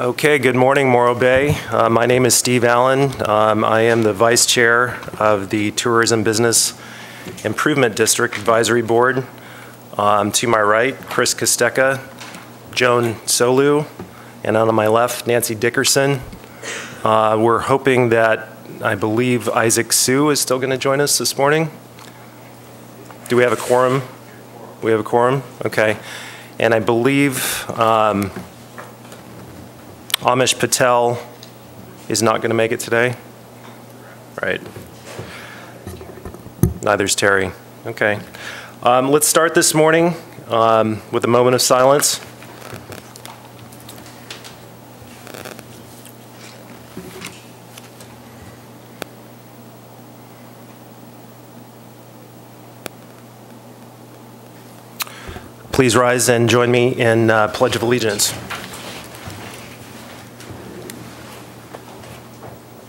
Okay, good morning, Morro Bay. Uh, My name is Steve Allen. Um, I am the Vice Chair of the Tourism Business Improvement District Advisory Board. Um, To my right, Chris Kosteka, Joan Solu, and on my left, Nancy Dickerson. Uh, We're hoping that, I believe Isaac Sue is still going to join us this morning. Do we have a quorum? We have a quorum? Okay. And I believe um, Amish Patel is not going to make it today? Right. Neither's Terry. Okay. Um, Let's start this morning um, with a moment of silence. Please rise and join me in uh, Pledge of Allegiance.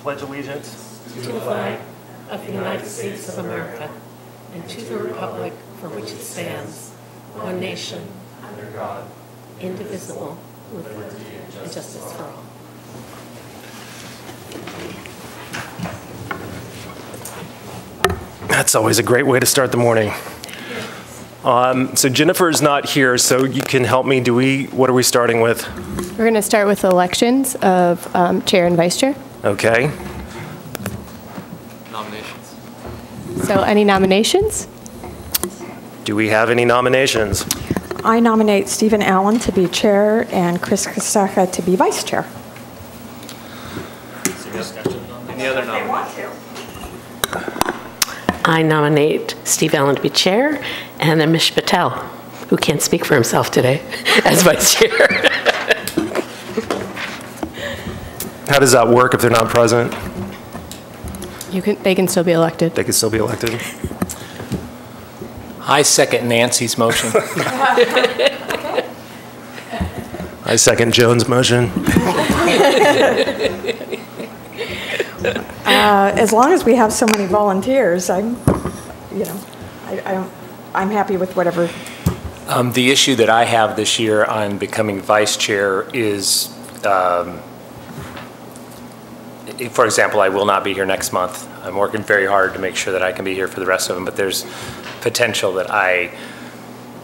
Pledge allegiance to the flag of the United States of America and to the republic for which it stands, one nation, under God, indivisible, with liberty and justice for all. That's always a great way to start the morning. Um, So is not here, so you can help me. Do we, what are we starting with? We're going to start with elections of um, chair and vice chair. Okay. Nominations. So any nominations? Do we have any nominations? I nominate Stephen Allen to be chair and Chris Kostaka to be vice chair. Any other nominations? I nominate Steve Allen to be chair and Amish Patel, who can't speak for himself today, as vice chair. How does that work if they're not present? You can, they can still be elected. They can still be elected? I second Nancy's motion. I second Joan's motion. Uh, As long as we have so many volunteers, I'm, you know, I I I'm happy with whatever. Um, The issue that I have this year on becoming vice chair is, um, for example, I will not be here next month. I'm working very hard to make sure that I can be here for the rest of them, but there's potential that I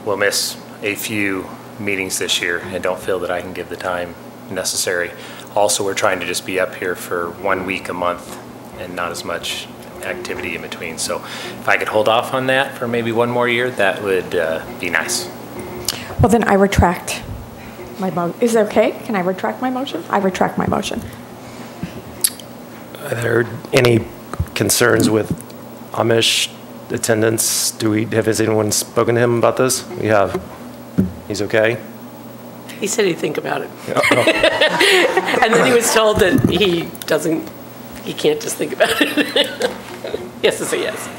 will miss a few meetings this year and don't feel that I can give the time necessary. Also, we're trying to just be up here for one week a month and not as much activity in between. So if I could hold off on that for maybe one more year, that would uh, be nice. Well, then I retract my mo, is it okay? Can I retract my motion? I retract my motion. Are there any concerns with Amish attendance? Do we, have, has anyone spoken to him about this? We have. He's okay? He said he'd think about it. And then he was told that he doesn't, he can't just think about it. yes has to say yes.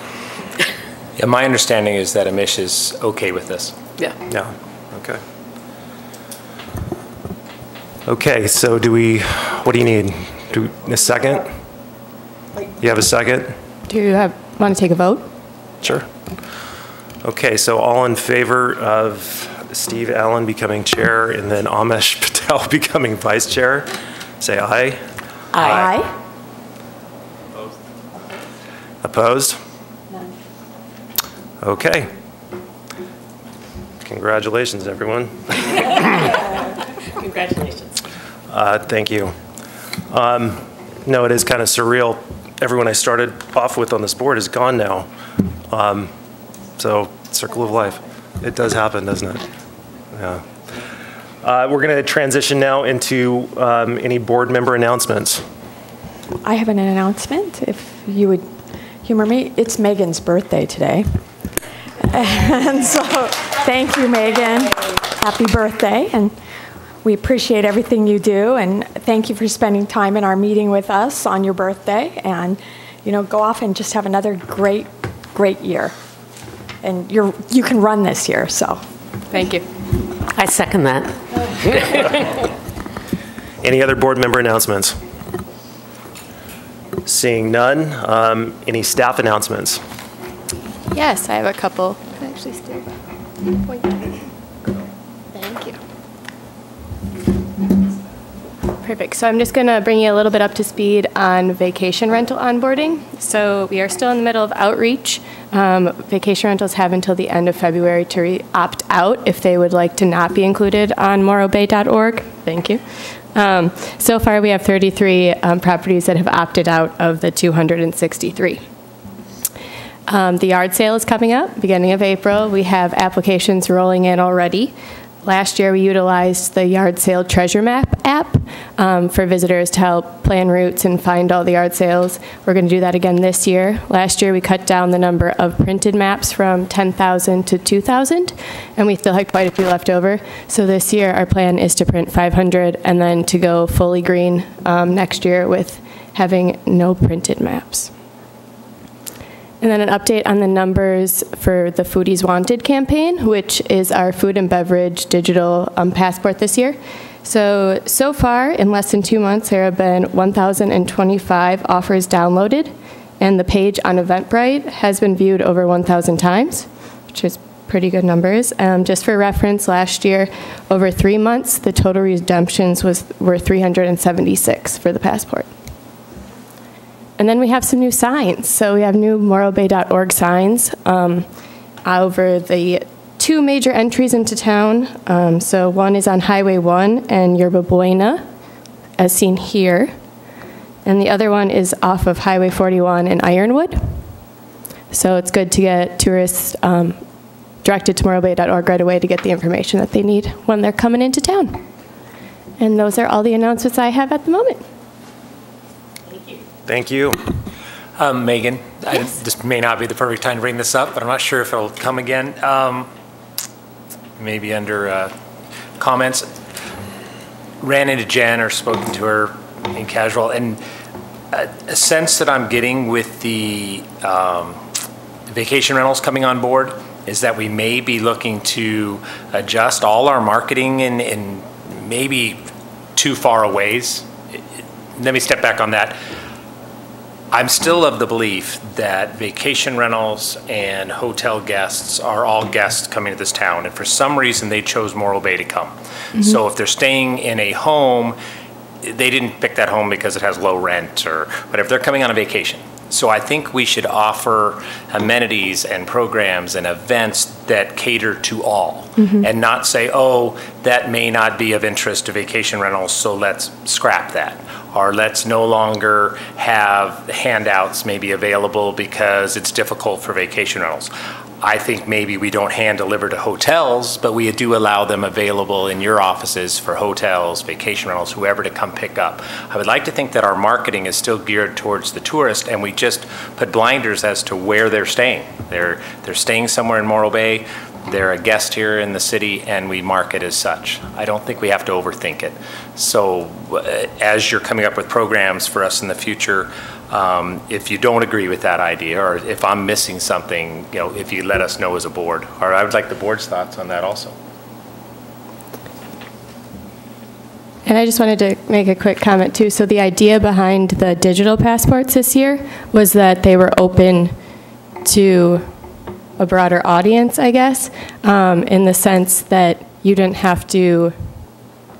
Yeah, my understanding is that Amish is okay with this. Yeah. Yeah, okay. Okay, so do we, what do you need? Do, a second? You have a second? Do you have, want to take a vote? Sure. Okay, so all in favor of Steve Allen becoming chair and then Amish Patel becoming vice chair, say aye. Aye. Opposed? None. Okay. Congratulations, everyone. Congratulations. Uh, Thank you. Um, No, it is kind of surreal. Everyone I started off with on this board is gone now. Um, So, circle of life. It does happen, doesn't it? Yeah. Uh, We're going to transition now into um, any board member announcements. I have an announcement, if you would humor me. It's Megan's birthday today. And so, thank you, Megan. Happy birthday. And we appreciate everything you do. And thank you for spending time in our meeting with us on your birthday. And, you know, go off and just have another great, great year. And you're, you can run this year, so. Thank you. I second that. Any other board member announcements? Seeing none, um, any staff announcements? Yes, I have a couple. Can I actually stay? Point. Thank you. Perfect. So I'm just going to bring you a little bit up to speed on vacation rental onboarding. So we are still in the middle of outreach. Um, Vacation rentals have until the end of February to opt out if they would like to not be included on morrobay.org. Thank you. Um, So far, we have 33 um, properties that have opted out of the 263. Um, The yard sale is coming up, beginning of April. We have applications rolling in already. Last year, we utilized the yard sale treasure map app um, for visitors to help plan routes and find all the yard sales. We're going to do that again this year. Last year, we cut down the number of printed maps from 10,000 to 2,000, and we still had quite a few left over. So this year, our plan is to print 500 and then to go fully green um, next year with having no printed maps. And then an update on the numbers for the Foodies Wanted campaign, which is our food and beverage digital um, passport this year. So, so far, in less than two months, there have been 1,025 offers downloaded, and the page on Eventbrite has been viewed over 1,000 times, which is pretty good numbers. Um, just for reference, last year, over three months, the total redemptions was, were 376 for the passport. And then we have some new signs. So we have new morrobay.org signs um, over the two major entries into town. Um, so one is on Highway 1 and Yerba Buena, as seen here. And the other one is off of Highway 41 in Ironwood. So it's good to get tourists um, directed to morrobay.org right away to get the information that they need when they're coming into town. And those are all the announcements I have at the moment. Thank you. Um, Megan, I- this may not be the perfect time to bring this up, but I'm not sure if it'll come again. Um, Maybe under uh, comments. Ran into Jen or spoken to her in casual, and a a sense that I'm getting with the um, vacation rentals coming on board is that we may be looking to adjust all our marketing in, in maybe too far a ways. Let me step back on that. I'm still of the belief that vacation rentals and hotel guests are all guests coming to this town, and for some reason, they chose Morro Bay to come. Mm-hmm. So if they're staying in a home, they didn't pick that home because it has low rent or whatever. They're coming on a vacation. So I think we should offer amenities and programs and events that cater to all mm-hmm. and not say, oh, that may not be of interest to vacation rentals, so let's scrap that. Or let's no longer have handouts maybe available because it's difficult for vacation rentals. I think maybe we don't hand deliver to hotels, but we do allow them available in your offices for hotels, vacation rentals, whoever to come pick up. I would like to think that our marketing is still geared towards the tourist and we just put blinders as to where they're staying. They're, they're staying somewhere in Morro Bay, they're a guest here in the city and we mark it as such. I don't think we have to overthink it. So uh, as you're coming up with programs for us in the future, um, if you don't agree with that idea, or if I'm missing something, you know, if you let us know as a board, or I would like the board's thoughts on that also. And I just wanted to make a quick comment too. So the idea behind the digital passports this year was that they were open to a broader audience, I guess, um, in the sense that you didn't have to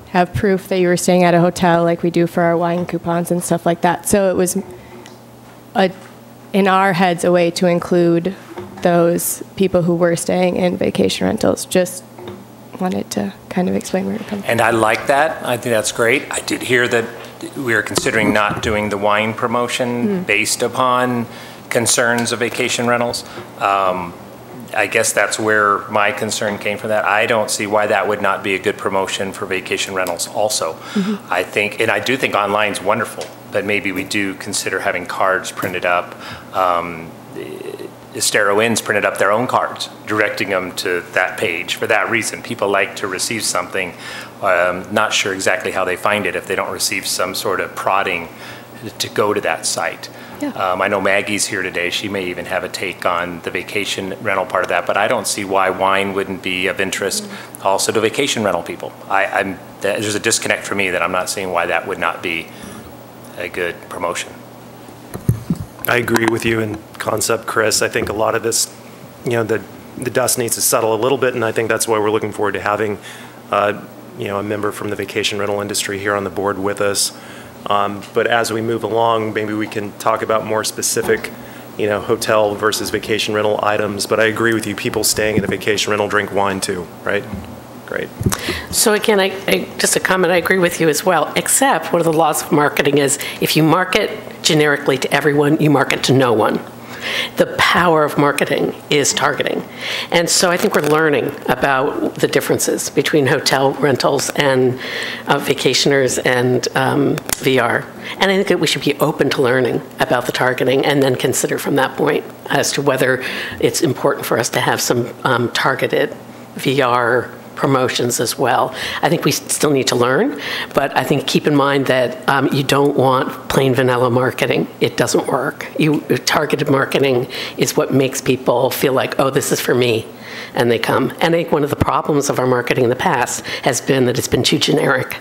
have proof that you were staying at a hotel like we do for our wine coupons and stuff like that. So it was a, in our heads, a way to include those people who were staying in vacation rentals. Just wanted to kind of explain where it comes from. And I like that. I think that's great. I did hear that we are considering not doing the wine promotion based upon concerns of vacation rentals. Um, I guess that's where my concern came from that. I don't see why that would not be a good promotion for vacation rentals also. I think, and I do think online's wonderful, but maybe we do consider having cards printed up. Um, Estero Inn's printed up their own cards, directing them to that page for that reason. People like to receive something, um, not sure exactly how they find it if they don't receive some sort of prodding to go to that site. Yeah. Um, I know Maggie's here today. She may even have a take on the vacation rental part of that, but I don't see why wine wouldn't be of interest also to vacation rental people. I, I'm, there's a disconnect for me that I'm not seeing why that would not be a good promotion. I agree with you in concept, Chris. I think a lot of this, you know, the, the dust needs to settle a little bit, and I think that's why we're looking forward to having uh, you know, a member from the vacation rental industry here on the board with us. Um, But as we move along, maybe we can talk about more specific, you know, hotel versus vacation rental items. But I agree with you, people staying in a vacation rental drink wine too, right? Great. So again, I, I, just a comment, I agree with you as well, except one of the laws of marketing is if you market generically to everyone, you market to no one. The power of marketing is targeting. And so I think we're learning about the differences between hotel rentals and uh, vacationers and um, VR. And I think that we should be open to learning about the targeting and then consider from that point as to whether it's important for us to have some um, targeted VR promotions as well. I think we still need to learn, but I think keep in mind that um, you don't want plain vanilla marketing. It doesn't work. You targeted marketing is what makes people feel like, oh, this is for me, and they come. And I think one of the problems of our marketing in the past has been that it's been too generic.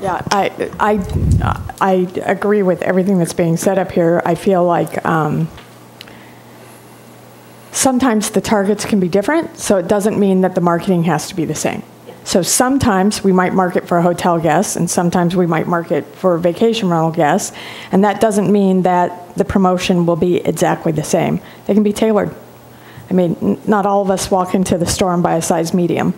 Yeah, I, I, I agree with everything that's being said up here. I feel like um, sometimes the targets can be different, so it doesn't mean that the marketing has to be the same. So sometimes we might market for a hotel guests, and sometimes we might market for vacation rental guests, and that doesn't mean that the promotion will be exactly the same. They can be tailored. I mean, n- not all of us walk into the store and buy a size medium.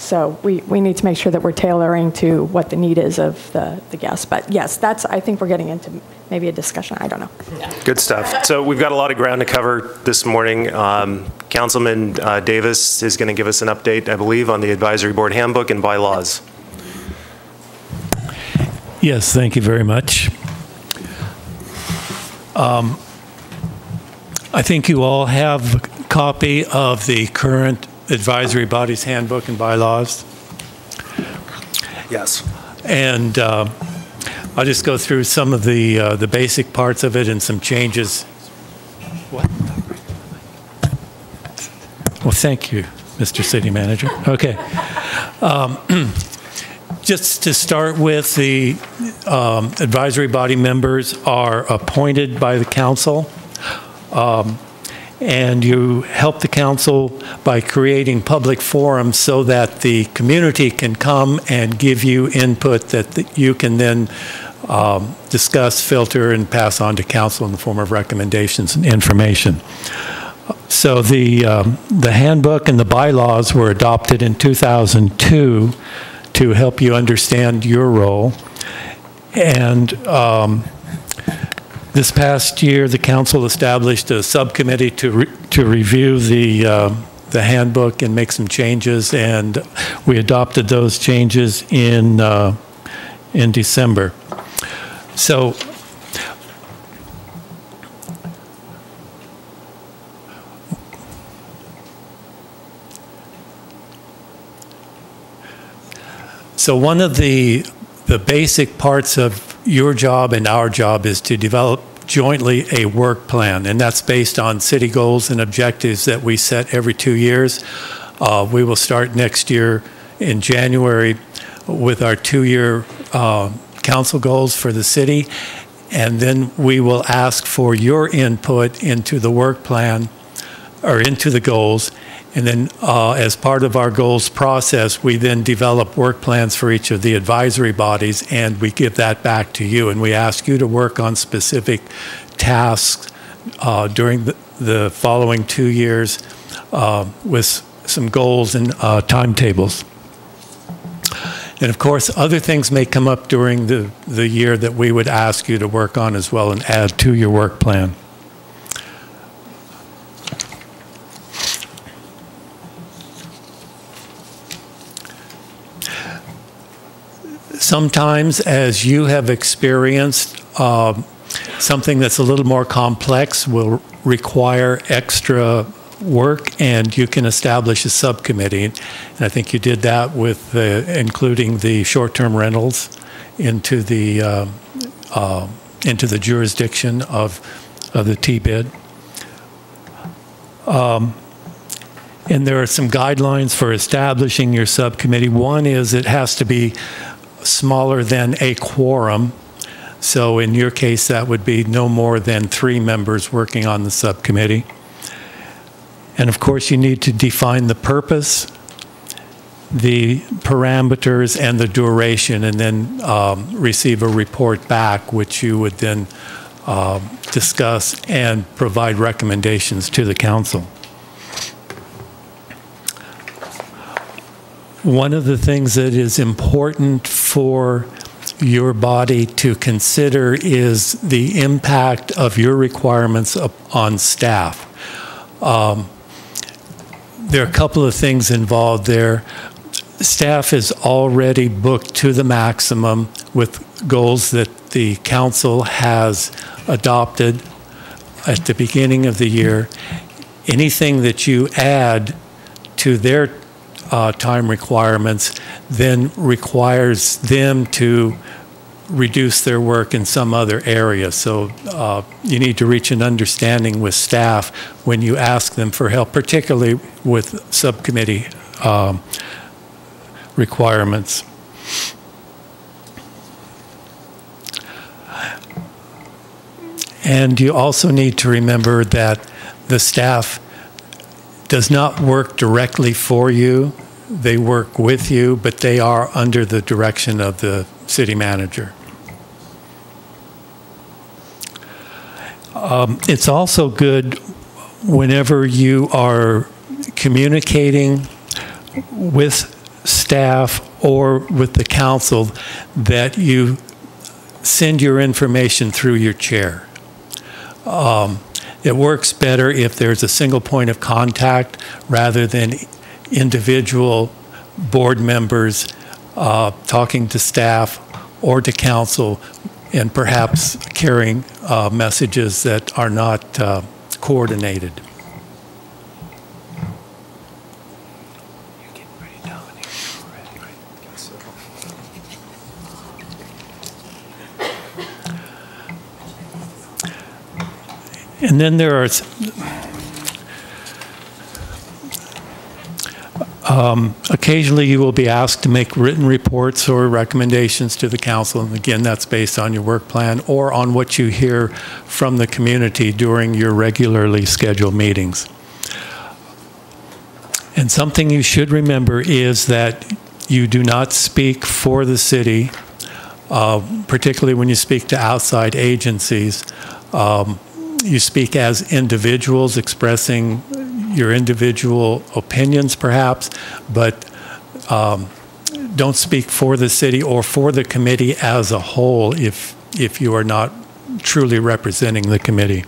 So we, we need to make sure that we're tailoring to what the need is of the, the guests. But yes, that's, I think we're getting into maybe a discussion, I don't know. Good stuff. So we've got a lot of ground to cover this morning. Um, Councilman uh, Davis is going to give us an update, I believe, on the advisory board handbook and bylaws. Yes, thank you very much. Um, I think you all have a copy of the current advisory bodies handbook and bylaws. Yes. And uh, I'll just go through some of the, uh, the basic parts of it and some changes. What? Well, thank you, Mr. City Manager. Okay. Um, Just to start with, the um, advisory body members are appointed by the council. Um, And you help the council by creating public forums so that the community can come and give you input that th- you can then um, discuss, filter, and pass on to council in the form of recommendations and information. So the, um, the handbook and the bylaws were adopted in 2002 to help you understand your role. And um, this past year, the council established a subcommittee to, re- to review the, uh, the handbook and make some changes, and we adopted those changes in, uh, in December. So So one of the, the basic parts of your job and our job is to develop jointly a work plan, and that's based on city goals and objectives that we set every two years. Uh, we will start next year in January with our two-year uh, council goals for the city, and then we will ask for your input into the work plan or into the goals. And then, uh, as part of our goals process, we then develop work plans for each of the advisory bodies, and we give that back to you. And we ask you to work on specific tasks uh, during the, the following two years uh, with some goals and uh, timetables. And of course, other things may come up during the, the year that we would ask you to work on as well and add to your work plan. Sometimes, as you have experienced, um, something that's a little more complex will require extra work, and you can establish a subcommittee. And I think you did that with uh, including the short-term rentals into the uh, uh, into the jurisdiction of of the T-bid. Um, and there are some guidelines for establishing your subcommittee. One is it has to be smaller than a quorum. So in your case, that would be no more than three members working on the subcommittee. And of course, you need to define the purpose the parameters and the duration, and then um, receive a report back, which you would then um, discuss and provide recommendations to the council. One of the things that is important for your body to consider is the impact of your requirements on staff. Um, There are a couple of things involved there. Staff is already booked to the maximum with goals that the council has adopted at the beginning of the year. Anything that you add to their uh, time requirements then requires them to reduce their work in some other area. So uh, you need to reach an understanding with staff when you ask them for help, particularly with subcommittee um, requirements. And you also need to remember that the staff does not work directly for you. They work with you, but they are under the direction of the city manager. Um, It's also good whenever you are communicating with staff or with the council that you send your information through your chair. Um, It works better if there's a single point of contact rather than individual board members uh, talking to staff or to council and perhaps carrying uh, messages that are not uh, coordinated. And then there are, um, occasionally you will be asked to make written reports or recommendations to the council. And again, that's based on your work plan or on what you hear from the community during your regularly scheduled meetings. And something you should remember is that you do not speak for the city, uh, particularly when you speak to outside agencies. Um, you speak as individuals expressing your individual opinions perhaps, but um, don't speak for the city or for the committee as a whole if, if you are not truly representing the committee.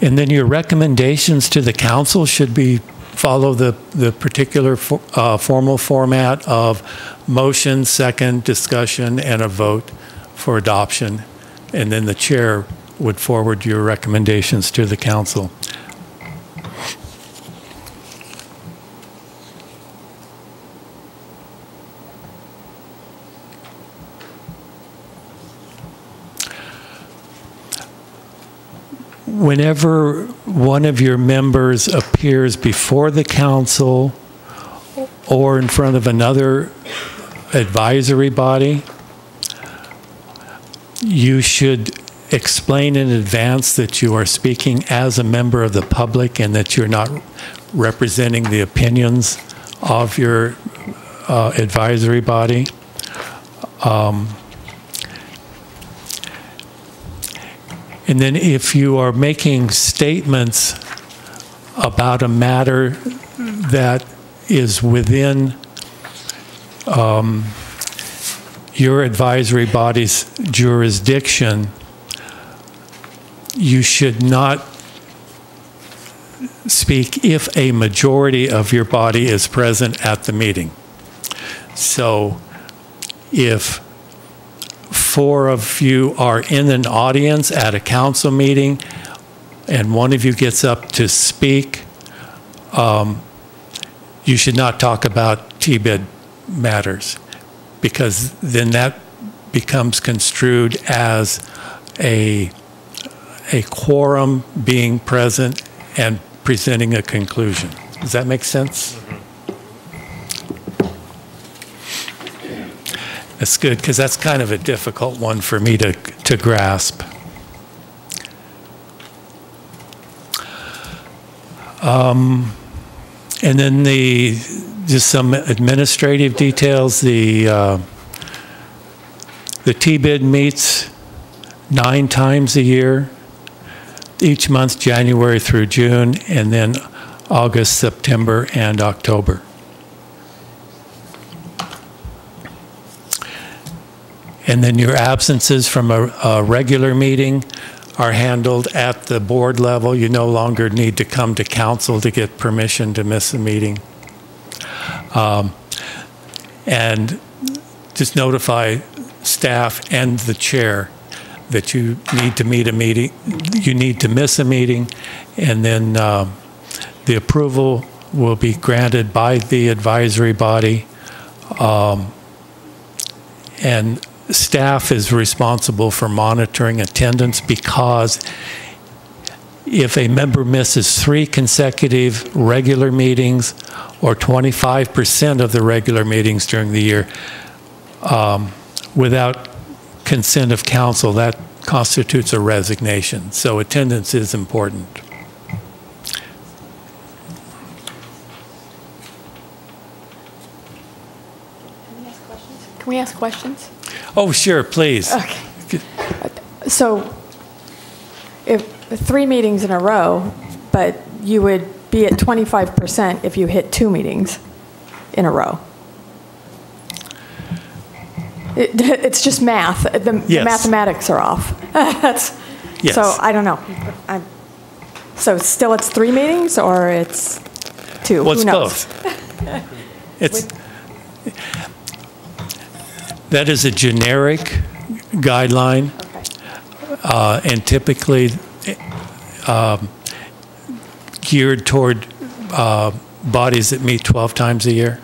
And then your recommendations to the council should be, follow the, the particular fo- uh, formal format of motion, second, discussion, and a vote for adoption. And then the chair would forward your recommendations to the council. Whenever one of your members appears before the council or in front of another advisory body, you should explain in advance that you are speaking as a member of the public and that you're not representing the opinions of your uh, advisory body. Um, And then if you are making statements about a matter that is within um, your advisory body's jurisdiction, you should not speak if a majority of your body is present at the meeting. So if four of you are in an audience at a council meeting and one of you gets up to speak, um, you should not talk about TBID matters because then that becomes construed as a, a quorum being present and presenting a conclusion. Does that make sense? That's good, because that's kind of a difficult one for me to, to grasp. Um, and then the, just some administrative details, the, uh, the T-bid meets nine times a year, each month, January through June, and then August, September, and October. And then your absences from a, a regular meeting are handled at the board level. You no longer need to come to council to get permission to miss a meeting. Um, And just notify staff and the chair that you need to meet a meeting, you need to miss a meeting, and then um, the approval will be granted by the advisory body. Um, And staff is responsible for monitoring attendance because if a member misses three consecutive regular meetings or 25% of the regular meetings during the year um, without consent of council, that constitutes a resignation. So attendance is important. Can we ask questions? Oh, sure, please. Okay. So if, three meetings in a row, but you would be at 25% if you hit two meetings in a row. It- It's just math. The the mathematics are off. That's- Yes. So I don't know. I'm- So still it's three meetings or it's two? Well, Who it's knows? both. It's, that is a generic guideline, Okay. uh, and typically um, geared toward uh, bodies that meet 12 times a year.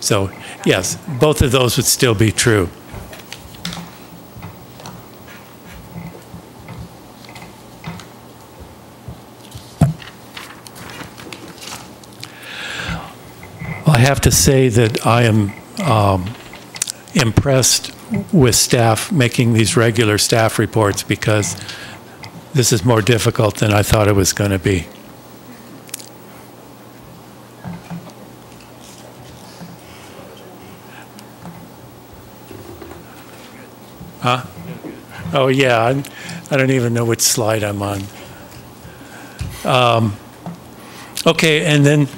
So, yes, both of those would still be true. Well, I have to say that I am um, impressed with staff making these regular staff reports because this is more difficult than I thought it was going to be. Huh? Oh, yeah, I'm- I don't even know which slide I'm on. Um, Okay, and then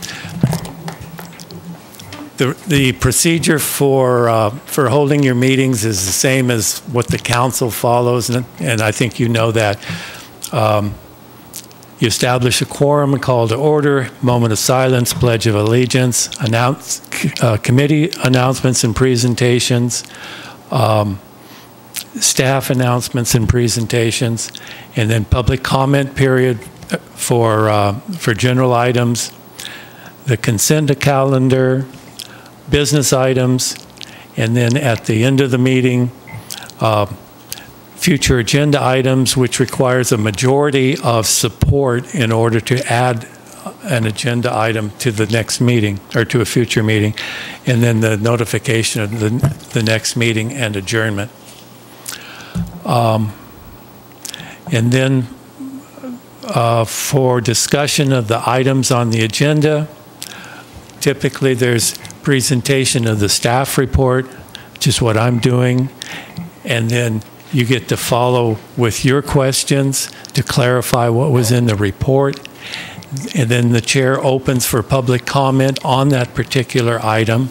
the, the procedure for, uh, for holding your meetings is the same as what the council follows, and, and I think you know that. Um, You establish a quorum and call to order, moment of silence, pledge of allegiance, announce, uh, committee announcements and presentations, um, staff announcements and presentations, and then public comment period for, uh, for general items, the consent calendar, business items, and then at the end of the meeting, uh, future agenda items, which requires a majority of support in order to add an agenda item to the next meeting, or to a future meeting, and then the notification of the, the next meeting and adjournment. Um, And then uh, for discussion of the items on the agenda, typically there's presentation of the staff report, just what I'm doing, and then you get to follow with your questions to clarify what was in the report. And then the chair opens for public comment on that particular item.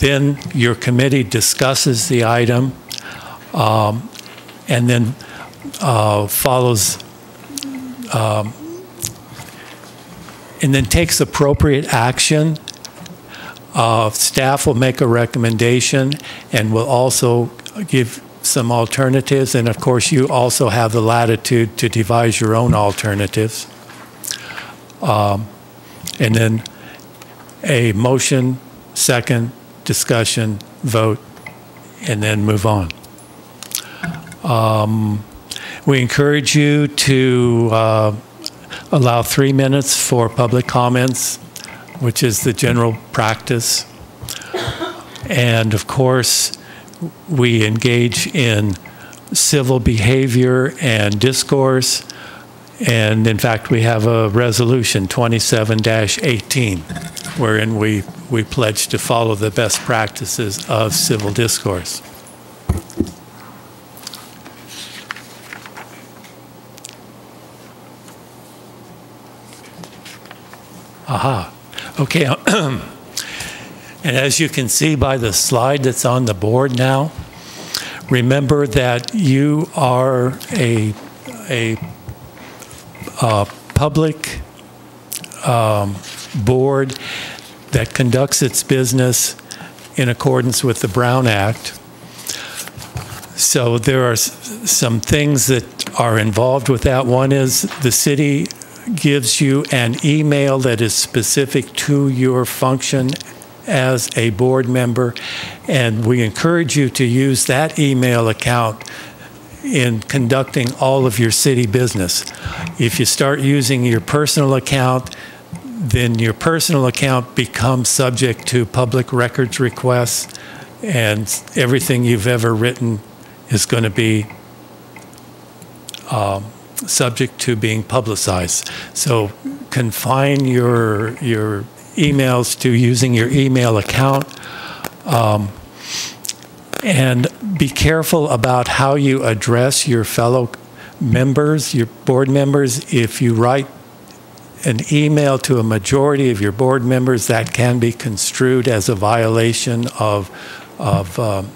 Then your committee discusses the item, um, and then uh, follows, um, and then takes appropriate action. Uh, Staff will make a recommendation and will also give some alternatives, and of course, you also have the latitude to devise your own alternatives. Um, And then a motion, second, discussion, vote, and then move on. Um, We encourage you to uh, allow three minutes for public comments, which is the general practice. And of course, we engage in civil behavior and discourse, And in fact, we have a resolution 27-18 wherein we, we pledge to follow the best practices of civil discourse. Aha. Okay. and as you can see by the slide that's on the board now, remember that you are a, a, uh public um, board that conducts its business in accordance with the Brown Act. So there are some things that are involved with that. One is the city gives you an email that is specific to your function as a board member, and we encourage you to use that email account in conducting all of your city business. If you start using your personal account, then your personal account becomes subject to public records requests, and everything you've ever written is going to be um, subject to being publicized. So confine your your emails to using your email account. Um, and be careful about how you address your fellow members, your board members. If you write an email to a majority of your board members, that can be construed as a violation of, of um,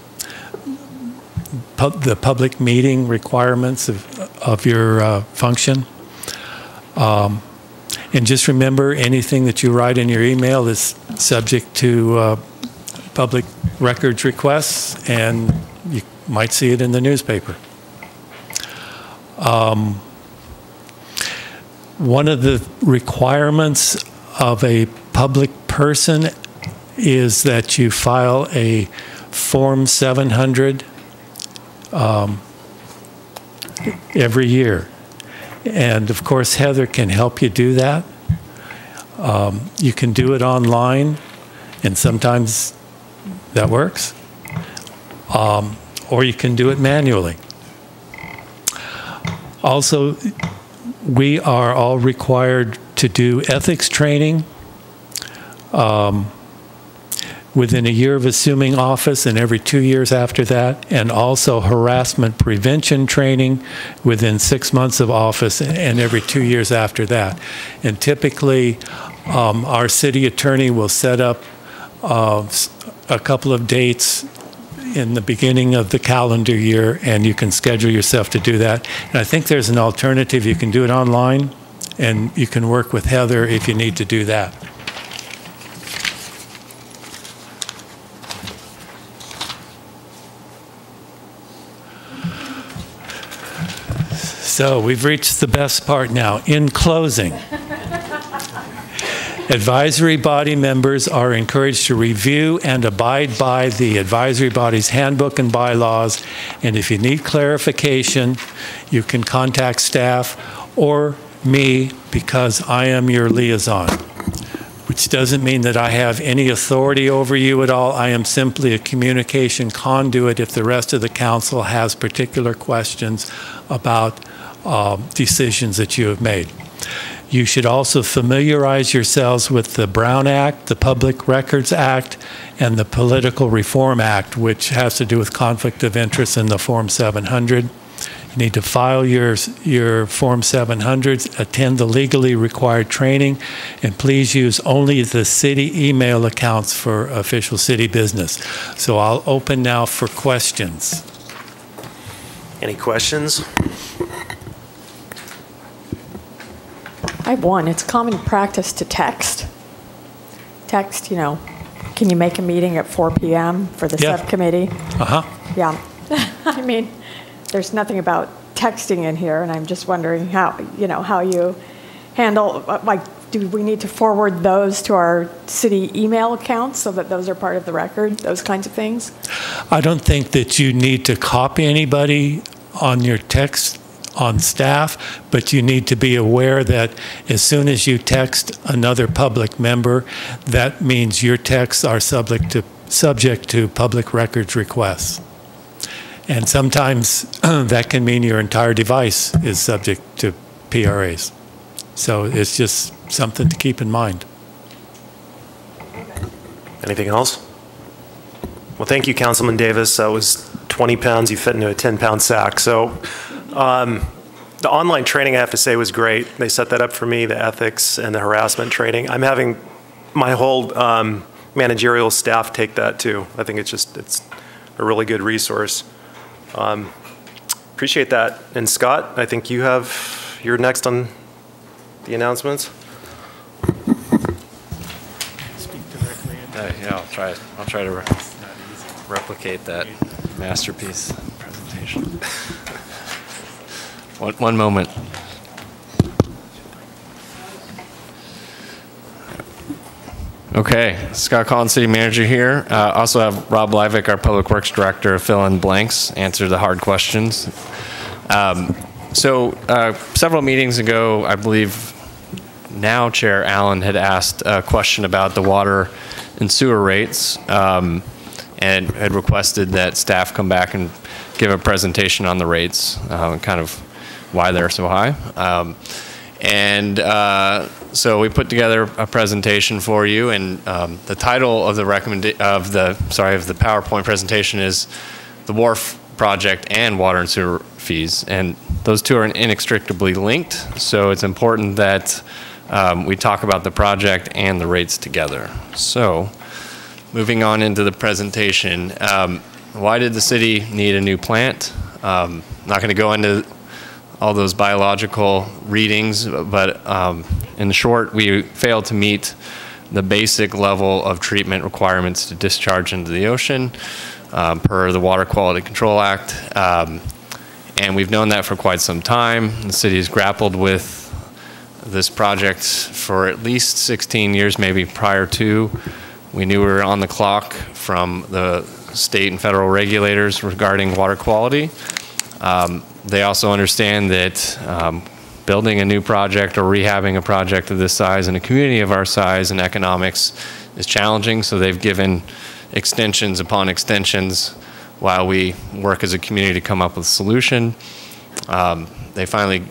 pub- the public meeting requirements of, of your uh, function. Um, and just remember, anything that you write in your email is subject to uh, public records requests, and you might see it in the newspaper. Um, one of the requirements of a public person is that you file a Form 700 um, every year. And of course, Heather can help you do that. Um, you can do it online, and sometimes that works. Um, or you can do it manually. Also, we are all required to do ethics training um, within a year of assuming office and every two years after that, and also harassment prevention training within six months of office and every two years after that. And typically, um, our city attorney will set up uh, a couple of dates in the beginning of the calendar year, and you can schedule yourself to do that. And I think there's an alternative. You can do it online, and you can work with Heather if you need to do that. So we've reached the best part now. In closing, advisory body members are encouraged to review and abide by the advisory body's handbook and bylaws. And if you need clarification, you can contact staff or me because I am your liaison. Which doesn't mean that I have any authority over you at all. I am simply a communication conduit if the rest of the council has particular questions about um, decisions that you have made. You should also familiarize yourselves with the Brown Act, the Public Records Act, and the Political Reform Act, which has to do with conflict of interest in the Form 700. You need to file your, your Form 700s, attend the legally required training, and please use only the city email accounts for official city business. So I'll open now for questions. Any questions? I have one. It's common practice to text. Text, you know, can you make a meeting at 4 PM for the Yeah. subcommittee? Uh-huh. Yeah. I mean, there's nothing about texting in here, and I'm just wondering how, you know, how you handle, uh, like, do we need to forward those to our city email accounts so that those are part of the record, those kinds of things? I don't think that you need to copy anybody on your text on staff, but you need to be aware that as soon as you text another public member, that means your texts are subject to, subject to public records requests. And sometimes that can mean your entire device is subject to PRAs. So it's just something to keep in mind. Anything else? Well, thank you, Councilman Davis. That was 20 pounds you fit into a 10-pound sack. So um, the online training, I have to say, was great. They set that up for me, the ethics and the harassment training. I'm having my whole um, managerial staff take that too. I think it's just, it's a really good resource. Um, Appreciate that. And Scott, I think you have, you're next on the announcements. Speak Uh, yeah, I'll try. I'll try to re- replicate that masterpiece presentation. one, one moment. Okay, Scott Collins, City Manager here. Uh, also have Rob Livick, our Public Works Director, fill in blanks, answer the hard questions. Um, so, uh, several meetings ago, I believe now Chair Allen had asked a question about the water and sewer rates um, and had requested that staff come back and give a presentation on the rates, uh, kind of why they're so high. Um, and uh, so we put together a presentation for you, and um, the title of the recommend of the sorry of the PowerPoint presentation is the wharf project and water and sewer fees, and those two are inextricably linked. So it's important that um, we talk about the project and the rates together. So, moving on into the presentation, um, why did the city need a new plant? Um, not going to go into all those biological readings, but um, in short, we failed to meet the basic level of treatment requirements to discharge into the ocean um, per the Water Quality Control Act. Um, and we've known that for quite some time. The city has grappled with this project for at least 16 years, maybe prior to. We knew we were on the clock from the state and federal regulators regarding water quality. Um, they also understand that um, building a new project or rehabbing a project of this size in a community of our size and economics is challenging, so they've given extensions upon extensions while we work as a community to come up with a solution. Um, they finally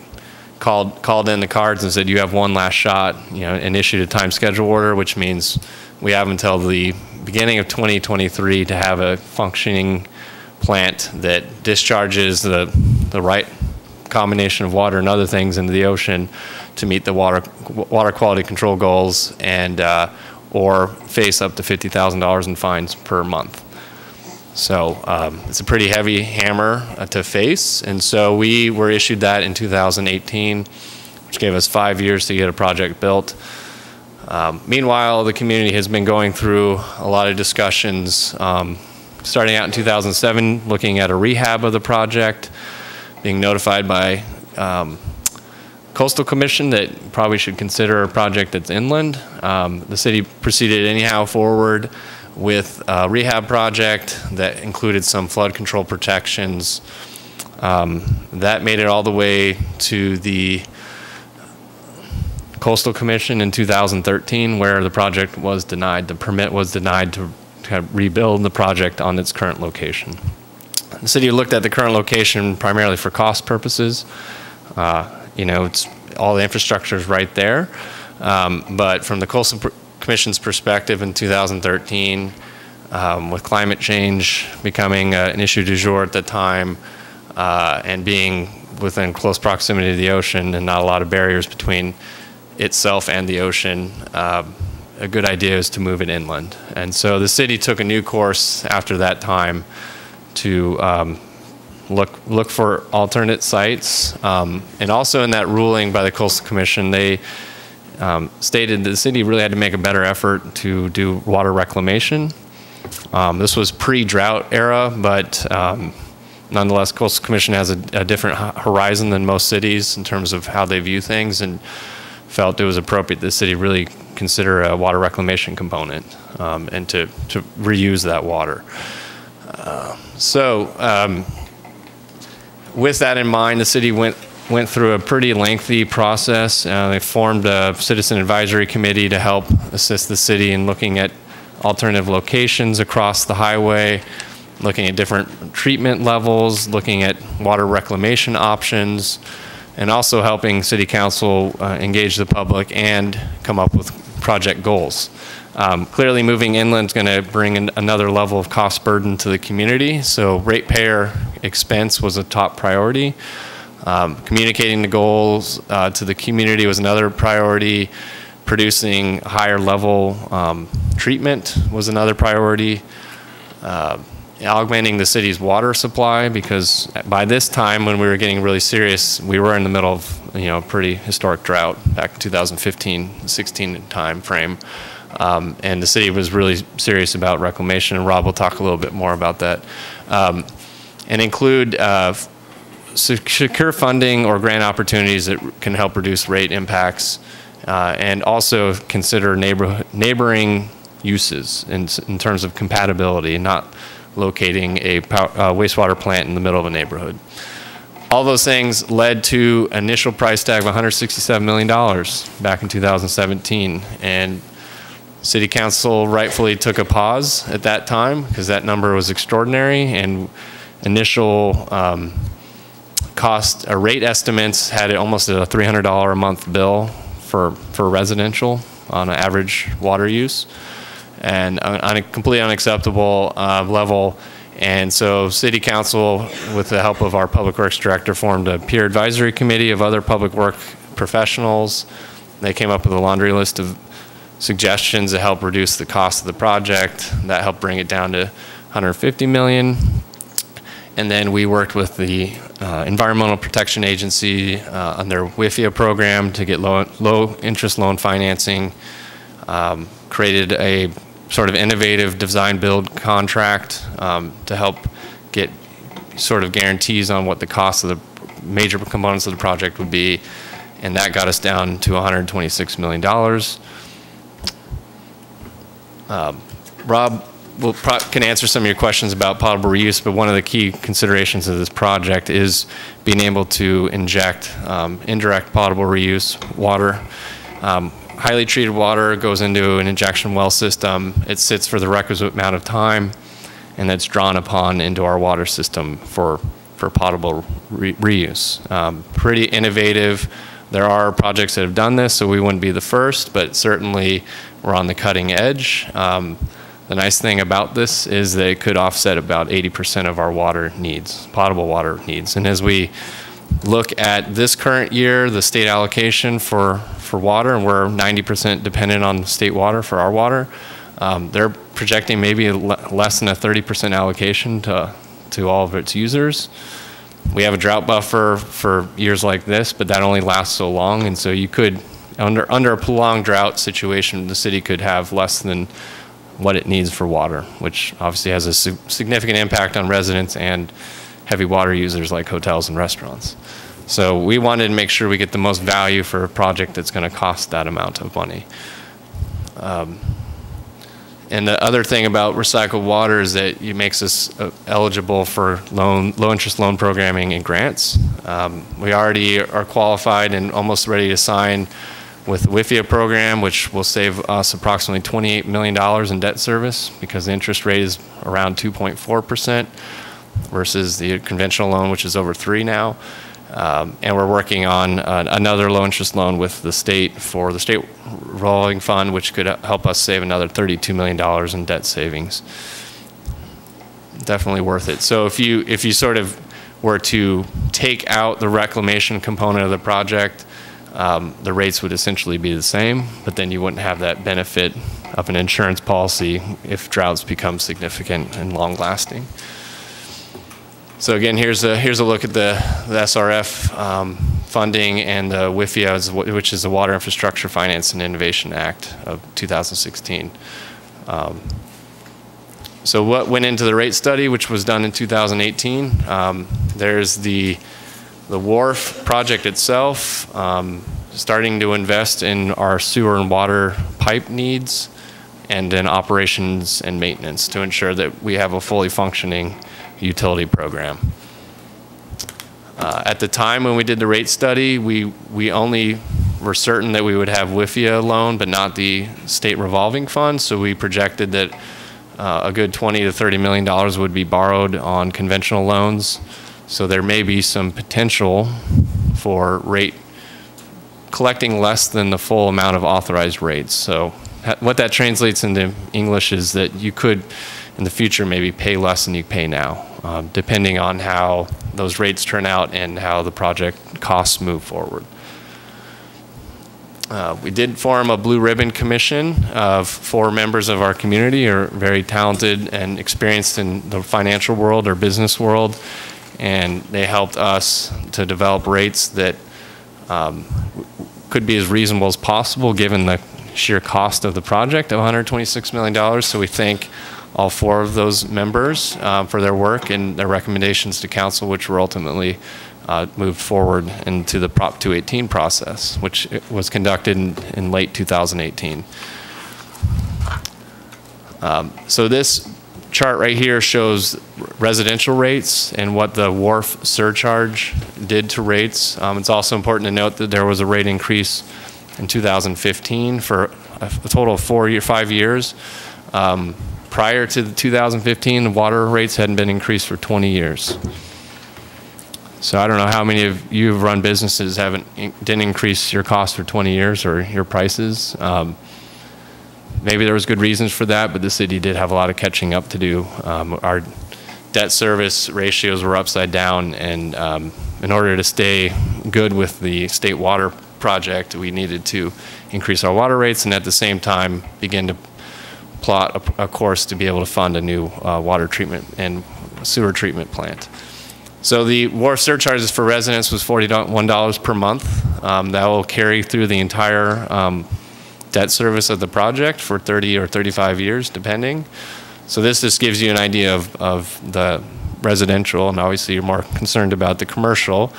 called called in the cards and said you have one last shot, you know, and issued a time schedule order, which means we have until the beginning of 2023 to have a functioning plant that discharges the the right combination of water and other things into the ocean to meet the water water quality control goals and uh, or face up to $50,000 in fines per month. So um, it's a pretty heavy hammer uh, to face. And so we were issued that in 2018, which gave us five years to get a project built. Um, meanwhile, the community has been going through a lot of discussions, um, starting out in 2007, looking at a rehab of the project, being notified by um, Coastal Commission that probably should consider a project that's inland. Um, the city proceeded anyhow forward with a rehab project that included some flood control protections. Um, that made it all the way to the Coastal Commission in 2013, where the project was denied. The permit was denied to of rebuild the project on its current location. The city looked at the current location primarily for cost purposes. Uh, you know, it's all the infrastructure is right there. Um, but from the Coastal Commission's perspective in 2013, um, with climate change becoming uh, an issue du jour at the time, uh, and being within close proximity to the ocean and not a lot of barriers between itself and the ocean, uh, a good idea is to move it inland. And so the city took a new course after that time to um, look look for alternate sites. Um, and also in that ruling by the Coastal Commission, they um, stated that the city really had to make a better effort to do water reclamation. Um, this was pre-drought era, but um, nonetheless, Coastal Commission has a, a, different horizon than most cities in terms of how they view things, and felt it was appropriate that the city really consider a water reclamation component um, and to, to reuse that water. Uh, so um, with that in mind, the city went went through a pretty lengthy process. Uh, they formed a citizen advisory committee to help assist the city in looking at alternative locations across the highway, looking at different treatment levels, looking at water reclamation options, and also helping City Council uh, engage the public and come up with project goals. Um, Clearly, moving inland is going to bring an- another level of cost burden to the community, so ratepayer expense was a top priority. Um, Communicating the goals uh, to the community was another priority. Producing higher level um, treatment was another priority. Uh, Augmenting the city's water supply, because by this time, when we were getting really serious, we were in the middle of, you know, a pretty historic drought back in 2015, 16 timeframe. Um, And the city was really serious about reclamation, and Rob will talk a little bit more about that. Um, And include uh, secure funding or grant opportunities that can help reduce rate impacts, uh, and also consider neighbor, neighboring uses in, in terms of compatibility, not locating a pow- uh, wastewater plant in the middle of a neighborhood. All those things led to initial price tag of $167 million back in 2017, and City Council rightfully took a pause at that time because that number was extraordinary, and initial um, cost, uh, rate estimates had it almost a $300 a month bill for, for residential on an average water use, and on a completely unacceptable uh, level. And so City Council, with the help of our Public Works Director, formed a peer advisory committee of other public work professionals. They came up with a laundry list of suggestions to help reduce the cost of the project. That helped bring it down to 150 million. And then we worked with the uh, Environmental Protection Agency uh, on their WIFIA program to get low, low interest loan financing. Um, created a sort of innovative design build contract um, to help get sort of guarantees on what the cost of the major components of the project would be. And that got us down to $126 million. Um, Rob will, can answer some of your questions about potable reuse, but one of the key considerations of this project is being able to inject um, indirect potable reuse water. Um, Highly treated water goes into an injection well system. It sits for the requisite amount of time, and that's drawn upon into our water system for, for potable re- reuse. Um, Pretty innovative. There are projects that have done this, so we wouldn't be the first, but certainly we're on the cutting edge. Um, The nice thing about this is that it could offset about 80% of our water needs, potable water needs. And as we look at this current year, the state allocation for, for water, and we're 90% dependent on state water for our water, um, they're projecting maybe le- less than a 30% allocation to, to all of its users. We have a drought buffer for years like this, but that only lasts so long, and so you could, under, under a prolonged drought situation, the city could have less than what it needs for water, which obviously has a sig- significant impact on residents and heavy water users like hotels and restaurants. So we wanted to make sure we get the most value for a project that's going to cost that amount of money. Um, And the other thing about recycled water is that it makes us uh, eligible for loan, low-interest loan programming and grants. Um, We already are qualified and almost ready to sign with the WIFIA program, which will save us approximately $28 million in debt service because the interest rate is around 2.4% versus the conventional loan, which is over 3 now. Um, And we're working on uh, another low-interest loan with the state for the state revolving fund, which could help us save another $32 million in debt savings. Definitely worth it. So if you, if you sort of were to take out the reclamation component of the project, um, the rates would essentially be the same, but then you wouldn't have that benefit of an insurance policy if droughts become significant and long-lasting. So again, here's a, here's a look at the, the SRF um, funding and the WIFIA, which is the Water Infrastructure Finance and Innovation Act of 2016. Um, So what went into the rate study, which was done in 2018? Um, There's the, the wharf project itself, um, starting to invest in our sewer and water pipe needs, and then operations and maintenance to ensure that we have a fully functioning utility program. Uh, At the time when we did the rate study, we, we only were certain that we would have WIFIA loan, but not the state revolving fund, so we projected that uh, a good 20 to 30 million dollars would be borrowed on conventional loans. So there may be some potential for rate collecting less than the full amount of authorized rates. So ha- what that translates into English is that you could, in the future, maybe pay less than you pay now, um, depending on how those rates turn out and how the project costs move forward. Uh, we did form a Blue Ribbon Commission of four members of our community who are very talented and experienced in the financial world or business world, and they helped us to develop rates that um, could be as reasonable as possible given the sheer cost of the project of $126 million. So we thank all four of those members uh, for their work and their recommendations to council, which were ultimately uh, moved forward into the Prop 218 process, which was conducted in, in late 2018. Um, so this chart right here shows residential rates and what the wharf surcharge did to rates. Um, it's also important to note that there was a rate increase in 2015 for a, total of four year, five years. Um, prior to 2015, the water rates hadn't been increased for 20 years. So I don't know how many of you have run businesses haven't didn't increase your costs for 20 years or your prices. Um, maybe there was good reasons for that, but the city did have a lot of catching up to do. Um, our debt service ratios were upside down, and um, in order to stay good with the state water project, we needed to increase our water rates and at the same time begin to plot a, a course to be able to fund a new uh, water treatment and sewer treatment plant. So the wharf surcharges for residents was $41 per month. Um, that will carry through the entire um, debt service of the project for 30 or 35 years, depending. So this just gives you an idea of, of the residential, and obviously you're more concerned about the commercial,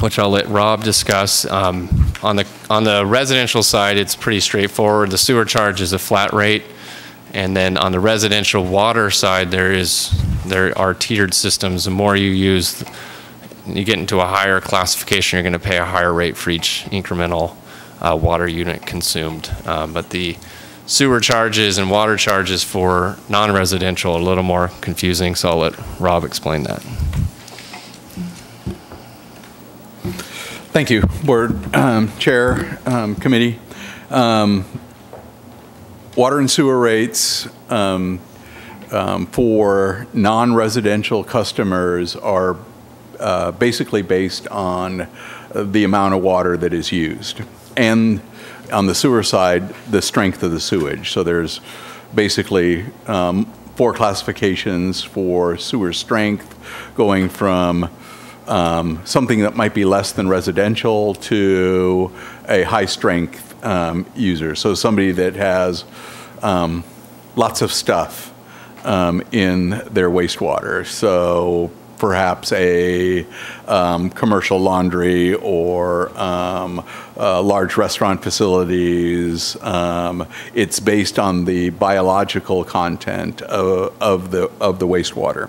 which I'll let Rob discuss. Um, on the on the residential side, it's pretty straightforward. The sewer charge is a flat rate. And then on the residential water side, there is there are tiered systems. The more you use, you get into a higher classification, you're going to pay a higher rate for each incremental uh, water unit consumed. Um, but the sewer charges and water charges for non-residential are a little more confusing, so I'll let Rob explain that. Thank you, Board um, Chair, um, Committee. Um, water and sewer rates um, um, for non-residential customers are uh, basically based on the amount of water that is used. And on the sewer side, the strength of the sewage. So there's basically um, four classifications for sewer strength, going from um, something that might be less than residential to a high strength um, user. So somebody that has um, lots of stuff um, in their wastewater. So perhaps a um, commercial laundry or um, uh, large restaurant facilities. It's based on the biological content of, of, the of the wastewater.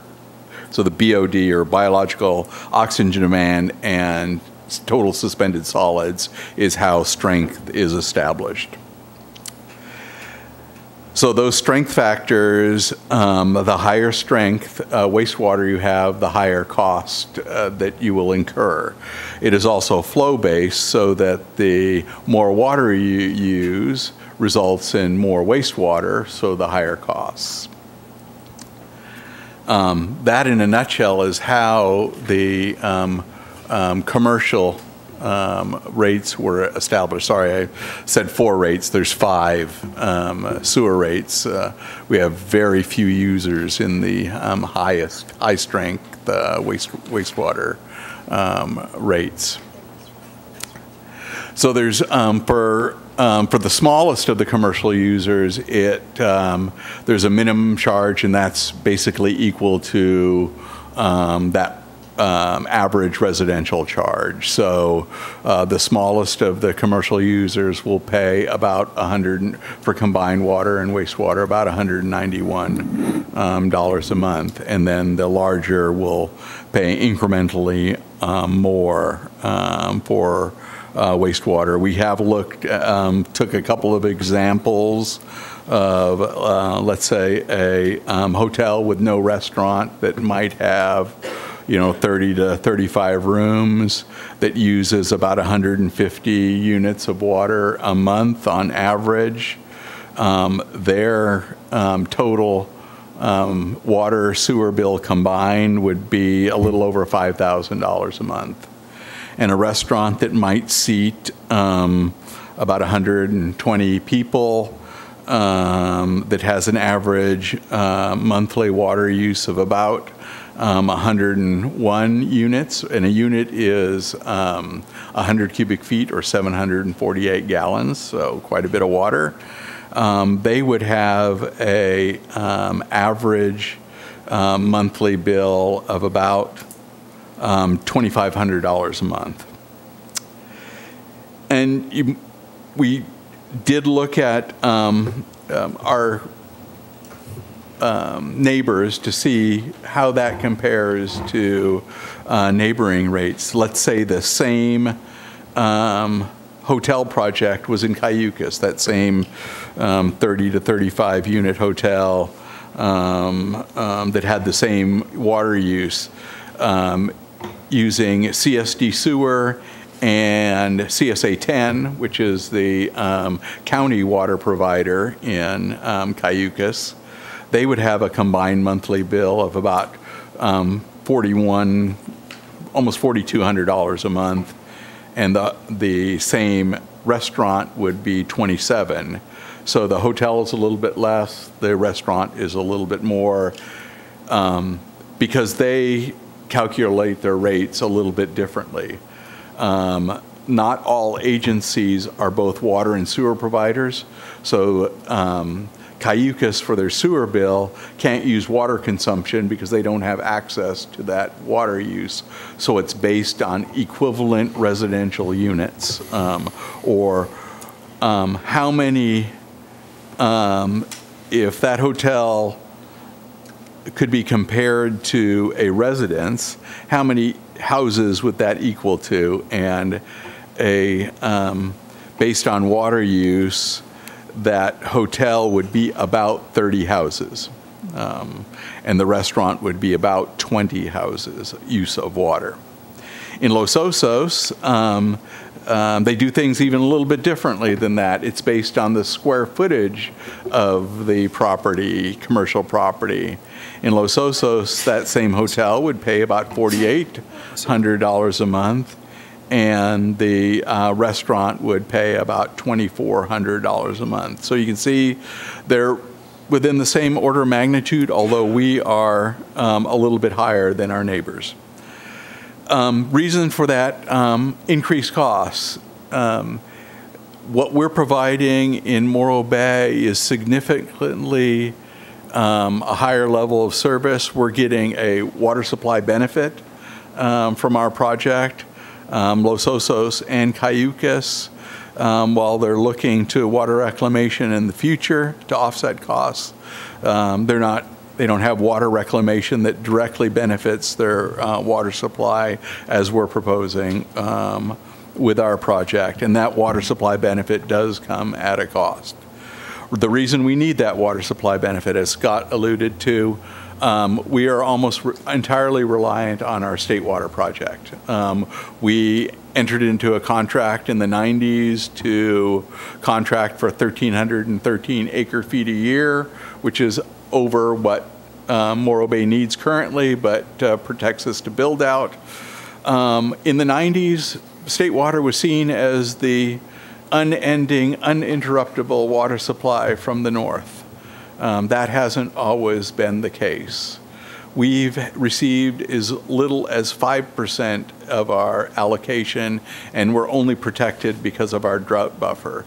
So the BOD or biological oxygen demand and total suspended solids is how strength is established. So those strength factors, um, the higher strength uh, wastewater you have, the higher cost uh, that you will incur. It is also flow-based so that the more water you use results in more wastewater, so the higher costs. Um, that in a nutshell is how the um, um, commercial um, rates were established. Sorry, I said four rates. There's five um, sewer rates. Uh, we have very few users in the highest, high strength uh, waste wastewater rates. So there's um, for um, for the smallest of the commercial users, it there's a minimum charge, and that's basically equal to that um, average residential charge. So uh, the smallest of the commercial users will pay about 100 for combined water and wastewater, about 191 um, dollars a month, and then the larger will pay incrementally um, more um, for. Uh, wastewater. We have looked, um, took a couple of examples of, uh, let's say, a um, hotel with no restaurant that might have you know, 30 to 35 rooms that uses about 150 units of water a month on average. Um, Their um, total um, water sewer bill combined would be a little over $5,000 a month. And a restaurant that might seat um, about 120 people, um, that has an average uh, monthly water use of about um, 101 units, and a unit is um, 100 cubic feet or 748 gallons, so quite a bit of water. Um, They would have a um, average um, monthly bill of about um, $2,500 a month. And you, we did look at um, um, our um, neighbors to see how that compares to uh, neighboring rates. Let's say the same um, hotel project was in Cayucos, that same um, 30 to 35 unit hotel um, um, that had the same water use um, using CSD sewer and CSA 10, which is the um, county water provider in um, Cayucos. They would have a combined monthly bill of about um, 41, almost $4,200 a month, and the the same restaurant would be 27. So the hotel is a little bit less, the restaurant is a little bit more, um, because they calculate their rates a little bit differently. Um, Not all agencies are both water and sewer providers, so um, Cayucos, for their sewer bill, can't use water consumption because they don't have access to that water use. So it's based on equivalent residential units, um, or um, how many, um, if that hotel could be compared to a residence, how many houses would that equal to? And a, um, based on water use, that hotel would be about 30 houses. Um, and the restaurant would be about 20 houses use of water. In Los Osos, um, um, they do things even a little bit differently than that. It's based on the square footage of the property, commercial property. In Los Osos, that same hotel would pay about $4,800 a month, and the uh, restaurant would pay about $2,400 a month. So you can see they're within the same order of magnitude, although we are um, a little bit higher than our neighbors. Um, reason for that um, increased costs. Um, what we're providing in Morro Bay is significantly um, a higher level of service. We're getting a water supply benefit um, from our project. Um, Los Osos and Cayucos, um, while they're looking to water reclamation in the future to offset costs, um, they're not they don't have water reclamation that directly benefits their uh, water supply as we're proposing um, with our project. And that water supply benefit does come at a cost. The reason we need that water supply benefit, as Scott alluded to, um, we are almost re- entirely reliant on our state water project. Um, we entered into a contract in the 90s to contract for 1,313 acre feet a year, which is over what um, Morro Bay needs currently, but uh, protects us to build out. Um, in the 90s, state water was seen as the unending, uninterruptible water supply from the north. Um, that hasn't always been the case. We've received as little as 5% of our allocation, and we're only protected because of our drought buffer.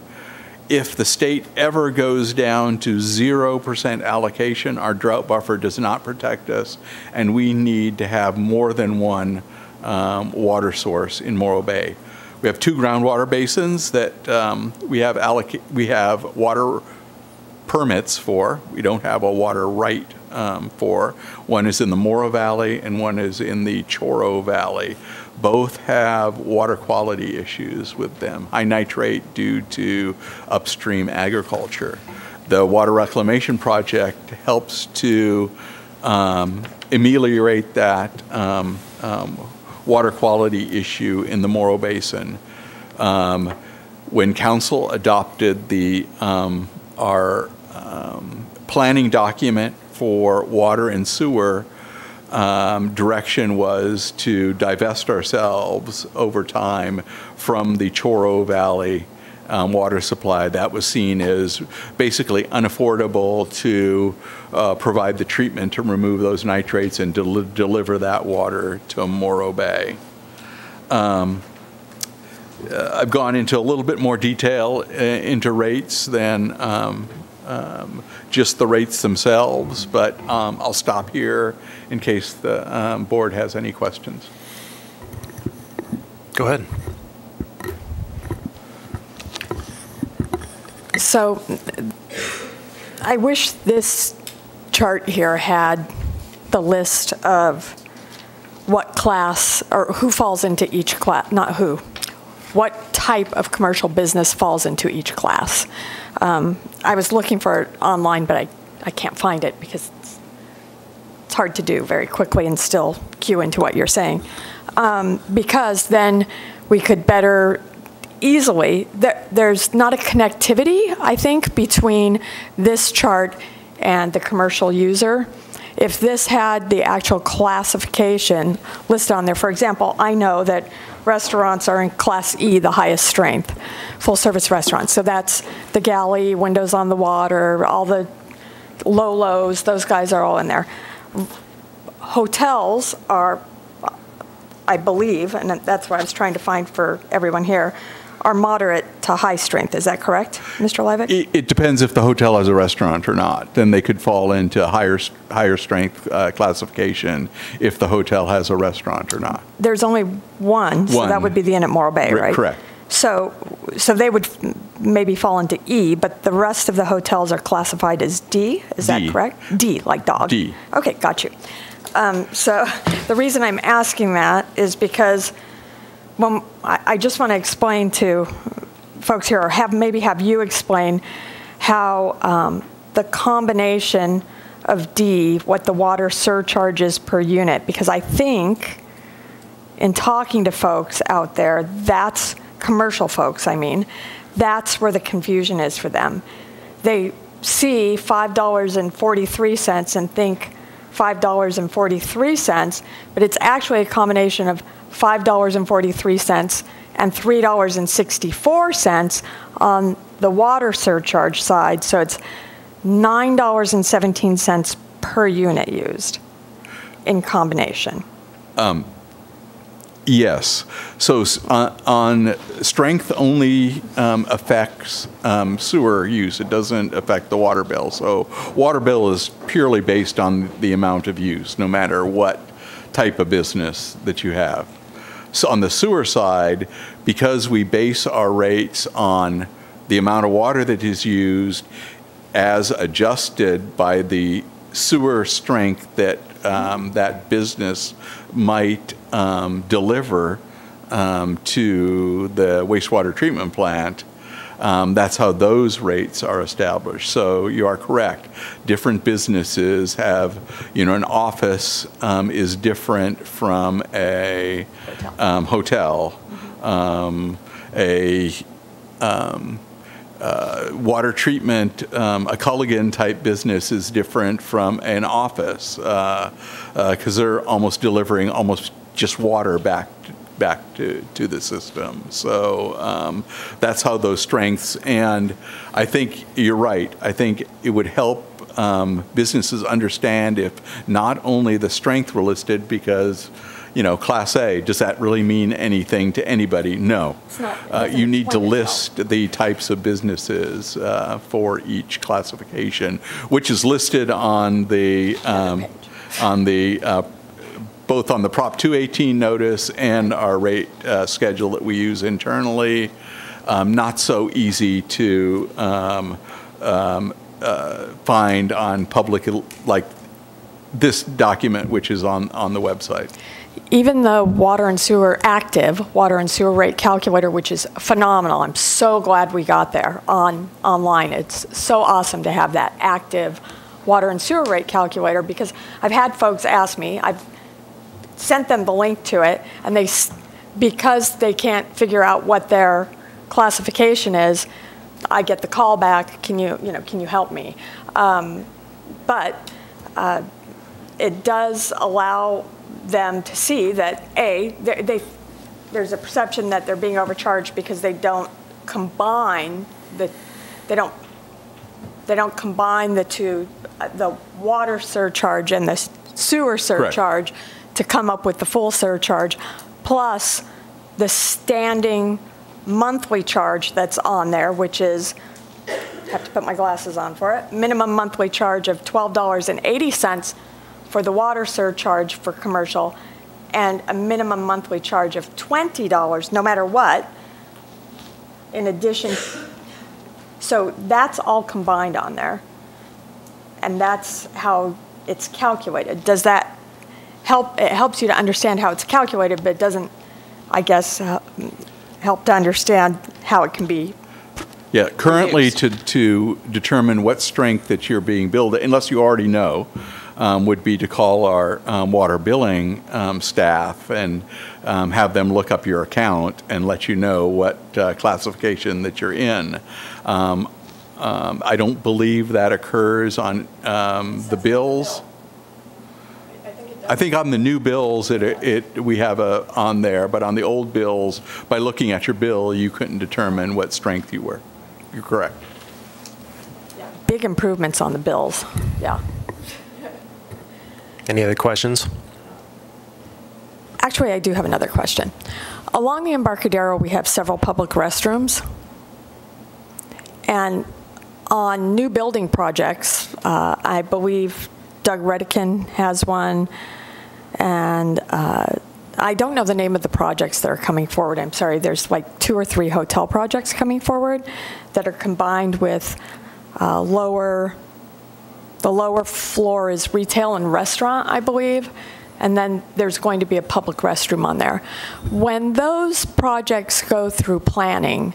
If the state ever goes down to 0% allocation, our drought buffer does not protect us, and we need to have more than one um, water source in Morro Bay. We have two groundwater basins that um, we have alloc- we have water permits for. We don't have a water right um, for. One is in the Morro Valley and one is in the Chorro Valley. Both have water quality issues with them, high nitrate due to upstream agriculture. The water reclamation project helps to um, ameliorate that um, um, water quality issue in the Morro Basin. Um, When council adopted the, um, our um, planning document for water and sewer, um, direction was to divest ourselves over time from the Chorro Valley um, water supply. That was seen as basically unaffordable to uh, provide the treatment to remove those nitrates and del- deliver that water to Morro Bay. Um, uh, I've gone into a little bit more detail uh, into rates than um, um, just the rates themselves, but um, I'll stop here in case the um, board has any questions. Go ahead. So I wish this chart here had the list of what class, or who falls into each class, not who, what type of commercial business falls into each class. Um, I was looking for it online, but I, I can't find it because it's, it's hard to do very quickly and still cue into what you're saying. Um, because then we could better easily, there, there's not a connectivity, I think, between this chart and the commercial user. If this had the actual classification listed on there, for example, I know that restaurants are in Class E, the highest strength, full-service restaurants. So that's the galley, windows on the water, all the Lolos, those guys are all in there. Hotels are, I believe, and that's what I was trying to find for everyone here, are moderate to high strength. Is that correct, Mr. Livick? It, it depends if the hotel has a restaurant or not. Then they could fall into higher, higher strength uh, classification if the hotel has a restaurant or not. There's only one, so that would be the Inn at Morro Bay, Right, right? correct. So, so they would maybe fall into E, but the rest of the hotels are classified as D, is that correct? D, like dog? D. Okay, got you. Um, So the reason I'm asking that is because I I just want to explain to folks here, or have, maybe have you explain how um, the combination of D, what the water surcharge is per unit, because I think in talking to folks out there, that's, commercial folks, I mean, that's where the confusion is for them. They see $5.43 and think $5.43, but it's actually a combination of $5.43 and $3.64 on the water surcharge side, so it's $9.17 per unit used in combination. Yes. So on- on, strength only um, affects um, sewer use. It doesn't affect the water bill. So water bill is purely based on the amount of use, no matter what type of business that you have. On the sewer side, because we base our rates on the amount of water that is used as adjusted by the sewer strength that um, that business might um, deliver um, to the wastewater treatment plant, um, that's how those rates are established. So you are correct. Different businesses have, you know, an office um, is different from a um, hotel. Um, a um, uh, water treatment, um, a Culligan type business is different from an office because they're almost delivering almost just water back back to, to the system. So um, that's how those strengths, and I think you're right. I think it would help um, businesses understand if not only the strength were listed because, you know, Class A, does that really mean anything to anybody? No. not- Uh, You need to list the types of businesses uh, for each classification, which is listed on the, um, on the, uh, both on the Prop 218 notice and our rate uh, schedule that we use internally. Um, Not so easy to um, um, uh, find on public, like this document, which is on, on the website. even the water and sewer active water and sewer rate calculator, which is phenomenal. I'm so glad we got there on online. It's so awesome to have that active water and sewer rate calculator because I've had folks ask me, I've sent them the link to it, and they, because they can't figure out what their classification is, I get the call back, can you, you know, can you help me? Um, But uh, it does allow them to see that, A, they, they- there's a perception that they're being overcharged because they don't combine the, they don't, they don't combine the two, uh, the water surcharge and the sewer surcharge to come up with the full surcharge, plus the standing monthly charge that's on there, which is, I have to put my glasses on for it, minimum monthly charge of $12.80 for the water surcharge for commercial, and a minimum monthly charge of $20, no matter what, in addition. So that's all combined on there. And that's how it's calculated. Does that help? It helps you to understand how it's calculated, but it doesn't, I guess, uh, help to understand how it can be Yeah, currently to, to determine what strength that you're being billed, unless you already know, um, would be to call our um, water billing um, staff and um, have them look up your account and let you know what uh, classification that you're in. Um, um, I don't believe that occurs on um, the bills. I think on the new bills, it, it, we have a, on there, but on the old bills, by looking at your bill, you couldn't determine what strength you were. You're correct. Yeah. big improvements on the bills. Yeah. Any other questions? Actually, I do have another question. Along the Embarcadero, we have several public restrooms. And on new building projects, uh, I believe Doug Redican has one. And uh, I don't know the name of the projects that are coming forward. I'm sorry. There's like two or three hotel projects coming forward that are combined with uh, lower the lower floor is retail and restaurant, I believe, and then there's going to be a public restroom on there. When those projects go through planning,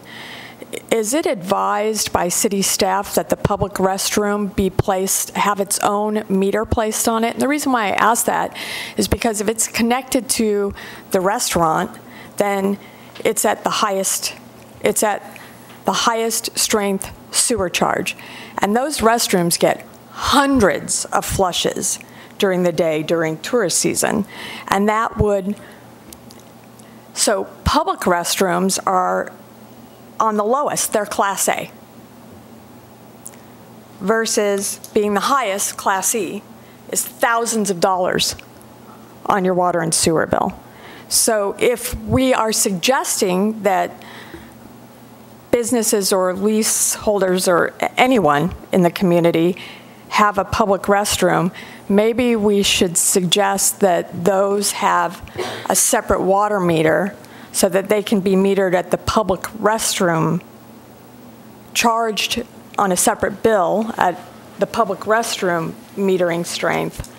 is it advised by city staff that the public restroom be placed, have its own meter placed on it? And the reason why I ask that is because if it's connected to the restaurant, then it's at the highest, it's at the highest strength sewer charge. And those restrooms get hundreds of flushes during the day during tourist season. And that would, so public restrooms are on the lowest, they're Class A. Versus being the highest, Class E, is thousands of dollars on your water and sewer bill. So if we are suggesting that businesses or leaseholders or anyone in the community have a public restroom, maybe we should suggest that those have a separate water meter so that they can be metered at the public restroom, charged on a separate bill at the public restroom metering strength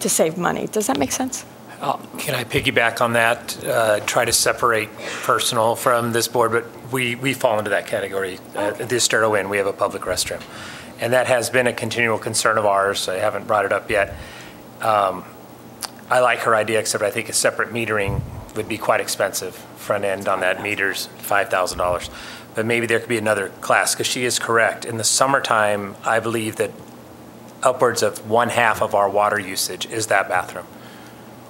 to save money. Does that make sense? Uh, Can I piggyback on that? Uh, Try to separate personal from this board, but we, we fall into that category. Uh, At the Estero Inn, we have a public restroom. And that has been a continual concern of ours. I haven't brought it up yet. Um, I like her idea, except I think a separate metering would be quite expensive. Front end on that meter's $5,000. But maybe there could be another class, because she is correct. In the summertime, I believe that upwards of one half of our water usage is that bathroom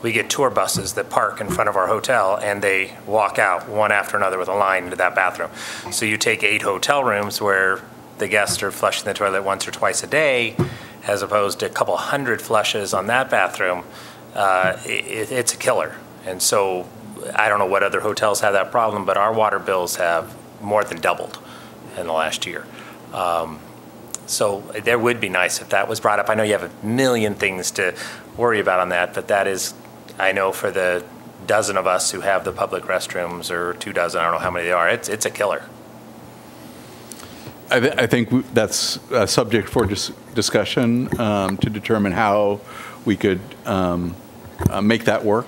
we get tour buses that park in front of our hotel and they walk out one after another with a line into that bathroom. So you take eight hotel rooms where the guests are flushing the toilet once or twice a day, as opposed to a couple hundred flushes on that bathroom. Uh, it, it's a killer. And so I don't know what other hotels have that problem, but our water bills have more than doubled in the last year. Um, so there would be nice if that was brought up. I know you have a million things to worry about on that, but that is, I know for the dozen of us who have the public restrooms, or two dozen, I don't know how many they are, it's, it's a killer. I, th- I think that's a subject for dis- discussion um, to determine how we could um, uh, make that work.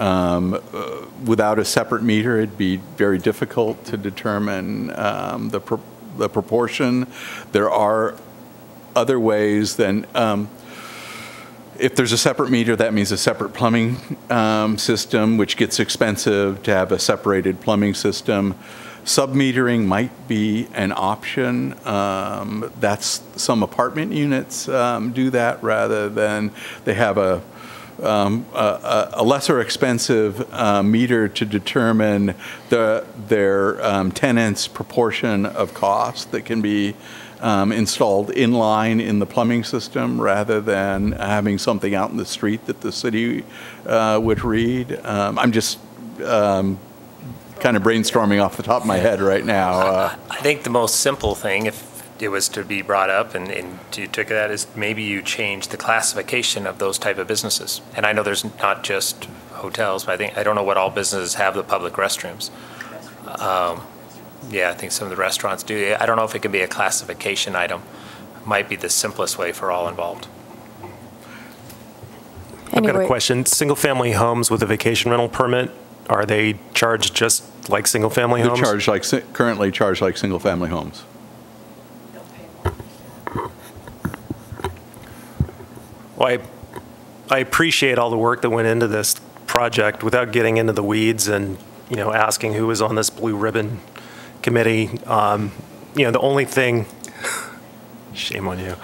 Um, uh, Without a separate meter, it'd be very difficult to determine um, the pro- the proportion. There are other ways, than um, if there's a separate meter, that means a separate plumbing um, system, which gets expensive to have a separated plumbing system. Submetering might be an option. Um, That's, some apartment units um, do that rather than, they have a, um, a- a lesser expensive uh, meter to determine the, their um, tenants' proportion of cost that can be um, installed in line in the plumbing system rather than having something out in the street that the city uh, would read. Um, I'm just kind of brainstorming off the top of my head right now. Uh, I think the most simple thing, if it was to be brought up and, and you took that as maybe you change the classification of those type of businesses. And I know there's not just hotels, but I think, I don't know what all businesses have the public restrooms. Um, Yeah, I think some of the restaurants do. I don't know if it can be a classification item. Might be the simplest way for all involved. I've got a question. Single-family homes with a vacation rental permit, are they charged just like single-family They're homes? charged like, currently charged like single-family homes. Well, I, I appreciate all the work that went into this project without getting into the weeds and, you know, asking who was on this blue ribbon committee. Um, You know, the only thing, shame on you.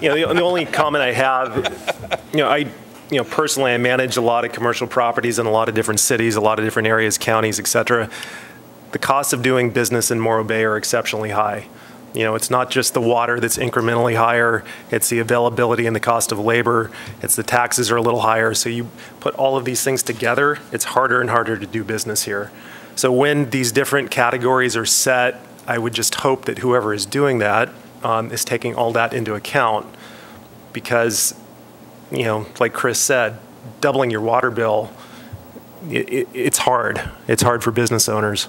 You know, the, the only comment I have, you know, I, you know, personally, I manage a lot of commercial properties in a lot of different cities, a lot of different areas, counties, et cetera. The costs of doing business in Morro Bay are exceptionally high. You know, it's not just the water that's incrementally higher, it's the availability and the cost of labor, it's the taxes are a little higher. So you put all of these things together, it's harder and harder to do business here. So when these different categories are set, I would just hope that whoever is doing that um, is taking all that into account because, you know, like Chris said, doubling your water bill, it, it, it's hard. It's hard for business owners.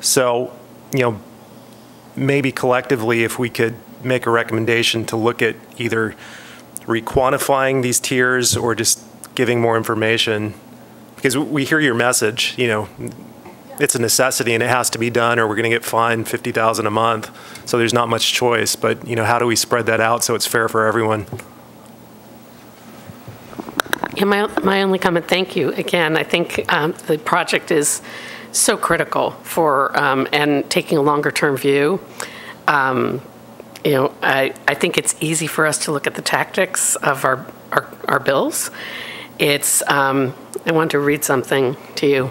So, you know, maybe collectively, if we could make a recommendation to look at either re-quantifying these tiers or just giving more information, because we hear your message, you know, it's a necessity and it has to be done, or we're going to get fined 50,000 a month. So there's not much choice, but, you know, how do we spread that out so it's fair for everyone? Yeah, my, my only comment, thank you. Again, I think um, the project is so critical for, um, and taking a longer-term view. Um, You know, I, I think it's easy for us to look at the tactics of our, our, our bills. It's, um, I want to read something to you.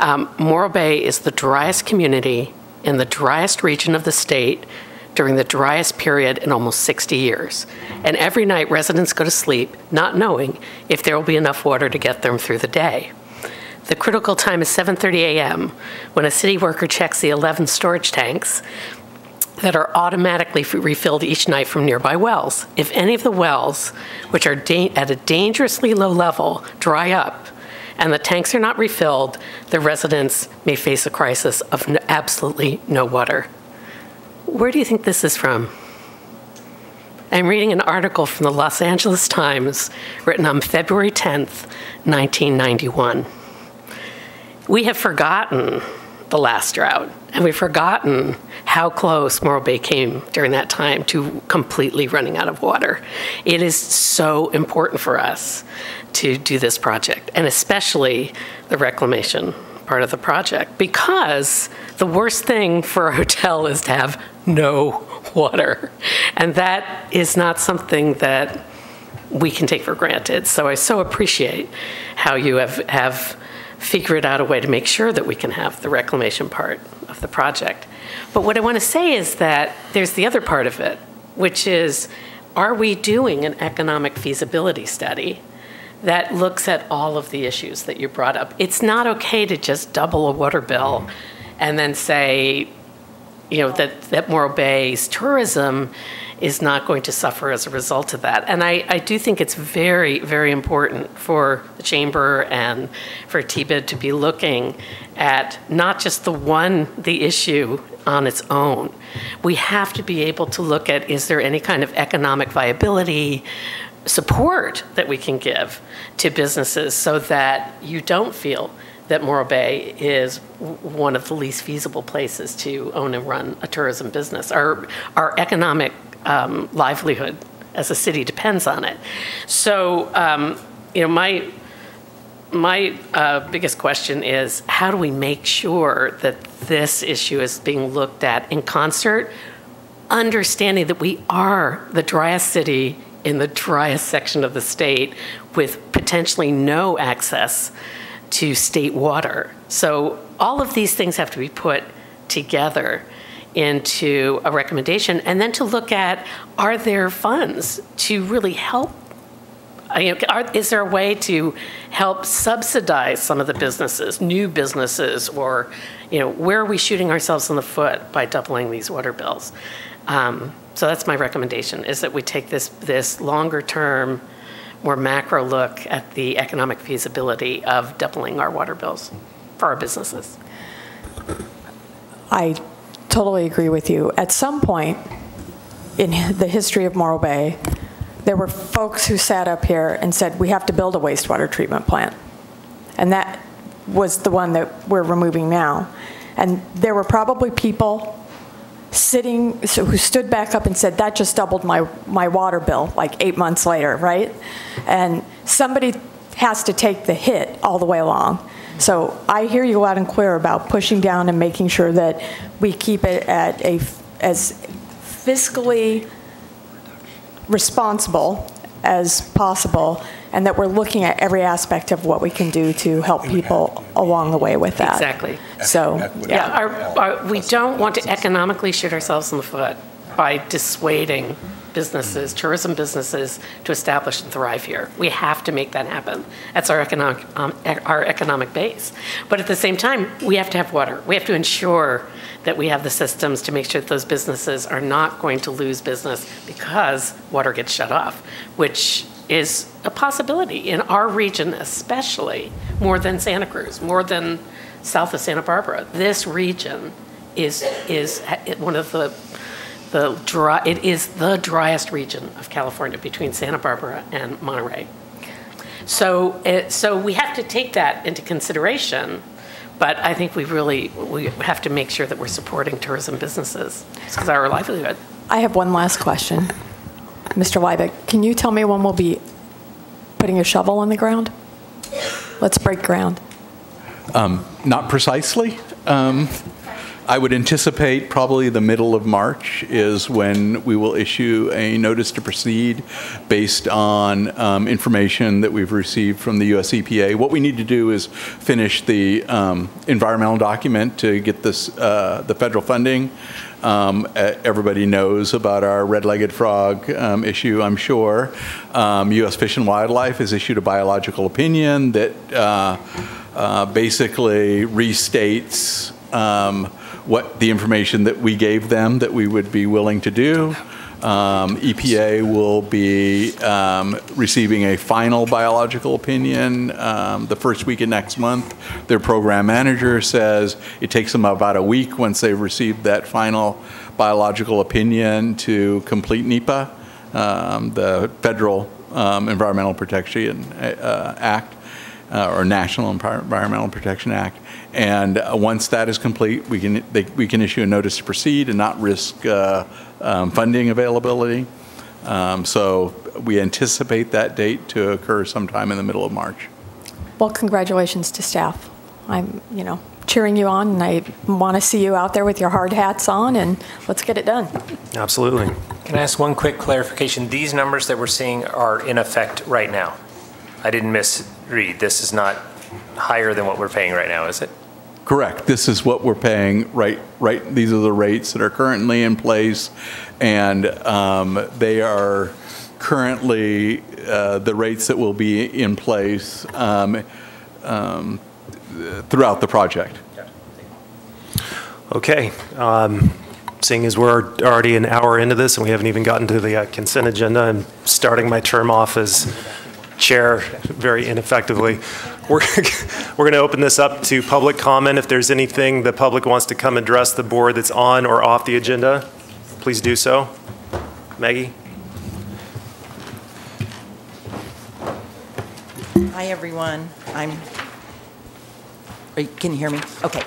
Um, Morro Bay is the driest community in the driest region of the state during the driest period in almost 60 years. And every night, residents go to sleep not knowing if there will be enough water to get them through the day. The critical time is 7:30 a.m. when a city worker checks the 11 storage tanks that are automatically refilled each night from nearby wells. If any of the wells, which are at a dangerously low level, dry up and the tanks are not refilled, the residents may face a crisis of absolutely no water. Where do you think this is from? I'm reading an article from the Los Angeles Times written on February 10th, 1991. We have forgotten the last drought, and we've forgotten how close Morro Bay came during that time to completely running out of water. It is so important for us to do this project, and especially the reclamation part of the project, because the worst thing for a hotel is to have no water. And that is not something that we can take for granted. So I so appreciate how you have, have figured out a way to make sure that we can have the reclamation part of the project. But what I want to say is that there's the other part of it, which is are we doing an economic feasibility study that looks at all of the issues that you brought up? It's not okay to just double a water bill and then say, you know, that, that Morro Bay's tourism is not going to suffer as a result of that. And I, I do think it's very, very important for the chamber and for TBID to be looking at not just the one, the issue on its own. We have to be able to look at, is there any kind of economic viability, support that we can give to businesses so that you don't feel that Morro Bay is one of the least feasible places to own and run a tourism business. Our, our economic um, livelihood as a city depends on it. So, um, you know, my my uh, biggest question is how do we make sure that this issue is being looked at in concert, understanding that we are the driest city in the driest section of the state with potentially no access to state water. So all of these things have to be put together into a recommendation and then to look at are there funds to really help are, is there a way to help subsidize some of the businesses, new businesses, or you know, where are we shooting ourselves in the foot by doubling these water bills? Um, so that's my recommendation: is that we take this this longer term, more macro look at the economic feasibility of doubling our water bills for our businesses. I totally agree with you. At some point in the history of Morro Bay, there were folks who sat up here and said, we have to build a wastewater treatment plant. And that was the one that we're removing now. And there were probably people sitting, so who stood back up and said, that just doubled my, my water bill, like eight months later, right? And somebody has to take the hit all the way along. So I hear you loud and clear about pushing down and making sure that we keep it at a, as fiscally responsible as possible, and that we're looking at every aspect of what we can do to help people along the way with that. Exactly. So, Yeah, our, our, we don't want to economically shoot ourselves in the foot by dissuading businesses, tourism businesses, to establish and thrive here. We have to make that happen. That's our economic, um, our economic base. But at the same time, we have to have water. We have to ensure that we have the systems to make sure that those businesses are not going to lose business because water gets shut off, which is a possibility in our region, especially more than Santa Cruz, more than south of Santa Barbara. This region is is one of the the dry. It is the driest region of California between Santa Barbara and Monterey. So it, so we have to take that into consideration. But I think we really we have to make sure that we're supporting tourism businesses because our livelihood. I have one last question. Mr. Livick, can you tell me when we'll be putting a shovel in the ground? Let's break ground. Not precisely. Um, I would anticipate probably the middle of March is when we will issue a notice to proceed based on um, information that we've received from the US EPA. What we need to do is finish the um, environmental document to get this, uh, the federal funding. Um, Everybody knows about our red-legged frog um, issue, I'm sure. Um, U.S. Fish and Wildlife has issued a biological opinion that uh, uh, basically restates um, what the information that we gave them that we would be willing to do. Um, EPA will be um, receiving a final biological opinion um, the first week of next month. Their program manager says it takes them about a week once they've received that final biological opinion to complete NEPA, um, the Federal um, Environmental Protection uh, Act uh, or National Envi- Environmental Protection Act. And uh, once that is complete, we can, they, we can issue a notice to proceed and not risk uh, um, funding availability. Um, So we anticipate that date to occur sometime in the middle of March. Well, congratulations to staff. I'm, you know, cheering you on, and I want to see you out there with your hard hats on, and let's get it done. Absolutely. Can I ask one quick clarification? These numbers that we're seeing are in effect right now. I didn't misread. This is not higher than what we're paying right now, is it? Correct. This is what we're paying, right, right, these are the rates that are currently in place, and um, they are currently uh, the rates that will be in place um, um, throughout the project. Okay. um, Seeing as we're already an hour into this and we haven't even gotten to the uh, consent agenda, I'm starting my term off as chair very ineffectively. We're we're going to open this up to public comment. If there's anything the public wants to come address the board that's on or off the agenda, please do so. Maggie? Hi, everyone. I'm, can you hear me? Okay.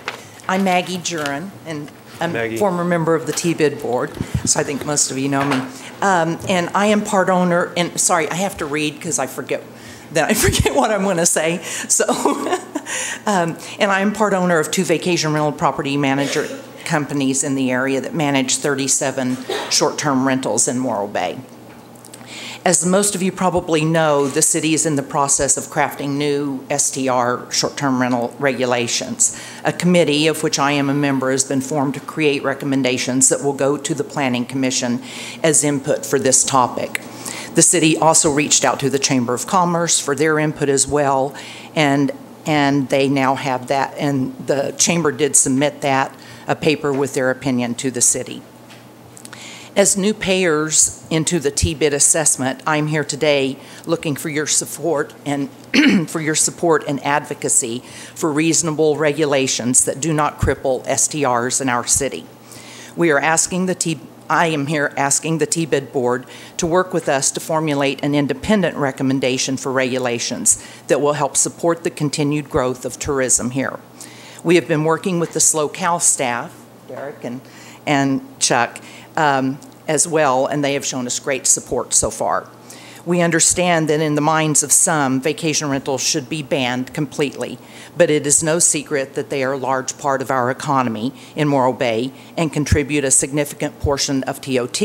I'm Maggie Juran, and I'm Maggie. a former member of the T-Bid Board, so I think most of you know me. Um, And I am part owner, and, sorry, I have to read because I forget, then I forget what I'm going to say. So, um, and I am part owner of two vacation rental property manager companies in the area that manage 37 short-term rentals in Morro Bay. As most of you probably know, the city is in the process of crafting new STR, short-term rental regulations. A committee, of which I am a member, has been formed to create recommendations that will go to the Planning Commission as input for this topic. The city also reached out to the Chamber of Commerce for their input as well, and, and they now have that, and the chamber did submit that, a paper with their opinion to the city. As new payers into the T-bid assessment, I'm here today looking for your support and for your support and advocacy for reasonable regulations that do not cripple STRs in our city. We are asking the T, I am here asking the T-bid board to work with us to formulate an independent recommendation for regulations that will help support the continued growth of tourism here. We have been working with the SLO CAL staff, Derek and, and Chuck, um, as well, and they have shown us great support so far. We understand that in the minds of some, vacation rentals should be banned completely, but it is no secret that they are a large part of our economy in Morro Bay and contribute a significant portion of TOT,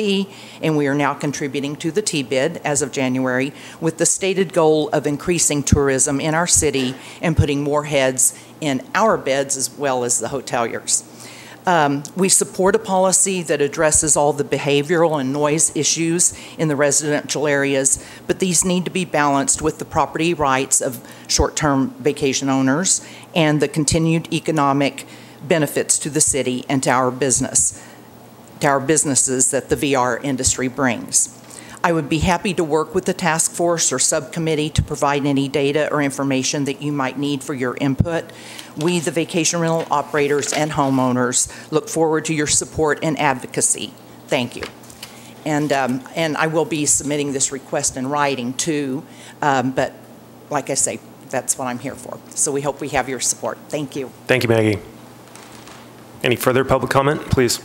and we are now contributing to the T-bid as of January with the stated goal of increasing tourism in our city and putting more heads in our beds as well as the hoteliers. Um, We support a policy that addresses all the behavioral and noise issues in the residential areas, but these need to be balanced with the property rights of short-term vacation owners and the continued economic benefits to the city and to our business, to our businesses that the VR industry brings. I would be happy to work with the task force or subcommittee to provide any data or information that you might need for your input. We, the vacation rental operators and homeowners, look forward to your support and advocacy. Thank you. And, um, and I will be submitting this request in writing too, um, but like I say, that's what I'm here for. So we hope we have your support. Thank you. Thank you, Maggie. Any further public comment, please?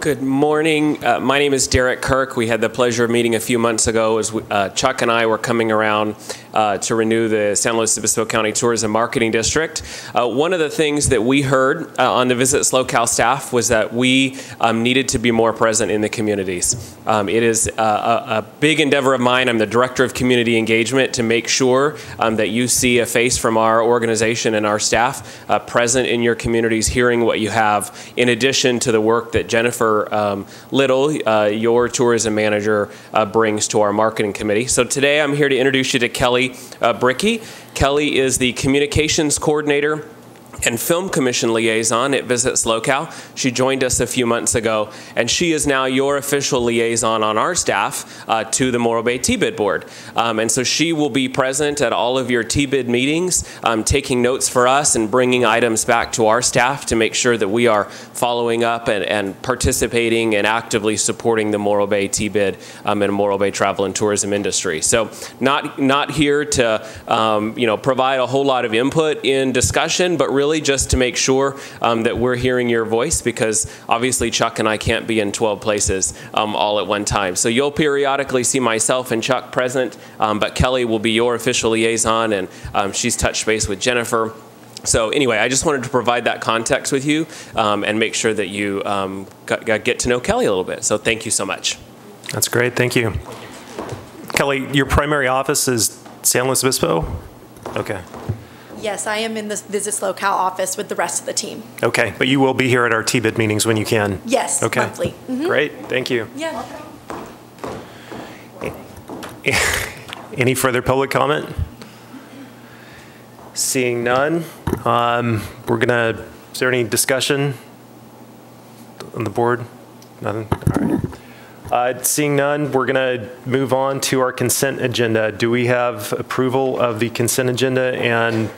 Good morning. Uh, My name is Derek Kirk. We had the pleasure of meeting a few months ago as we- uh, Chuck and I were coming around uh, to renew the San Luis Obispo County Tourism Marketing District. Uh, One of the things that we heard uh, on the Visit SLO CAL staff was that we um, needed to be more present in the communities. Um, It is a- a a big endeavor of mine. I'm the Director of Community Engagement to make sure um, that you see a face from our organization and our staff uh, present in your communities, hearing what you have, in addition to the work that Jennifer um, Little, uh, your tourism manager, uh, brings to our marketing committee. So today I'm here to introduce you to Kelly uh, Bricky. Kelly is the communications coordinator and Film Commission liaison at Visits SLO CAL. She joined us a few months ago, and she is now your official liaison on our staff uh, to the Morro Bay T-Bid Board. Um, and so she will be present at all of your T-Bid meetings, um, taking notes for us and bringing items back to our staff to make sure that we are following up and, and participating and actively supporting the Morro Bay T-Bid um, and Morro Bay travel and tourism industry. So not, not here to, um, you know, provide a whole lot of input in discussion, but really just to make sure um, that we're hearing your voice because obviously Chuck and I can't be in 12 places um, all at one time. So you'll periodically see myself and Chuck present, um, but Kelly will be your official liaison and um, she's touched base with Jennifer. So anyway, I just wanted to provide that context with you um, and make sure that you get to know Kelly a little bit. So thank you so much. That's great, thank you. Kelly, your primary office is San Luis Obispo? Okay, Yes, I am in the Visit SLO CAL office with the rest of the team. okay, but you will be here at our T-bid meetings when you can? Yes, Okay. monthly. Mhm. Great, thank you. Yeah. Any further public comment? Seeing none, um, we're gonna, is there any discussion on the board? Nothing? All right. Uh, Seeing none, we're gonna move on to our consent agenda. Do we have approval of the consent agenda and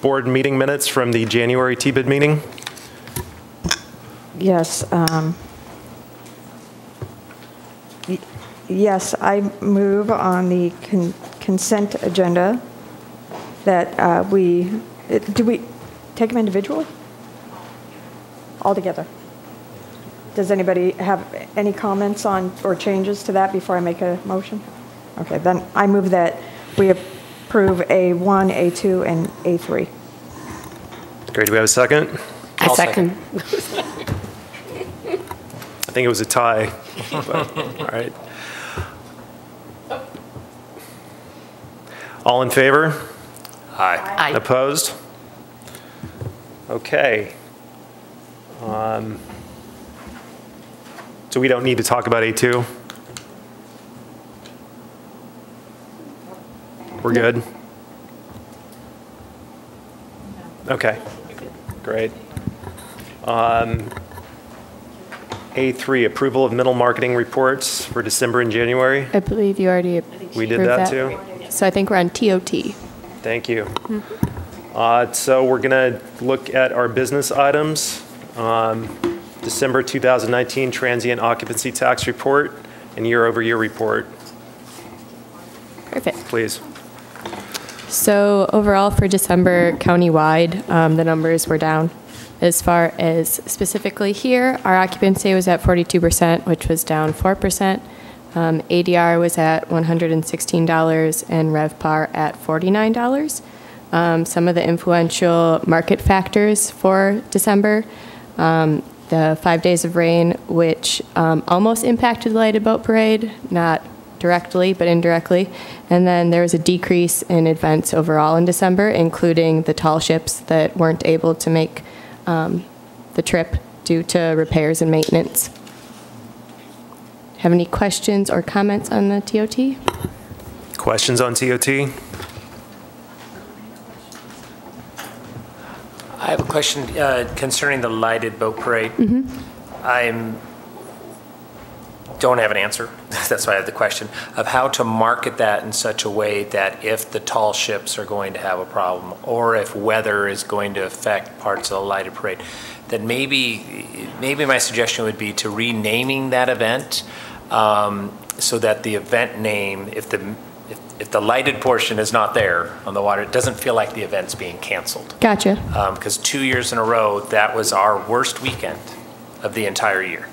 board meeting minutes from the January T-bid meeting? Yes. um, Yes, I move on the con- consent agenda that uh, we, do we, take them individually? All together? Does anybody have any comments on, or changes to that before I make a motion? Okay, then I move that we approve A1, A2, and A3. Great, do we have a second? I second. I think it was a tie. but, All right. All in favor? Aye. Aye. Opposed? Okay. Um, So we don't need to talk about A2? We're good? Okay, great. Um, A3, approval of middle marketing reports for December and January. I believe you already We did approved that too? So I think we're on TOT. Thank you. Uh, So we're going to look at our business items. Um, December 2019 transient occupancy tax report and year-over-year report, Perfect. please. So overall for December countywide, um, the numbers were down. As far as specifically here, our occupancy was at 42%, which was down 4%. Um, ADR was at $116 and RevPAR at $49. Um, some of the influential market factors for December, um, the five days of rain, which um, almost impacted the lighted boat parade, not directly, but indirectly. And then there was a decrease in events overall in December, including the tall ships that weren't able to make um, the trip due to repairs and maintenance. Have any questions or comments on the TOT? Questions on TOT? I have a question uh, concerning the lighted boat parade. I'm, don't have an answer, that's why I have the question, of how to market that in such a way that if the tall ships are going to have a problem, or if weather is going to affect parts of the lighted parade, then maybe, maybe my suggestion would be to renaming that event um, so that the event name, if the, if- if the lighted portion is not there on the water, it doesn't feel like the event's being canceled Gotcha. because two years in a row, that was our worst weekend of the entire year.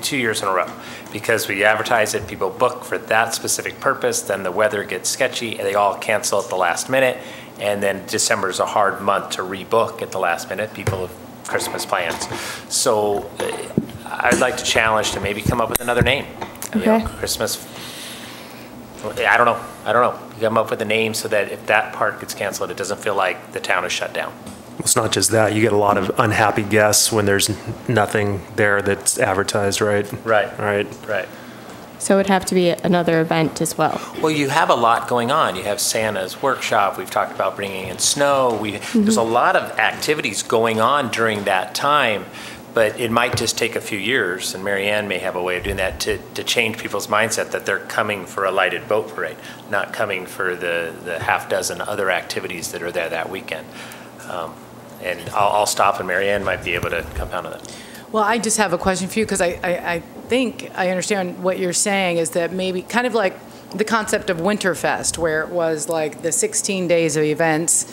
Two years in a row. Because we advertise it, people book for that specific purpose, then the weather gets sketchy, and they all cancel at the last minute. And then December is a hard month to rebook at the last minute. People have Christmas plans. So uh, I'd like to challenge to maybe come up with another name. You know, Okay. Christmas, I don't know, I don't know. Come up with a name so that if that part gets canceled, it doesn't feel like the town is shut down. It's not just that, you get a lot of unhappy guests when there's nothing there that's advertised, right? Right. Right. Right. So it would have to be another event as well. Well, you have a lot going on. You have Santa's workshop. We've talked about bringing in snow. We, There's a lot of activities going on during that time, but it might just take a few years, and Marianne may have a way of doing that to, to change people's mindset that they're coming for a lighted boat parade, not coming for the, the half dozen other activities that are there that weekend. Um, and I'll, I'll stop, and Marianne might be able to compound on that. Well, I just have a question for you because I, I, I think I understand what you're saying is that maybe kind of like the concept of Winterfest, where it was like the 16 days of events.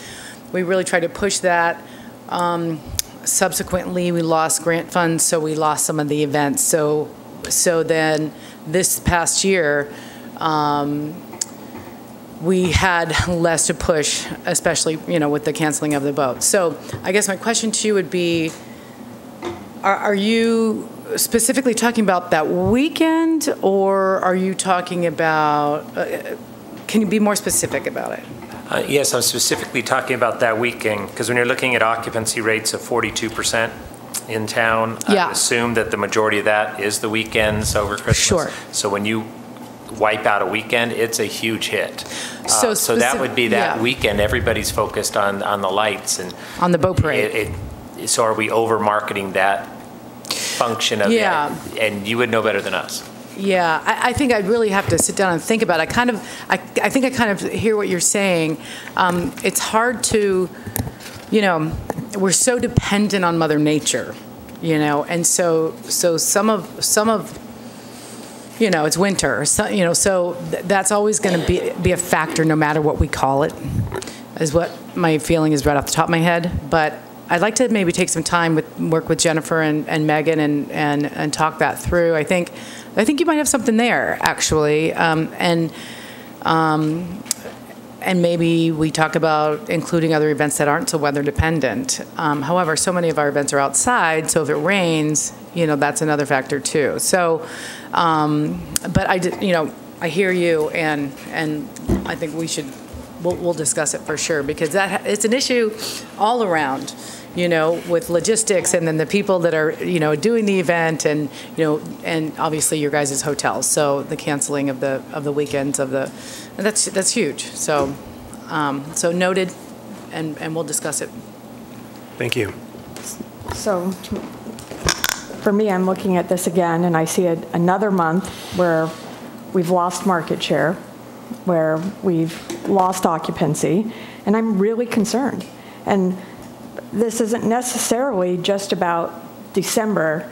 We really tried to push that. Um, subsequently, we lost grant funds, so we lost some of the events. So, so then this past year, um, we had less to push, especially you know with the canceling of the boat. So, I guess my question to you would be. Are, are you specifically talking about that weekend, or are you talking about, uh, can you be more specific about it? Uh, Yes, I'm specifically talking about that weekend, because when you're looking at occupancy rates of 42% in town, I Yeah. would assume that the majority of that is the weekends over Christmas. Sure. So when you wipe out a weekend, it's a huge hit. Uh, So So that would be that yeah. weekend, everybody's focused on, on the lights and. On the boat parade. it- it- So are we over-marketing that function of it? Yeah. And you would know better than us. Yeah, I, I think I'd really have to sit down and think about it. I kind of, I, I think I kind of hear what you're saying. Um, it's hard to, you know, we're so dependent on Mother Nature, you know, and so, so some of, some of, you know, it's winter, so, you know, so th- that's always going to be, be a factor no matter what we call it. is what my feeling is right off the top of my head. But I'd like to maybe take some time with, work with Jennifer and, and Megan and, and, and talk that through. I think, I think you might have something there, actually. Um, and, um, and maybe we talk about including other events that aren't so weather dependent. Um, however, so many of our events are outside, so if it rains, you know, that's another factor too. So, um, but I, did- you know, I hear you, and and I think we should we'll, we'll discuss it for sure because that it's an issue all around. You know, with logistics and then the people that are, you know, doing the event and, you know, and obviously your guys' hotels. So the canceling of the, of the weekends of the, and that's, that's huge. So, um, so noted, and, and we'll discuss it. Thank you. So for me, I'm looking at this again, and I see a- another month where we've lost market share, where we've lost occupancy, and I'm really concerned. And this isn't necessarily just about December.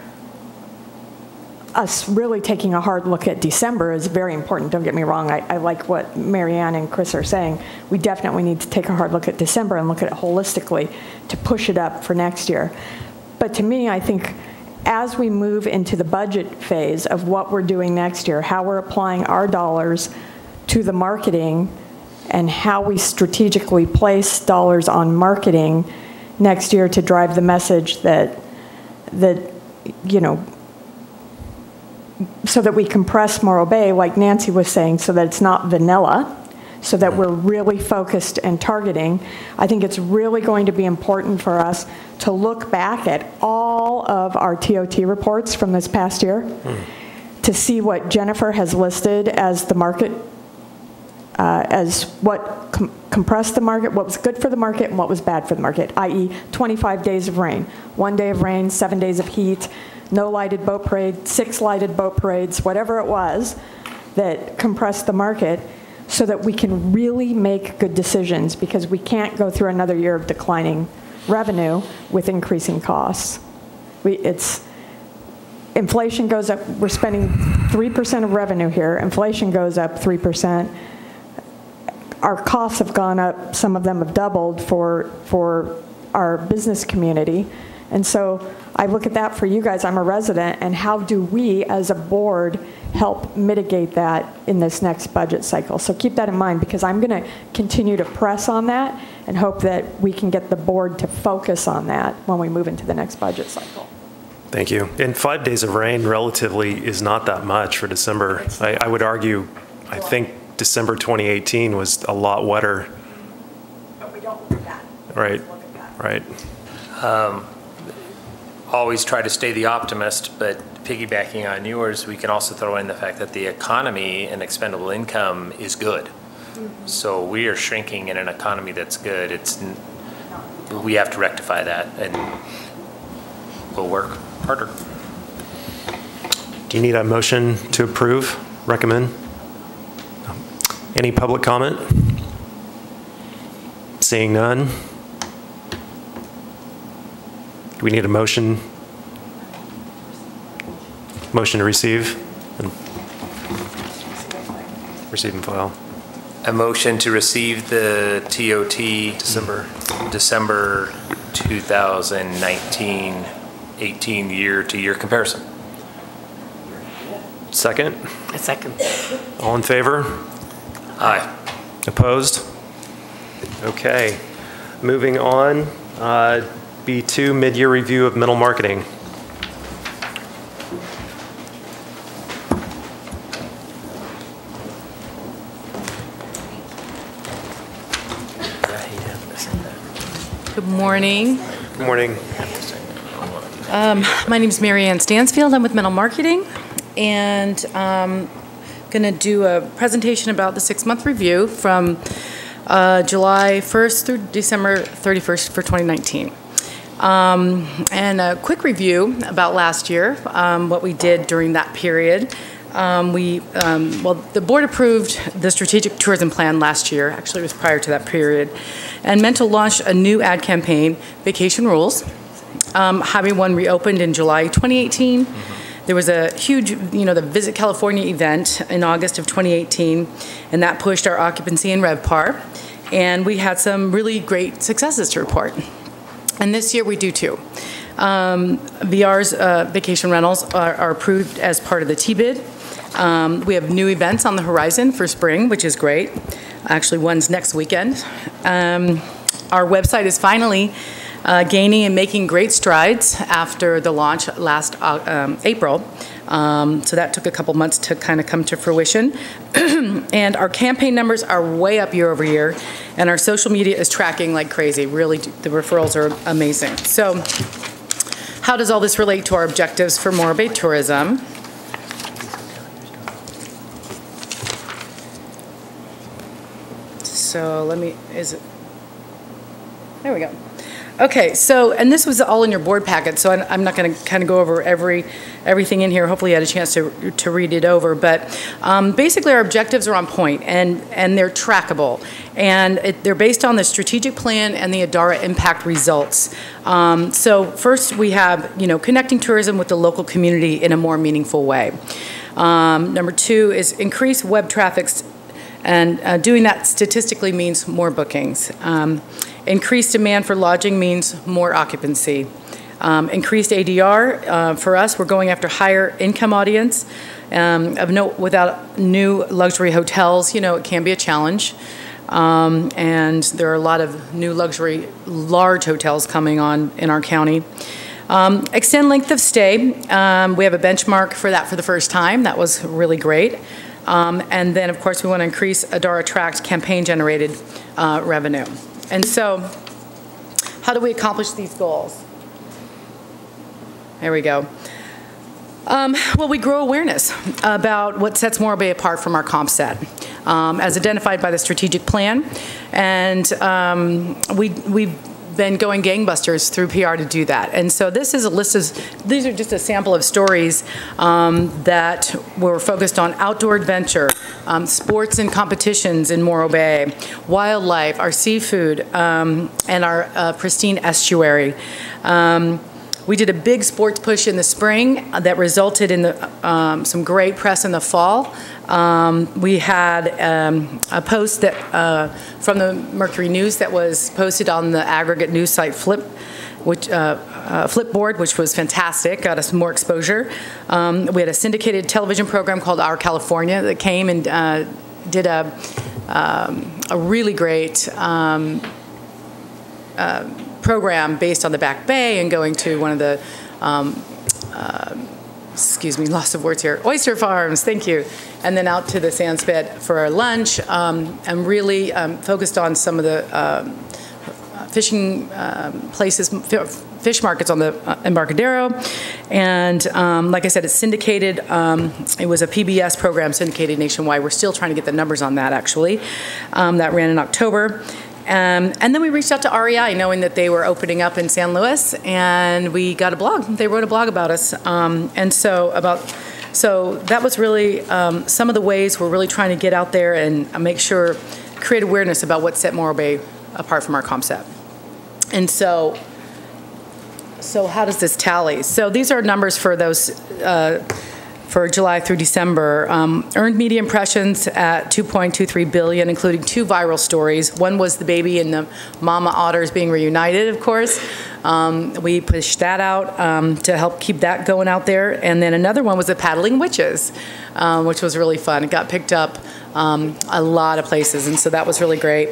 Us really taking a hard look at December is very important, don't get me wrong. I, I like what Marianne and Chris are saying. We definitely need to take a hard look at December and look at it holistically to push it up for next year. But to me, I think as we move into the budget phase of what we're doing next year, how we're applying our dollars to the marketing and how we strategically place dollars on marketing next year to drive the message that, that, you know, so that we compress Morro Bay, like Nancy was saying, so that it's not vanilla, so that we're really focused and targeting. I think it's really going to be important for us to look back at all of our TOT reports from this past year to see what Jennifer has listed as the market, uh, as what com- compressed the market, what was good for the market, and what was bad for the market, i.e. 25 days of rain. One day of rain, seven days of heat, no lighted boat parade, six lighted boat parades, whatever it was that compressed the market, so that we can really make good decisions, because we can't go through another year of declining revenue with increasing costs. We, it's, inflation goes up, we're spending 3% of revenue here, inflation goes up 3%. Our costs have gone up, some of them have doubled for, for our business community. And so I look at that for you guys, I'm a resident, and how do we, as a board, help mitigate that in this next budget cycle? So keep that in mind, because I'm going to continue to press on that and hope that we can get the board to focus on that when we move into the next budget cycle. Thank you. And five days of rain relatively is not that much for December. I, I would argue, I think December 2018 was a lot wetter. But we don't look at that. Right, right. Um, Always try to stay the optimist, but piggybacking on yours, we can also throw in the fact that the economy and expendable income is good. Mm-hmm. So we are shrinking in an economy that's good. It's, we have to rectify that, and we'll work harder. Do you need a motion to approve, recommend? Any public comment? Seeing none? Do we need a motion? Motion to receive? and Receive and file. A motion to receive the TOT December. December 2019, 18 year-to-year comparison. Second? A second. All in favor? Aye. Opposed? Okay. Moving on, uh, B2, mid-year review of mental marketing. Good morning. Good morning. Um, My name is Marianne Stansfield. I'm with Mental Marketing, and um going to do a presentation about the six-month review from uh, July 1st through December 31st for 2019. Um, And a quick review about last year, um, what we did during that period. Um, We, um, well, the board approved the strategic tourism plan last year, actually it was prior to that period, and meant to launch a new ad campaign, Vacation Rules, um, having one reopened in July 2018. There was a huge, you know, the Visit California event in August of 2018, and that pushed our occupancy in RevPAR. and we had some really great successes to report. And this year we do too. Um, VR's uh, vacation rentals are, are approved as part of the T-bid. Um, we have new events on the horizon for spring, which is great. Actually, one's next weekend. Um, our website is finally uh, gaining and making great strides after the launch last uh, um, April. Um, so that took a couple months to kind of come to fruition. and our campaign numbers are way up year over year, and our social media is tracking like crazy. Really, the referrals are amazing. So, how does all this relate to our objectives for Morro Bay tourism? So let me, is it, there we go. Okay, so, and this was all in your board packet, so I'm- I'm not going to kind of go over every, everything in here. Hopefully you had a chance to, to read it over. But um, basically, our objectives are on point, and, and they're trackable. And it- they're based on the strategic plan and the Adara impact results. Um, So first, we have, you know, connecting tourism with the local community in a more meaningful way. Um, Number two is increase web traffic and uh, doing that statistically means more bookings. Um, Increased demand for lodging means more occupancy. Um, Increased ADR, uh, for us, we're going after higher income audience. Um, Of without new luxury hotels, you know, it can be a challenge. Um, And there are a lot of new luxury, large hotels coming on in our county. Um, Extend length of stay. Um, We have a benchmark for that for the first time. That was really great. Um, And then, of course, we want to increase Adara Tract campaign-generated uh, revenue. And so, how do we accomplish these goals? There we go. Um, Well, we grow awareness about what sets Morro Bay apart from our comp set, um, as identified by the strategic plan. And um, we, we've been going gangbusters through PR to do that. And so this is a list of, these are just a sample of stories um, that were focused on outdoor adventure, um, sports and competitions in Morro Bay, wildlife, our seafood, um, and our uh, pristine estuary. We did a big sports push in the spring that resulted in the, um, some great press in the fall. Um, we had um, a post that uh, from the Mercury News that was posted on the aggregate news site Flip, which uh, uh, Flipboard, which was fantastic, got us more exposure. Um, we had a syndicated television program called Our California that came and uh, did a um, a really great. Um, uh, program based on the Back Bay and going to one of the, um, uh, excuse me, loss of words here, oyster farms, thank you, and then out to the sandspit for our lunch, um, and really um, focused on some of the um, fishing um, places, fish markets on the uh, Embarcadero, and um, like I said, it's syndicated. Um, it was a PBS program syndicated nationwide. We're still trying to get the numbers on that actually. Um, that ran in October. Um, and then we reached out to REI, knowing that they were opening up in San Luis, and we got a blog. They wrote a blog about us, um, and so about. So that was really um, some of the ways we're really trying to get out there and make sure, create awareness about what set Morro Bay apart from our comp set. And so, so how does this tally? So these are numbers for those. Uh, for July through December. Um, earned media impressions at 2.23 billion, including two viral stories. One was the baby and the mama otters being reunited, of course. Um, we pushed that out um, to help keep that going out there. And then another one was the paddling witches, um, which was really fun. It got picked up um, a lot of places, and so that was really great.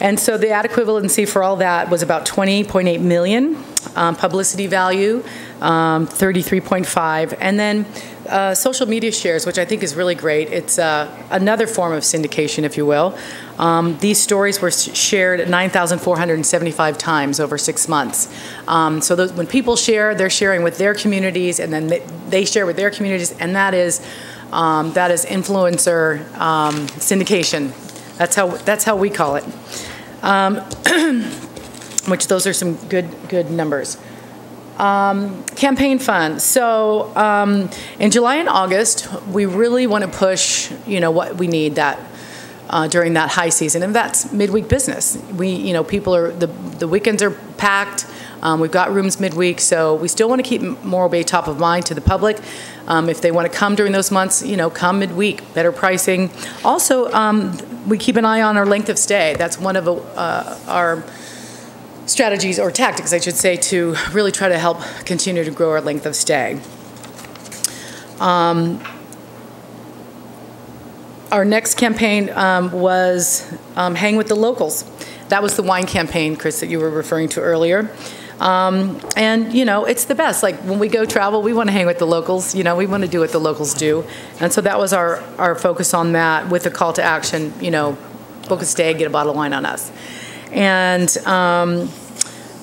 And so the ad equivalency for all that was about 20.8 million. Um, publicity value, um, 33.5, and then uh, social media shares, which I think is really great. It's uh, another form of syndication, if you will. Um, these stories were shared 9,475 times over six months. Um, so those, when people share, they're sharing with their communities, and then they, they share with their communities, and that is um, that is influencer um, syndication. That's how that's how we call it. Um, which those are some good good numbers. Um, campaign fund. So um, in July and August, we really want to push, you know, what we need that uh, during that high season, and that's midweek business. We, you know, people are the the weekends are packed. Um, We've got rooms midweek, so we still want to keep Morro Bay top of mind to the public. Um, If they want to come during those months, you know, come midweek, better pricing. Also, um, we keep an eye on our length of stay. That's one of uh, our strategies, or tactics, I should say, to really try to help continue to grow our length of stay. Um, Our next campaign um, was um, Hang with the Locals. That was the wine campaign, Chris, that you were referring to earlier. Um, And, you know, it's the best. Like, when we go travel, we want to hang with the locals, you know, we want to do what the locals do. And so that was our, our focus on that with a call to action, you know, book a stay, get a bottle of wine on us. And um,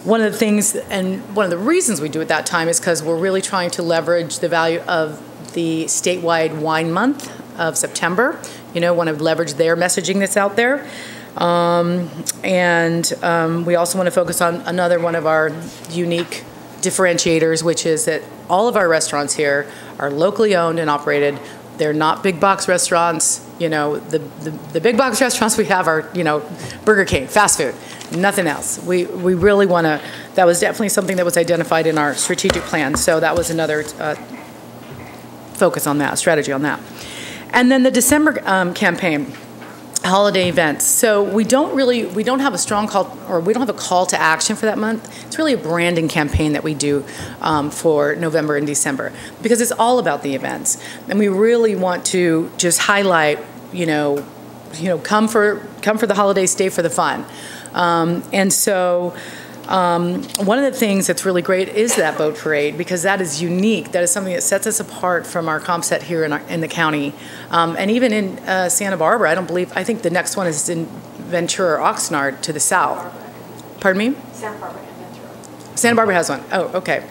one of the things, and one of the reasons we do it that time is because we're really trying to leverage the value of the statewide wine month of September. You know, want to leverage their messaging that's out there. Um, and um, we also want to focus on another one of our unique differentiators, which is that all of our restaurants here are locally owned and operated. They're not big box restaurants. You know, the, the, the big box restaurants we have are, you know, Burger King, fast food, nothing else. We, we really want to, that was definitely something that was identified in our strategic plan. So that was another uh, focus on that, strategy on that. And then the December um, campaign, holiday events. So we don't really, we don't have a strong call, or we don't have a call to action for that month. It's really a branding campaign that we do um, for November and December because it's all about the events, and we really want to just highlight, you know, you know, come for come for the holiday, stay for the fun, um, and so. Um, one of the things that's really great is that boat parade because that is unique. That is something that sets us apart from our comp set here in, our, in the county. Um, and even in uh, Santa Barbara, I don't believe, I think the next one is in Ventura or Oxnard to the south. Pardon me? Santa Barbara and Ventura. Santa Barbara has one. Oh, okay.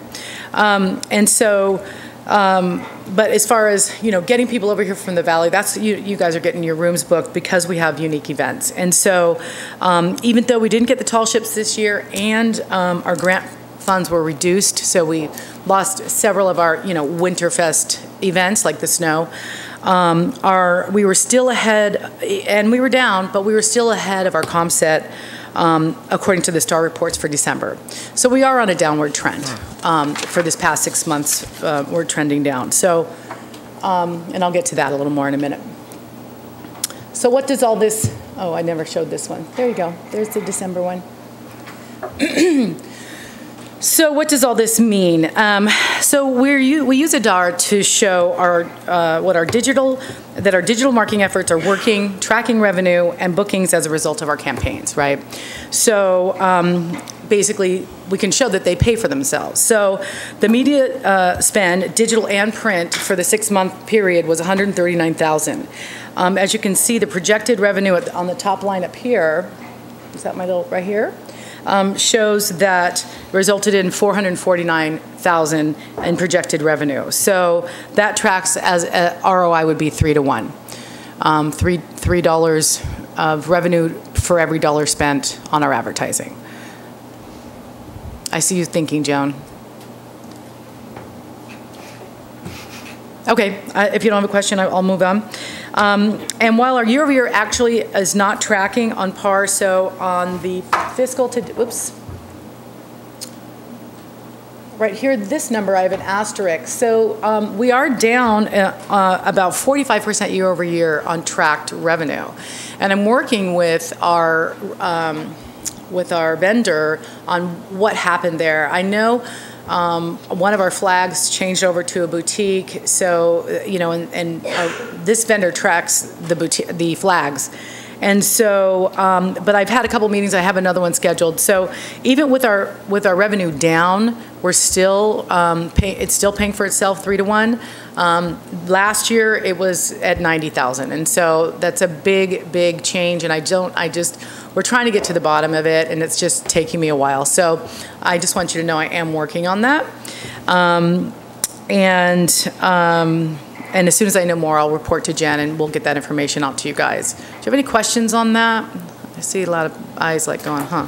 Um, and so, um, but as far as you know, getting people over here from the valley, that's you, you guys are getting your rooms booked because we have unique events. And so, um, even though we didn't get the tall ships this year, and um, our grant funds were reduced, so we lost several of our you know Winterfest events like the snow. Um, our we were still ahead, and we were down, but we were still ahead of our comp set um, according to the STAR reports for December. So we are on a downward trend. Um, For this past six months, uh, we're trending down. So, um, and I'll get to that a little more in a minute. So what does all this, oh, I never showed this one. There you go. There's the December one. So what does all this mean? Um, so we're, we use Adara to show our, uh, what our digital, that our digital marketing efforts are working, tracking revenue and bookings as a result of our campaigns, right? So um, basically, we can show that they pay for themselves. So the media uh, spend, digital and print, for the six-month period was 139,000. Um, as you can see, the projected revenue on the top line up here, is that my little, right here? Um, shows that resulted in 449,000 in projected revenue. So that tracks as a ROI would be three to one. Um, three three dollars of revenue for every dollar spent on our advertising. I see you thinking, Joan. Okay, uh, if you don't have a question, I'll move on. Um, And while our year-over-year actually is not tracking on par, so on the fiscal to, whoops, right here, this number, I have an asterisk. So um, we are down uh, uh, about 45% year over year on tracked revenue. And I'm working with our, um, with our vendor on what happened there. I know um, one of our flags changed over to a boutique, so, uh, you know, and, and our, this vendor tracks the boutique, the flags. And so, um, but I've had a couple meetings. I have another one scheduled. So even with our with our revenue down, we're still um, pay, it's still paying for itself three to one. Um, last year it was at ninety thousand, and so that's a big big change. And I don't I just we're trying to get to the bottom of it, and it's just taking me a while. So I just want you to know I am working on that. Um, and um, and as soon as I know more, I'll report to Jen and we'll get that information out to you guys. Do you have any questions on that? I see a lot of eyes like going, huh?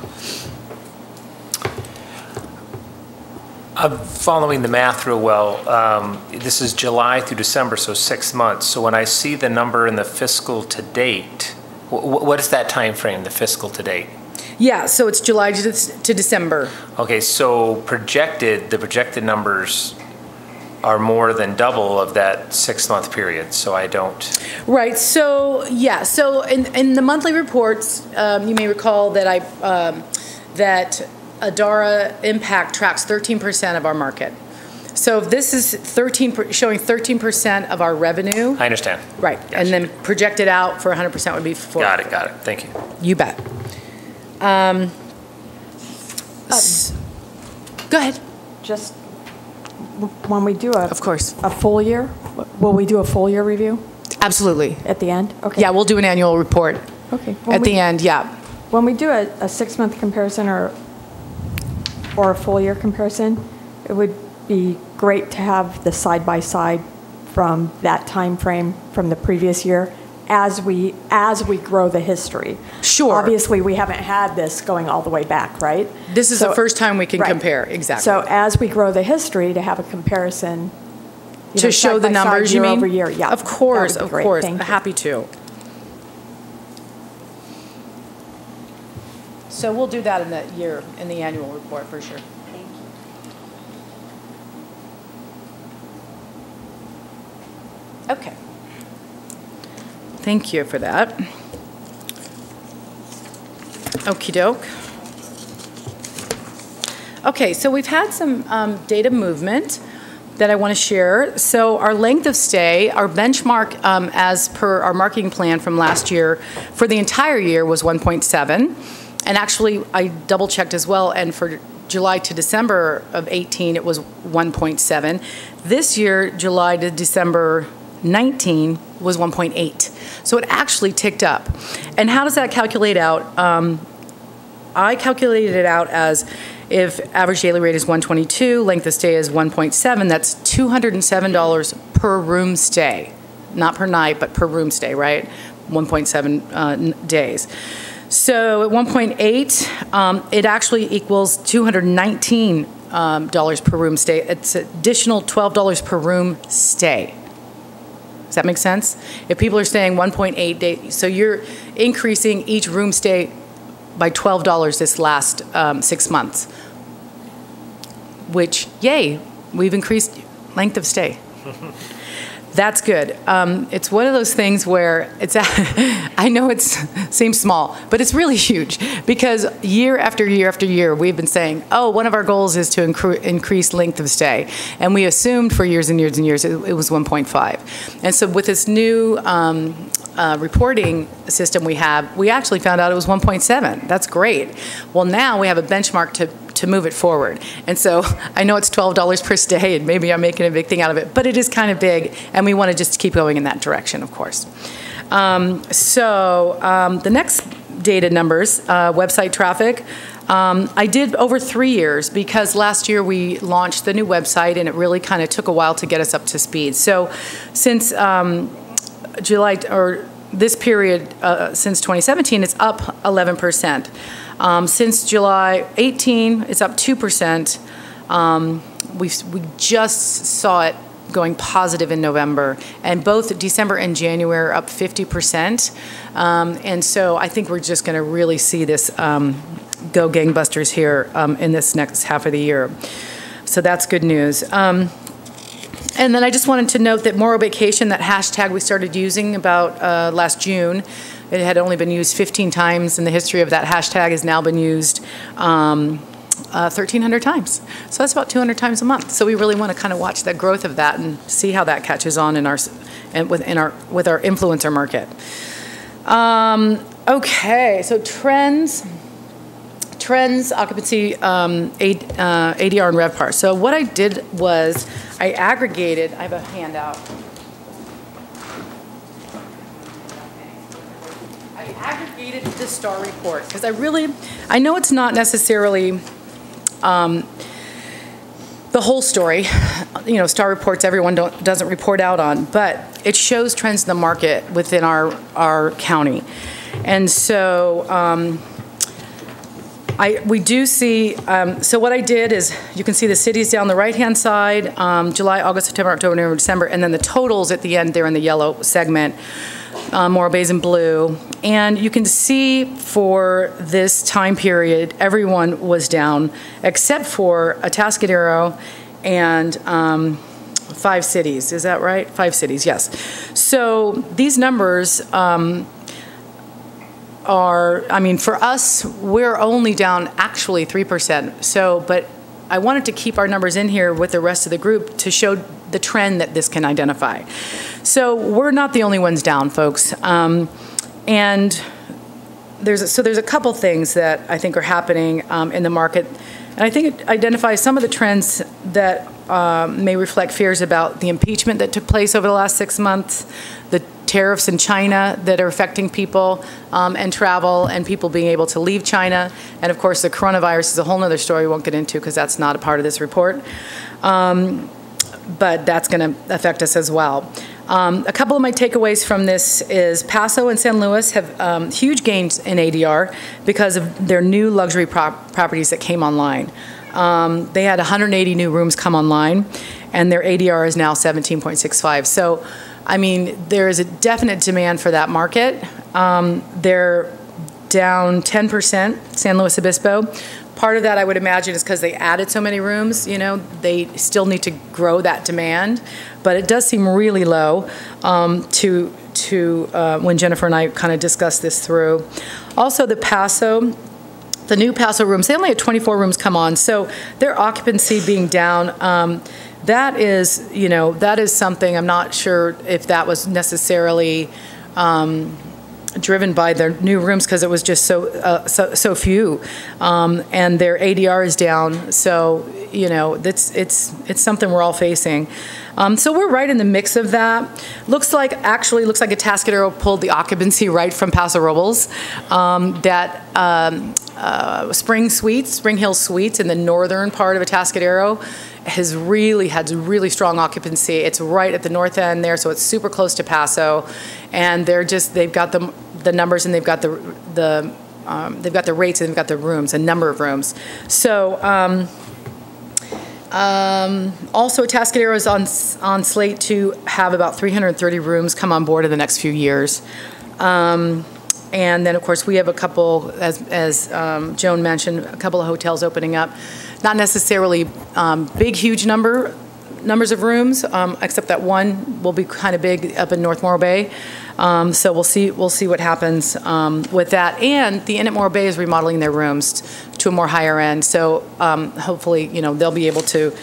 I'm following the math real well. Um, This is July through December, so six months. So when I see the number in the fiscal to date, wh- wh- what is that time frame? the fiscal to date? Yeah, so it's July to to December. Okay, so projected, the projected numbers are more than double of that six-month period, so I don't, Right, so, yeah, so in, in the monthly reports, um, you may recall that I, um, that Adara Impact tracks 13% of our market. So if this is 13, showing 13% of our revenue, I understand. right, and then projected out for 100% would be four. Got it, got it, thank you. You bet. Um, s- Go ahead. Just when we do a. Of course. A full year, will we do a full year review Absolutely. at the end? Okay. Yeah, we'll do an annual report Okay. When at we- the end, yeah. When we do a, a six-month comparison or, or a full-year comparison, it would be great to have the side-by-side from that time frame from the previous year as we, as we grow the history. Sure. Obviously, we haven't had this going all the way back, right? This is the first time we can Right. compare, exactly. So as we grow the history, to have a comparison. To know, show the side by side, numbers, you year mean? over year, yeah. Of course, of great. course, Thank you. happy to. So we'll do that in the year, in the annual report for sure. Thank you. Okay. Thank you for that. Okey doke. Okay, so we've had some um, data movement that I want to share. So our length of stay, our benchmark um, as per our marketing plan from last year for the entire year was 1.7. And actually, I double checked as well, and for July to December of 18, it was 1.7. This year, July to December 19 was 1.8. So it actually ticked up. And how does that calculate out? Um, I calculated it out as if average daily rate is 122, length of stay is 1.7, that's $207 per room stay. Not per night, but per room stay, right? 1.7 uh, days. So at 1.8, um, it actually equals 219 um, dollars per room stay. It's additional $12 per room stay. Does that make sense? If people are staying 1.8 days, so you're increasing each room stay by $12 this last um, six months, which, yay, we've increased length of stay. That's good. Um, it's one of those things where it's, I know it seems small, but it's really huge because year after year after year, we've been saying, oh, one of our goals is to incre- increase length of stay. And we assumed for years and years and years it, it was 1.5. And so with this new um, uh, reporting system we have, we actually found out it was 1.7. That's great. Well, now we have a benchmark to, to move it forward. And so I know it's $12 per stay, and maybe I'm making a big thing out of it, but it is kind of big, and we want to just keep going in that direction, of course. Um, so um, the next data numbers, uh, website traffic. Um, I did over three years because last year we launched the new website and it really kind of took a while to get us up to speed. So since um, July, or this period, uh, since 2017, it's up 11%. Um, Since July 18, it's up 2%. Um, We've, we just saw it going positive in November, and both December and January are up 50%. Um, And so I think we're just going to really see this um, go gangbusters here um, in this next half of the year. So that's good news. And then I just wanted to note that Morro Vacation, that hashtag we started using about uh, last June, it had only been used 15 times in the history of that hashtag, has now been used um, uh, 1,300 times. So that's about 200 times a month. So we really want to kind of watch the growth of that and see how that catches on in our s- and within our with our influencer market. Um, okay, so trends trends, occupancy, um, uh, ADR, and RevPAR. So what I did was I aggregated, I have a handout. I aggregated the STAR report because I really, I know it's not necessarily um, the whole story. You know, STAR reports everyone don't, doesn't report out on, but it shows trends in the market within our, our county. And so, um, I, we do see, um, so what I did is, you can see the cities down the right-hand side, um, July, August, September, October, November, December, and then the totals at the end there in the yellow segment, uh, Morro Bay's in blue, and you can see for this time period, everyone was down except for Atascadero and um, five cities. Is that right? Five cities, yes. So these numbers um, are, I mean, for us, we're only down actually 3%. So, but I wanted to keep our numbers in here with the rest of the group to show the trend that this can identify. So we're not the only ones down, folks. Um, and there's a, so there's a couple things that I think are happening um, in the market, and I think it identifies some of the trends that um, may reflect fears about the impeachment that took place over the last six months, the tariffs in China that are affecting people um, and travel and people being able to leave China, and of course the coronavirus is a whole other story we won't get into because that's not a part of this report. Um, but that's going to affect us as well. Um, a couple of my takeaways from this is Paso and San Luis have um, huge gains in ADR because of their new luxury prop properties that came online. Um, they had 180 new rooms come online, and their ADR is now 17.65. So, I mean, there is a definite demand for that market. Um, they're down 10%, San Luis Obispo. Part of that, I would imagine, is because they added so many rooms. You know, they still need to grow that demand, but it does seem really low um, to to uh, when Jennifer and I kind of discussed this through. Also, the Paso. The new Paso rooms, they only had 24 rooms come on, so their occupancy being down, um, that is, you know, that is something I'm not sure if that was necessarily um, driven by their new rooms because it was just so uh, so, so few, um, and their ADR is down. So you know, it's it's it's something we're all facing. Um, so we're right in the mix of that. Looks like actually looks like a Atascadero pulled the occupancy right from Paso Robles. Um, that um, uh, Spring Suites, Spring Hill Suites in the northern part of a Atascadero has really had really strong occupancy. It's right at the north end there, so it's super close to Paso, and they're just they've got the the numbers and they've got the the um, they've got the rates and they've got the rooms, a number of rooms. So. Um, um, also, Atascadero is on, on slate to have about 330 rooms come on board in the next few years. Um, and then, of course, we have a couple, as, as um, Joan mentioned, a couple of hotels opening up. Not necessarily um, big, huge number numbers of rooms, um, except that one will be kind of big up in North Morro Bay. Um, so we'll see we'll see what happens um, with that. And the Inn at Morro Bay is remodeling their rooms to a more higher end. So um, hopefully, you know, they'll be able to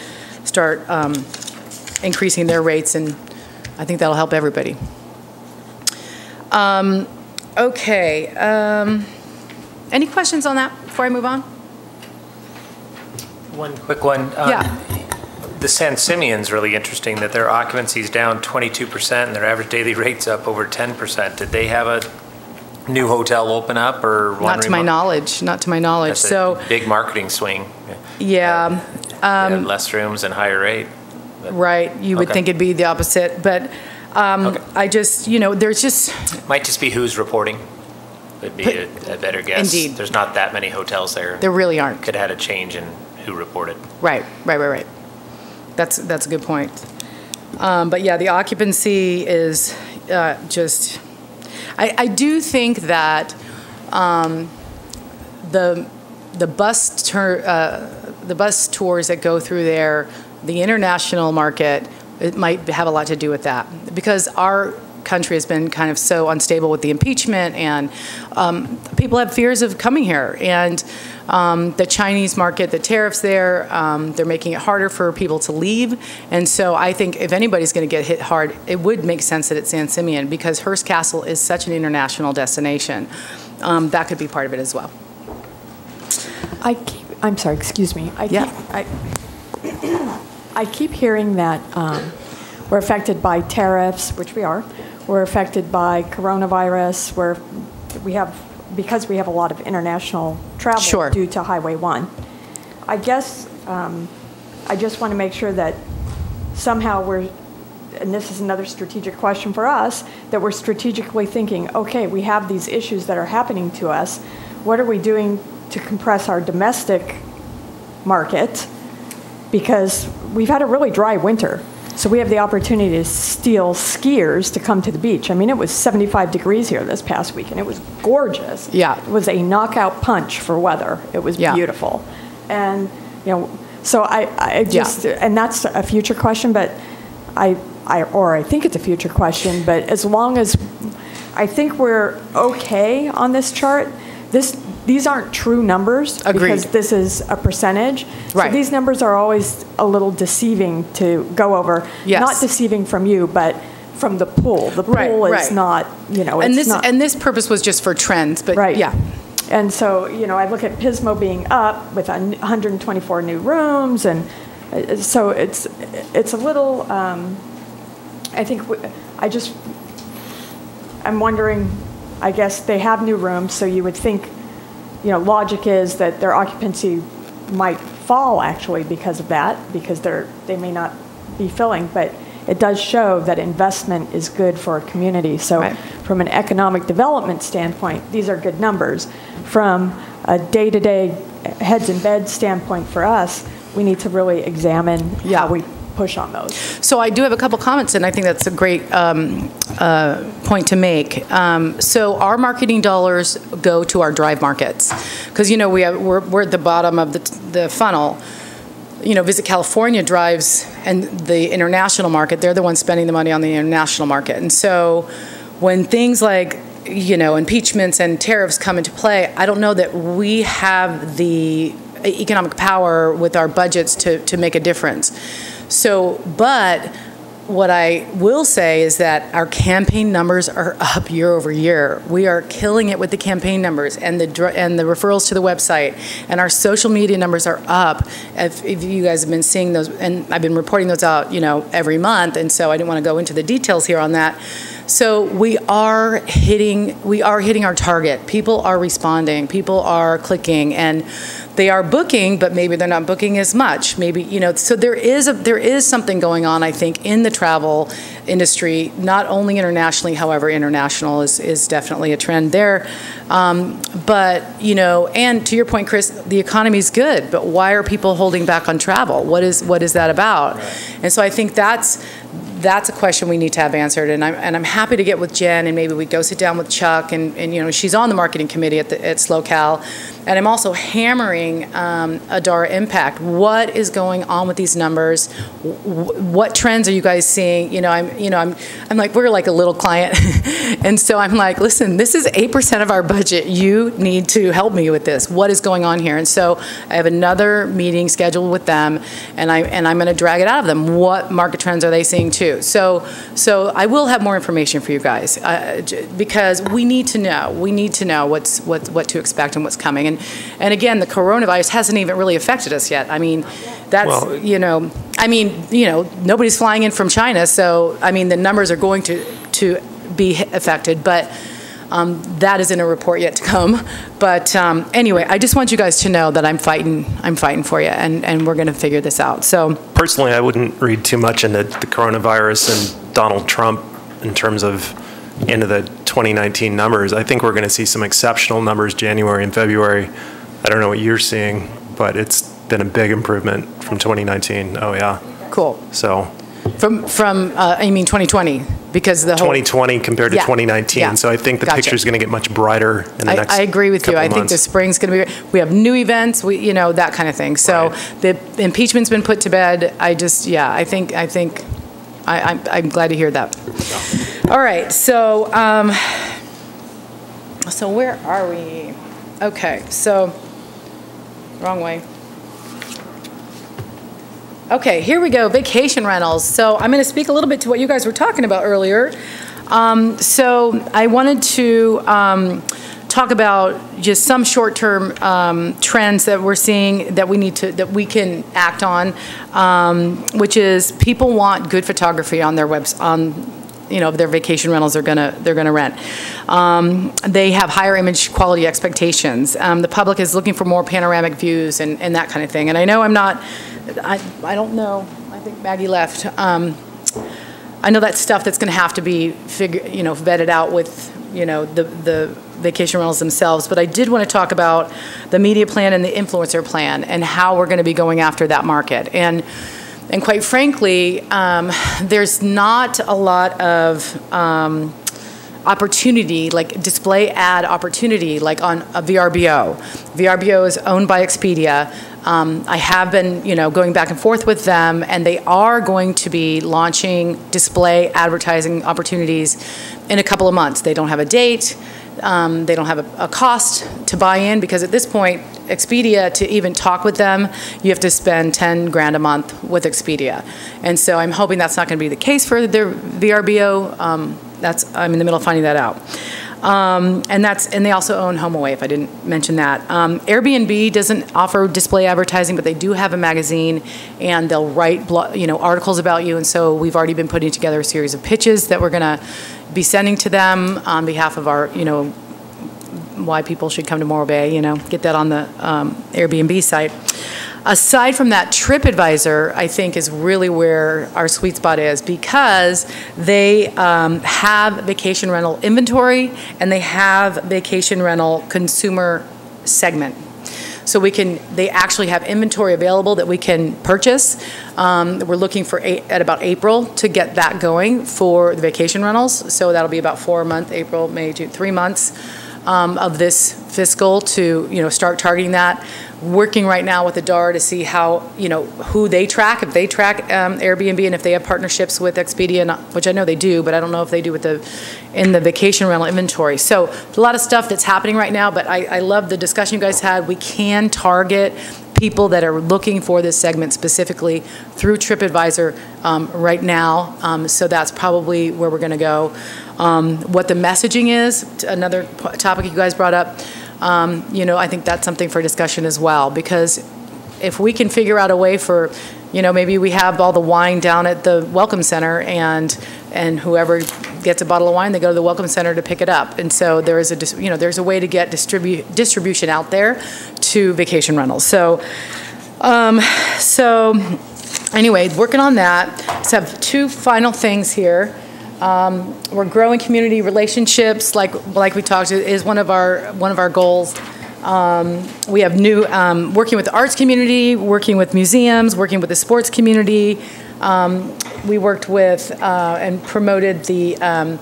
start um, increasing their rates, and I think that'll help everybody. Um, okay. Any questions on that before I move on? One quick one. yeah the San Simeon's really interesting that their occupancy's down 22% and their average daily rate's up over 10%. Did they have a new hotel open up or Not to my knowledge. Not to my knowledge. That's so big marketing swing. Yeah. Um, less rooms and higher rate. But, right. You would think it'd be the opposite, but um, okay. I just you know there's just might just be who's reporting. Would be a, a better guess. Indeed. There's not that many hotels there. There really aren't. Could have had a change in who reported. Right. Right. Right. Right. That's, that's a good point. Um, but yeah, the occupancy is uh, just, I, I do think that um, the, the, bus tur- uh, the bus tours that go through there, the international market, it might have a lot to do with that because our country has been kind of so unstable with the impeachment and um, people have fears of coming here and um, the Chinese market, the tariffs there, um, they're making it harder for people to leave. And so I think if anybody's going to get hit hard, it would make sense that it's San Simeon because Hearst Castle is such an international destination. Um, that could be part of it as well. I keep, I'm sorry, excuse me. I yeah. Keep, I, I keep hearing that um, we're affected by tariffs, which we are. We're affected by coronavirus. We're, we have because we have a lot of international travel sure. due to Highway 1. I guess um, I just want to make sure that somehow we're, and this is another strategic question for us, that we're strategically thinking, okay, we have these issues that are happening to us. What are we doing to compress our domestic market? Because we've had a really dry winter. So we have the opportunity to steal skiers to come to the beach. I mean, it was 75 degrees here this past week, and it was gorgeous. Yeah. It was a knockout punch for weather. It was Yeah. beautiful. And, you know, so I, I just, and that's a future question, but I, I, or I think it's a future question, but as long as, I think we're okay on this chart. This, these aren't true numbers. Agreed. Because this is a percentage. Right. So these numbers are always a little deceiving to go over. Yes. Not deceiving from you, but from the pool. The Right, pool is right. not, you know, And this, not. and this purpose was just for trends, but Right. yeah. And so, you know, I look at Pismo being up with a n- 124 new rooms, and uh, so it's, it's a little, um, I think, I just, I'm wondering, I guess they have new rooms, so you would think, you know, logic is that their occupancy might fall actually because of that, because they're, they may not be filling, but it does show that investment is good for a community. So Right. from an economic development standpoint, these are good numbers. From a day-to-day heads in bed standpoint for us, we need to really examine Yeah. how we push on those. So I do have a couple comments, and I think that's a great um, uh, point to make. Um, So our marketing dollars go to our drive markets, because, you know, we have, we're, we're at the bottom of the, the funnel. You know, Visit California drives, and the international market, they're the ones spending the money on the international market. And so when things like, you know, impeachments and tariffs come into play, I don't know that we have the economic power with our budgets to, to make a difference. So, but what I will say is that our campaign numbers are up year over year. We are killing it with the campaign numbers and the and the referrals to the website, and our social media numbers are up. If, if you guys have been seeing those, and I've been reporting those out, you know, every month, and so I didn't want to go into the details here on that. So we are hitting we are hitting our target. People are responding. People are clicking and they are booking, but maybe they're not booking as much. Maybe you know. So there is a there is something going on. I think in the travel industry, not only internationally. However, international is is definitely a trend there. Um, but you know, and to your point, Chris, the economy is good, but why are people holding back on travel? What is what is that about? And so I think that's that's a question we need to have answered. And I'm, and I'm happy to get with Jen and maybe we go sit down with Chuck and, and you know, she's on the marketing committee at, the, at SLO CAL. And I'm also hammering um, Adara Impact. What is going on with these numbers? What trends are you guys seeing? You know, I'm, you know, I'm, I'm like, we're like a little client. and so I'm like, listen, this is 8% of our budget. You need to help me with this. What is going on here? And so I have another meeting scheduled with them and I, and I'm going to drag it out of them. What market trends are they seeing too? So, so I will have more information for you guys uh, because we need to know. We need to know what's what what to expect and what's coming. And and again, the coronavirus hasn't even really affected us yet. I mean, that's Well- you know, I mean, you know, nobody's flying in from China, so I mean, the numbers are going to to be affected, but. Um, that is in a report yet to come, but um, anyway, I just want you guys to know that I'm fighting. I'm fighting for you, and, and we're going to figure this out. So, Personally, I wouldn't read too much into the coronavirus and Donald Trump in terms of into the 2019 numbers. I think we're going to see some exceptional numbers January and February. I don't know what you're seeing, but it's been a big improvement from 2019. Oh, yeah. cool. So From from uh, I mean 2020 because the whole 2020 compared to Yeah, 2019. yeah. So I think the Gotcha. is going to get much brighter in the I, next I agree with you. I think the spring's going to be. We have new events. We you know that kind of thing. So the impeachment's been put to bed. I just yeah. I think I think I, I'm I'm glad to hear that. All right. So um, so where are we? Okay. So wrong way. Okay, here we go, vacation rentals. So I'm going to speak a little bit to what you guys were talking about earlier. Um, so I wanted to um, talk about just some short-term um, trends that we're seeing that we need to that we can act on, um, which is people want good photography on their webs on you know their vacation rentals they're gonna they're gonna rent. Um, they have higher image quality expectations. Um, the public is looking for more panoramic views and, and that kind of thing. And I know I'm not, I, I don't know. I think Maggie left. Um, I know that's stuff that's going to have to be figure, you know, vetted out with, you know, the, the vacation rentals themselves. But I did want to talk about the media plan and the influencer plan and how we're going to be going after that market. And And quite frankly, um, there's not a lot of um, opportunity, like display ad opportunity, like on a VRBO. VRBO is owned by Expedia. Um, I have been, you know, going back and forth with them, and they are going to be launching display advertising opportunities in a couple of months. They don't have a date. Um, they don't have a, a cost to buy in because at this point, Expedia, to even talk with them, you have to spend 10 grand a month with Expedia. And so I'm hoping that's not going to be the case for their VRBO. Um, that's, I'm in the middle of finding that out. Um, and that's and they also own HomeAway. If I didn't mention that, um, Airbnb doesn't offer display advertising, but they do have a magazine, and they'll write you know articles about you. And so we've already been putting together a series of pitches that we're going to be sending to them on behalf of our you know why people should come to Morro Bay. You know, get that on the um, Airbnb site. Aside from that, TripAdvisor, I think, is really where our sweet spot is because they um, have vacation rental inventory and they have vacation rental consumer segment. So we can, they actually have inventory available that we can purchase. Um, we're looking for eight, at about April to get that going for the vacation rentals. So that'll be about four month, April, May, June, three months um, of this fiscal to you know start targeting that. Working right now with Adara to see how you know who they track, if they track um, Airbnb, and if they have partnerships with Expedia, and, which I know they do, but I don't know if they do with the in the vacation rental inventory. So a lot of stuff that's happening right now. But I, I love the discussion you guys had. We can target people that are looking for this segment specifically through TripAdvisor um, right now. Um, so that's probably where we're going to go. Um, what the messaging is, another topic you guys brought up, um, you know, I think that's something for discussion as well because if we can figure out a way for, you know, maybe we have all the wine down at the Welcome Center and and whoever gets a bottle of wine, they go to the Welcome Center to pick it up. And so there is a, you know, there's a way to get distribu- distribution out there to vacation rentals. So, um, so anyway, working on that. So I have two final things here. Um, we're growing community relationships, like like we talked, is one of our one of our goals. Um, we have new um, working with the arts community, working with museums, working with the sports community. Um, we worked with uh, and promoted the um,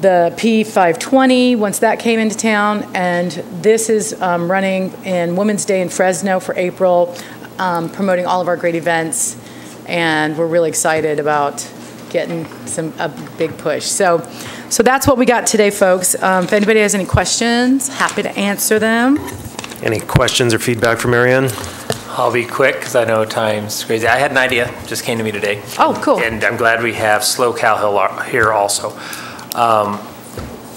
the P520 once that came into town, and this is um, running in Women's Day in Fresno for April, um, promoting all of our great events, and we're really excited about getting some a big push. So, so that's what we got today, folks. Um, if anybody has any questions, happy to answer them. Any questions or feedback from Marianne? I'll be quick because I know time's crazy. I had an idea, just came to me today. Oh, cool. And I'm glad we have SLO CAL Hill here also. Um,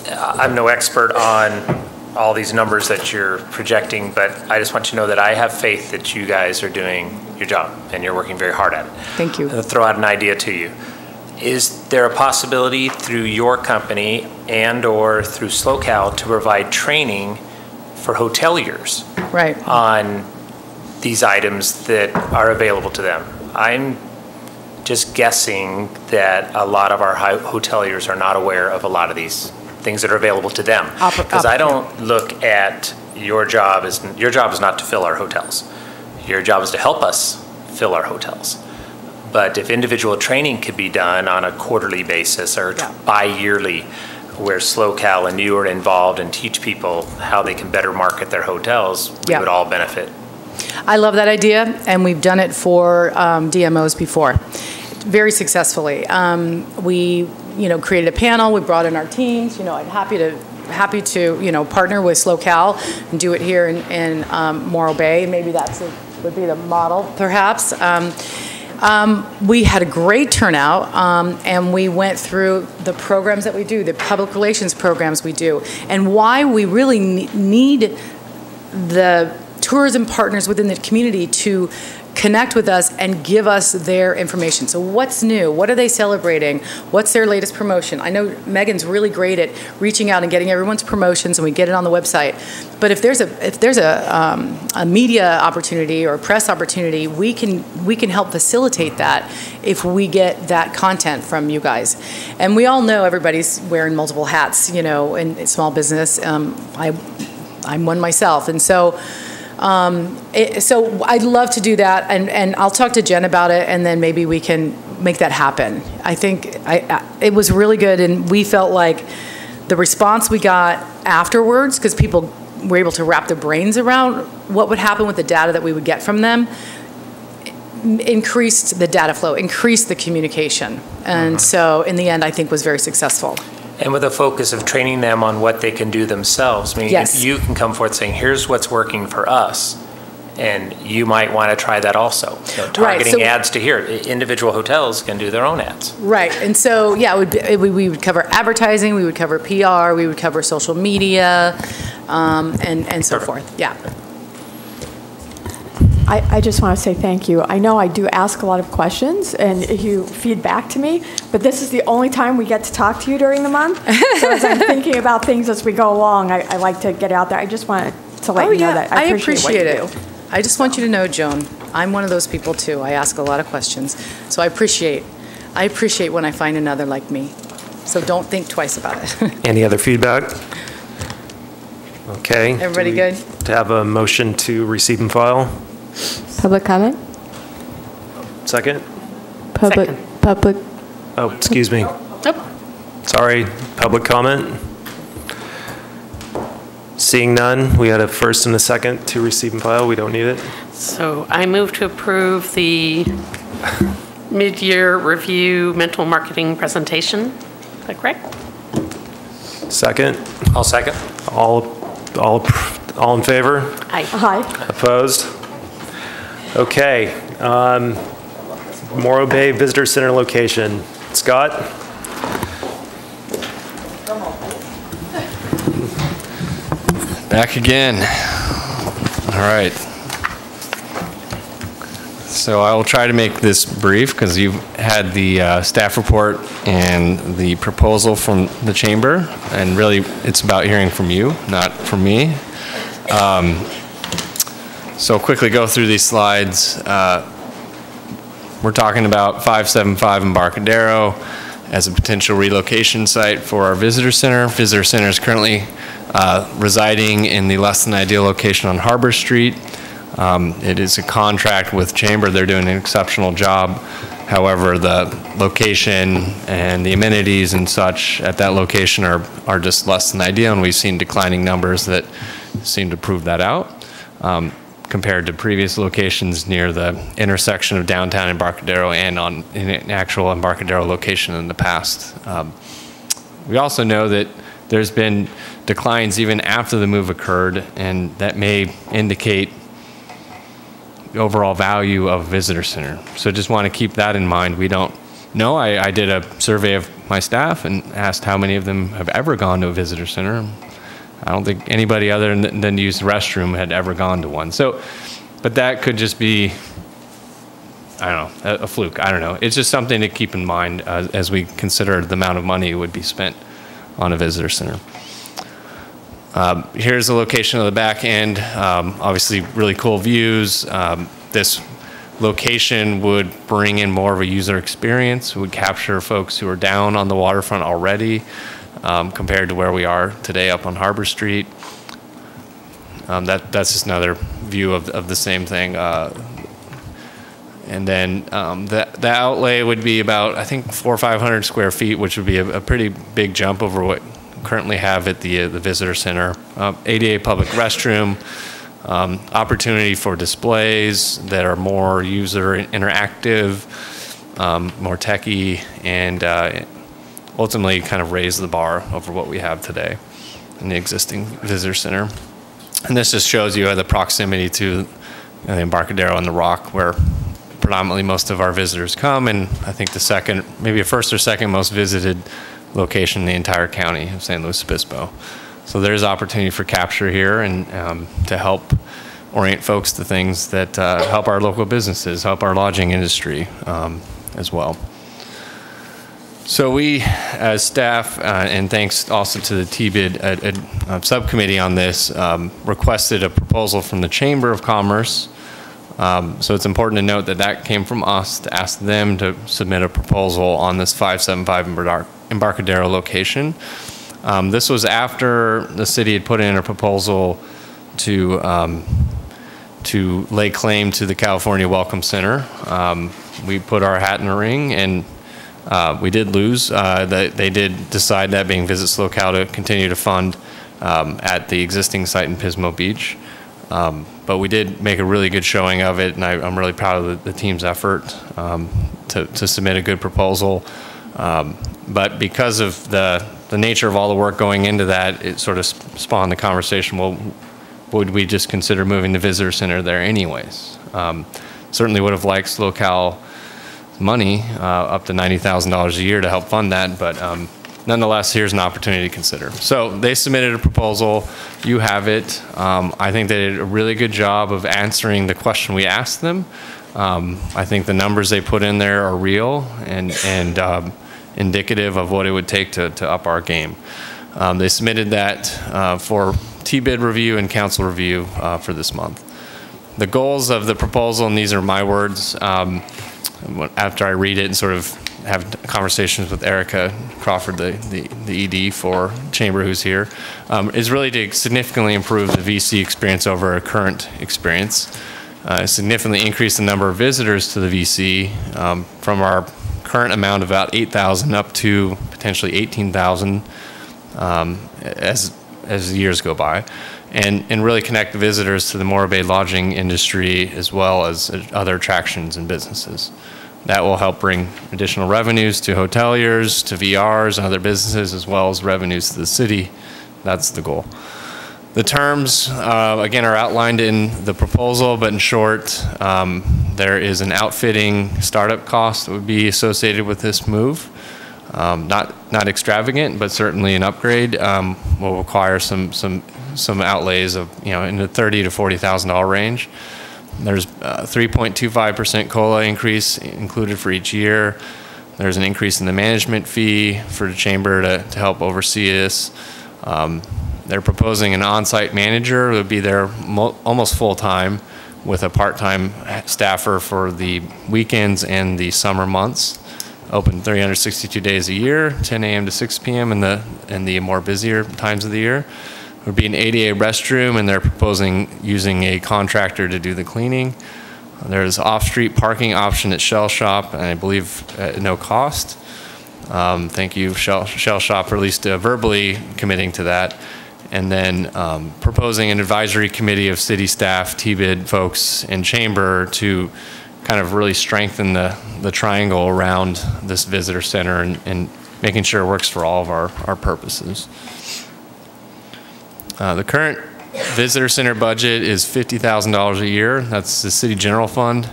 I'm no expert on all these numbers that you're projecting, but I just want you to know that I have faith that you guys are doing your job and you're working very hard at it. Thank you. I'll throw out an idea to you. Is there a possibility through your company and/or through SLO CAL to provide training for hoteliers Right. on these items that are available to them? I'm just guessing that a lot of our hoteliers are not aware of a lot of these things that are available to them. Because I don't look at your job as, your job is not to fill our hotels. Your job is to help us fill our hotels. But if individual training could be done on a quarterly basis or Yeah. bi-yearly, where SLO CAL and you are involved and teach people how they can better market their hotels, we Yeah. would all benefit. I love that idea, and we've done it for um, DMOs before, very successfully. Um, we, you know, created a panel. We brought in our teams. You know, I'm happy to happy to you know partner with SLO CAL and do it here in, in um, Morro Bay. Maybe that's a, would be the model, perhaps. Um, um, we had a great turnout, um, and we went through the programs that we do, the public relations programs we do, and why we really ne- need the tourism partners within the community to connect with us and give us their information. So what's new? What are they celebrating? What's their latest promotion? I know Megan's really great at reaching out and getting everyone's promotions and we get it on the website. But if there's a if there's a, um, a media opportunity or a press opportunity, we can we can help facilitate that if we get that content from you guys. And we all know everybody's wearing multiple hats, you know, in, small business. Um, I I'm one myself, and so Um, it- So I'd love to do that, and, and I'll talk to Jen about it, and then maybe we can make that happen. I think I, I- it was really good, and we felt like the response we got afterwards, because people were able to wrap their brains around what would happen with the data that we would get from them, increased the data flow, increased the communication. And so in the end, I think was very successful. And with a focus of training them on what they can do themselves. Meaning, Yes. you can come forth saying, here's what's working for us, and you might want to try that also. You know, Right, Targeting so- ads to here. Individual hotels can do their own ads. Right, and so, yeah, it would, be- we would cover advertising, we would cover PR, we would cover social media, um, and, and so forth, yeah. I, I just want to say thank you. I know I do ask a lot of questions and you feed back to me, but this is the only time we get to talk to you during the month. So as I'm thinking about things as we go along, I, I like to get out there. I just want to let Oh, you know that I appreciate what you it. do. I just want you to know, Joan, I'm one of those people too. I ask a lot of questions. So I appreciate, I appreciate when I find another like me. So don't think twice about it. Any other feedback? Okay. Everybody we- good? To have a motion to receive and file? Public comment? Second? Public, Second. public, Oh, excuse me. Nope. Sorry, public comment? Seeing none, we had a first and a second to receive and file. We don't need it. So I move to approve the mid-year review mental marketing presentation. Is that correct? Second? I'll second. All, all, all in favor? Aye. Hi. Opposed? Okay. um, Morro Bay Visitor Center location. Scott? Back again. All right. So I will try to make this brief because you've had the uh, staff report and the proposal from the chamber, and really it's about hearing from you, not from me. Um, So quickly go through these slides. Uh, We're talking about 575 Embarcadero as a potential relocation site for our visitor center. Visitor Center is currently uh, residing in the less than ideal location on Harbor Street. Um, It is a contract with Chamber, they're doing an exceptional job. However, the location and the amenities and such at that location are, are just less than ideal, and we've seen declining numbers that seem to prove that out um, compared to previous locations near the intersection of downtown Embarcadero and on, an actual Embarcadero location in the past. Um, we also know that there's been declines even after the move occurred, and that may indicate the overall value of visitor center. So just want to keep that in mind. We don't know. I, I did a survey of my staff and asked how many of them have ever gone to a visitor center. I don't think anybody other than, than to use the restroom had ever gone to one. So, but that could just be I don't know, a, a fluke. I don't know. It's just something to keep in mind uh, as we consider the amount of money would be spent on a visitor center. Um, here's the location of the back end. Um, obviously, really cool views. Um, this location would bring in more of a user experience. It would capture folks who are down on the waterfront already um, compared to where we are today up on Harbor Street. Um, that that's just another view of, of the same thing. Uh, and then um, the, the outlay would be about, I think, four or 500 square feet, which would be a, a pretty big jump over what currently have at the, uh, the visitor center. Uh, ADA public restroom, um, opportunity for displays that are more user interactive, um, more techy, and uh, ultimately kind of raise the bar over what we have today in the existing visitor center. And this just shows you the proximity to the Embarcadero and the Rock, where predominantly most of our visitors come, and I think the second, maybe a first or second most visited location in the entire county of San Luis Obispo. So there's opportunity for capture here and um, to help orient folks to things that uh, help our local businesses, help our lodging industry um, as well. So we, as staff, uh, and thanks also to the TBID uh, uh, subcommittee on this, um, requested a proposal from the Chamber of Commerce. Um, so it's important to note that that came from us to ask them to submit a proposal on this 575 Embarc- Embarcadero location. Um, this was after the city had put in a proposal to um, to lay claim to the California Welcome Center. Um, we put our hat in the ring, and uh, we did lose. Uh, they, they did decide that being Visit SLO CAL to continue to fund um, at the existing site in Pismo Beach. Um, but we did make a really good showing of it, and I, I'm really proud of the, the team's effort um, to, to submit a good proposal. Um, but because of the, the nature of all the work going into that, it sort of spawned the conversation, well, would we just consider moving the visitor center there anyways? Um, certainly would have liked SLO CAL money, uh, up to $90,000 a year to help fund that, but um, nonetheless, here's an opportunity to consider. So they submitted a proposal. You have it. Um, I think they did a really good job of answering the question we asked them. Um, I think the numbers they put in there are real and, and um, indicative of what it would take to, to up our game. Um, they submitted that uh, for T-bid review and council review uh, for this month. The goals of the proposal, and these are my words, um, after I read it and sort of have conversations with Erica Crawford, the, the, the ED for Chamber who's here, um, is really to significantly improve the VC experience over our current experience. Uh, significantly increase the number of visitors to the VC um, from our current amount of about 8,000 up to potentially 18,000 um, as, as the years go by. And, and really connect visitors to the Morro Bay lodging industry as well as other attractions and businesses. That will help bring additional revenues to hoteliers, to VRs and other businesses, as well as revenues to the city. That's the goal. The terms, uh, again, are outlined in the proposal, but in short, um, there is an outfitting startup cost that would be associated with this move. Um, not not extravagant, but certainly an upgrade um, will require some some some outlays of you know in the thirty to forty thousand dollar range. There's 3.25% COLA increase included for each year. There's an increase in the management fee for the chamber to, to help oversee this. Um, they're proposing an on-site manager who would be there almost full-time with a part-time staffer for the weekends and the summer months. Open 362 days a year, 10 a.m. to 6 p.m. in the in the more busier times of the year would be an ADA restroom, and they're proposing using a contractor to do the cleaning. There's off-street parking option at Shell Shop, and I believe at no cost. Um, thank you, Shell, Shell Shop, for at least uh, verbally committing to that. And then um, proposing an advisory committee of city staff, T-bid folks, and chamber to kind of really strengthen the, the triangle around this visitor center and, and making sure it works for all of our, our purposes. Uh, the current visitor center budget is $50,000 a year. That's the city general fund.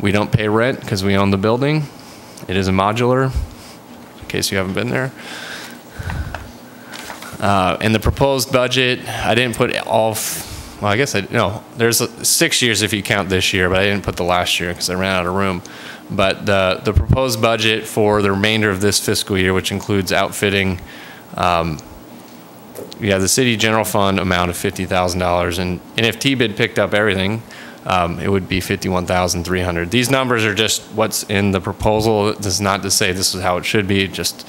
We don't pay rent because we own the building. It is a modular, in case you haven't been there. Uh, and the proposed budget, I didn't put all, well, I guess I, no, there's six years if you count this year, but I didn't put the last year because I ran out of room. But the, the proposed budget for the remainder of this fiscal year, which includes outfitting, um, you have the city general fund amount of $50,000, and, and if T-bid picked up everything, um, it would be 51,300. These numbers are just what's in the proposal. This is not to say this is how it should be, just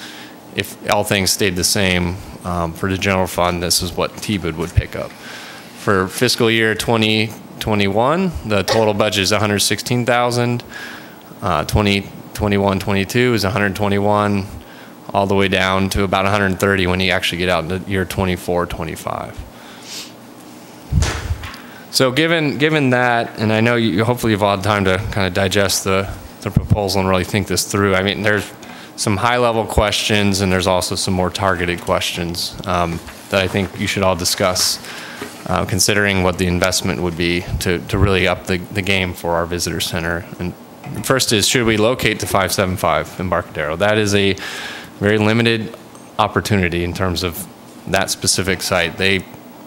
if all things stayed the same um, for the general fund, this is what T-bid would pick up. For fiscal year 2021, the total budget is 116,000. Uh, 2021, 22 is 121 all the way down to about 130 when you actually get out into year 24, 25. So given given that, and I know you hopefully you've all had time to kind of digest the, the proposal and really think this through. I mean, there's some high level questions and there's also some more targeted questions um, that I think you should all discuss, uh, considering what the investment would be to, to really up the, the game for our visitor center. And first is, should we locate the 575 Embarcadero? That is a very limited opportunity in terms of that specific site. They,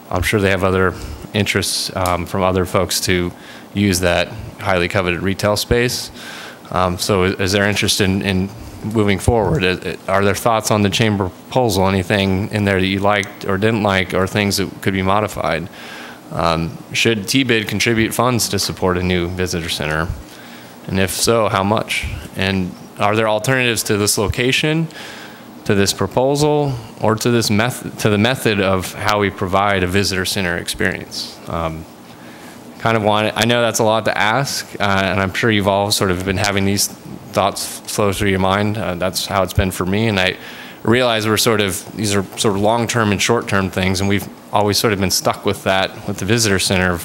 I'm sure they have other interests um, from other folks to use that highly coveted retail space. Um, so is there interest in, in moving forward? Are there thoughts on the chamber proposal? Anything in there that you liked or didn't like or things that could be modified? Um, should T-bid contribute funds to support a new visitor center? And if so, how much? And are there alternatives to this location? To this proposal or to this method to the method of how we provide a visitor center experience. Um, kind of want, I know that's a lot to ask, uh, and I'm sure you've all sort of been having these thoughts flow through your mind. Uh, That's how it's been for me, and I realize we're sort of, these are sort of long-term and short-term things, and we've always sort of been stuck with that with the visitor center.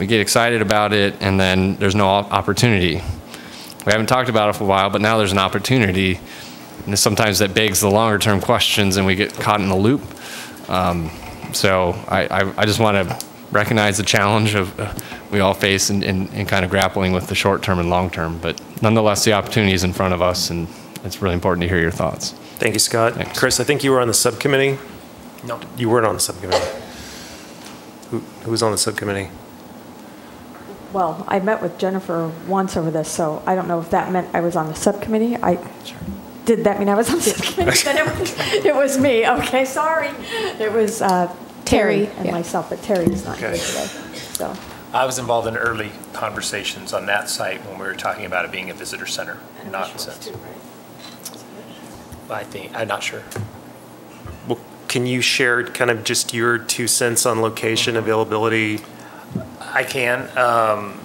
We get excited about it, and then there's no opportunity. We haven't talked about it for a while, but now there's an opportunity, and sometimes that begs the longer-term questions, and we get caught in a loop. Um, So I, I, I just want to recognize the challenge of, uh, we all face in, in, in kind of grappling with the short-term and long-term, but nonetheless, the opportunity is in front of us, and it's really important to hear your thoughts. Thank you, Scott. Thanks. Chris, I think you were on the subcommittee? No. You weren't on the subcommittee. Who, who was on the subcommittee? Well, I met with Jennifer once over this, so I don't know if that meant I was on the subcommittee. I, did that mean I was on the subcommittee? Then it was, it was me, okay, sorry. It was uh, Terry Terry, and yeah. myself, but Terry is not here today, so. I was involved in early conversations on that site when we were talking about it being a visitor center, not since. I think, I'm not sure. Well, can you share kind of just your two cents on location availability? I can. Um,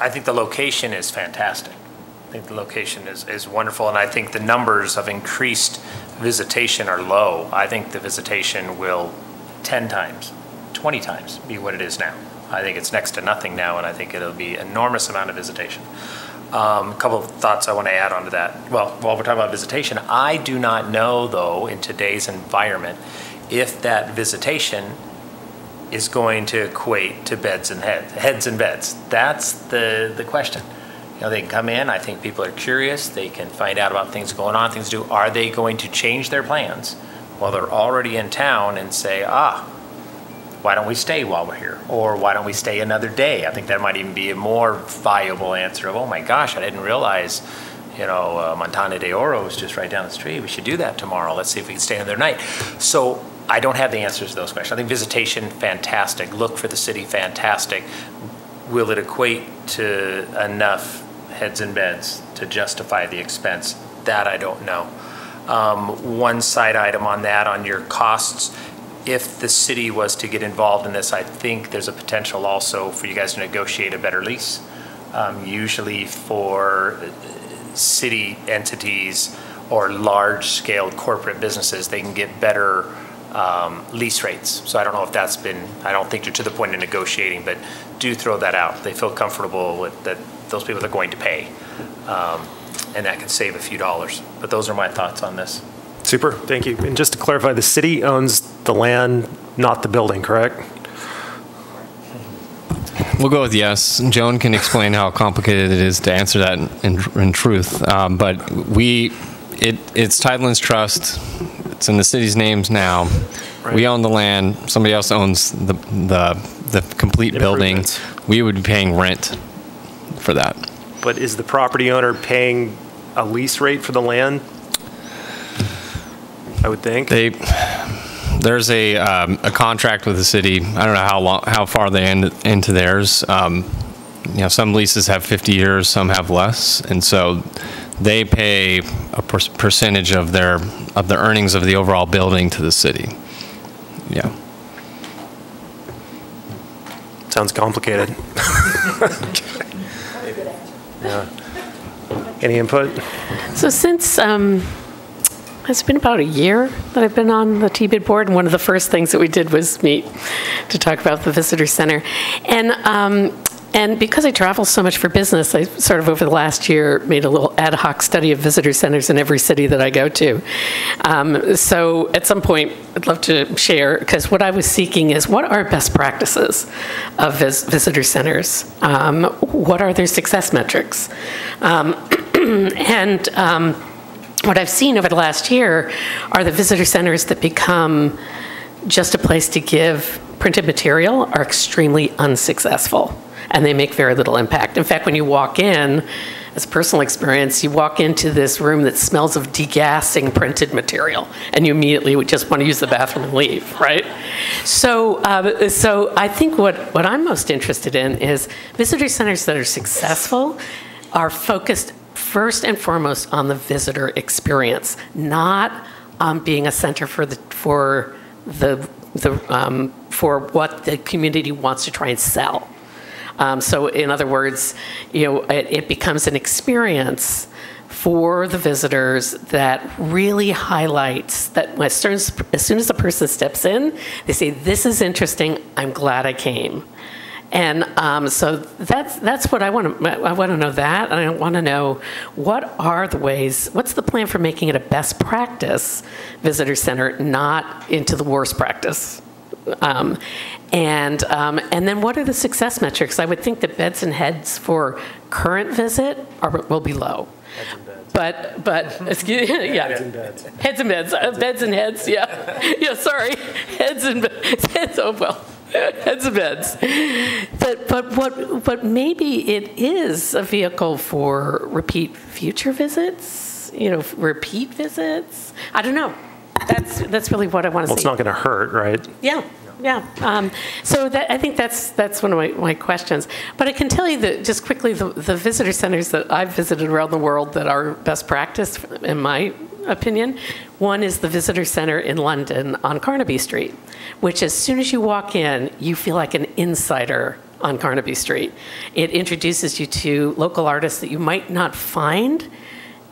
I think the location is fantastic. I think the location is, is wonderful, and I think the numbers of increased visitation are low. I think the visitation will 10 times, 20 times be what it is now. I think it's next to nothing now, and I think it'll be enormous amount of visitation. Um, a couple of thoughts I want to add onto that. Well, while we're talking about visitation, I do not know, though, in today's environment, if that visitation is going to equate to beds and heads, heads and beds. That's the, the question. Know, they can come in, I think people are curious, they can find out about things going on, things to do. Are they going to change their plans while they're already in town and say, ah, why don't we stay while we're here? Or why don't we stay another day? I think that might even be a more viable answer of, oh my gosh, I didn't realize, you know, uh, Montana de Oro is just right down the street. We should do that tomorrow. Let's see if we can stay another night. So I don't have the answers to those questions. I think visitation, fantastic. Look for the city, fantastic. Will it equate to enough heads and beds to justify the expense? That I don't know. Um, one side item on that, on your costs, if the city was to get involved in this, I think there's a potential also for you guys to negotiate a better lease. Um, usually for city entities or large-scale corporate businesses, they can get better um, lease rates. So I don't know if that's been, I don't think you're to the point of negotiating, but do throw that out. They feel comfortable with that those people that are going to pay. Um, And that could save a few dollars. But those are my thoughts on this. Super, thank you. And just to clarify, the city owns the land, not the building, correct? We'll go with yes. Joan can explain how complicated it is to answer that in, in, in truth. Um, but we, it, it's Tidelands Trust. It's in the city's names now. We own the land. Somebody else owns the the, the complete building. We would be paying rent for that. But is the property owner paying a lease rate for the land? I would think. They, there's a, um, a contract with the city. I don't know how long, how far they end into theirs. Um, you know, some leases have 50 years, some have less, and so they pay a per- percentage of their of the earnings of the overall building to the city. Yeah. Sounds complicated. Yeah. Any input? So since, um, it's been about a year that I've been on the TBID board, and one of the first things that we did was meet to talk about the visitor center. And, um, and because I travel so much for business, I sort of over the last year made a little ad hoc study of visitor centers in every city that I go to. Um, so at some point, I'd love to share, because what I was seeking is what are best practices of vis- visitor centers? Um, what are their success metrics? Um, and um, what I've seen over the last year are the visitor centers that become just a place to give printed material are extremely unsuccessful and they make very little impact. In fact, when you walk in, as a personal experience, you walk into this room that smells of degassing printed material, and you immediately would just want to use the bathroom and leave, right? So, uh, so I think what, what I'm most interested in is visitor centers that are successful are focused first and foremost on the visitor experience, not on being a center for the for the the um, for what the community wants to try and sell. Um, So in other words, you know, it, it becomes an experience for the visitors that really highlights that as soon as, as soon as a person steps in, they say, this is interesting, I'm glad I came. And um, so that's that's what I want to I want to know that, and I want to know what are the ways. What's the plan for making it a best practice visitor center, not into the worst practice? Um, and um, and then what are the success metrics? I would think that beds and heads for current visit are, will be low. But but excuse yeah Heads and beds. heads and beds uh, beds and heads yeah yeah sorry heads and beds heads oh well heads and beds but but what but maybe it is a vehicle for repeat future visits you know repeat visits I don't know that's that's really what I want to Well, see it's not going to hurt, right? yeah, yeah. Um, so that, I think that's that's one of my, my questions. But I can tell you that just quickly, the, the visitor centers that I've visited around the world that are best practice, in my opinion, one is the visitor center in London on Carnaby Street, which as soon as you walk in, you feel like an insider on Carnaby Street. It introduces you to local artists that you might not find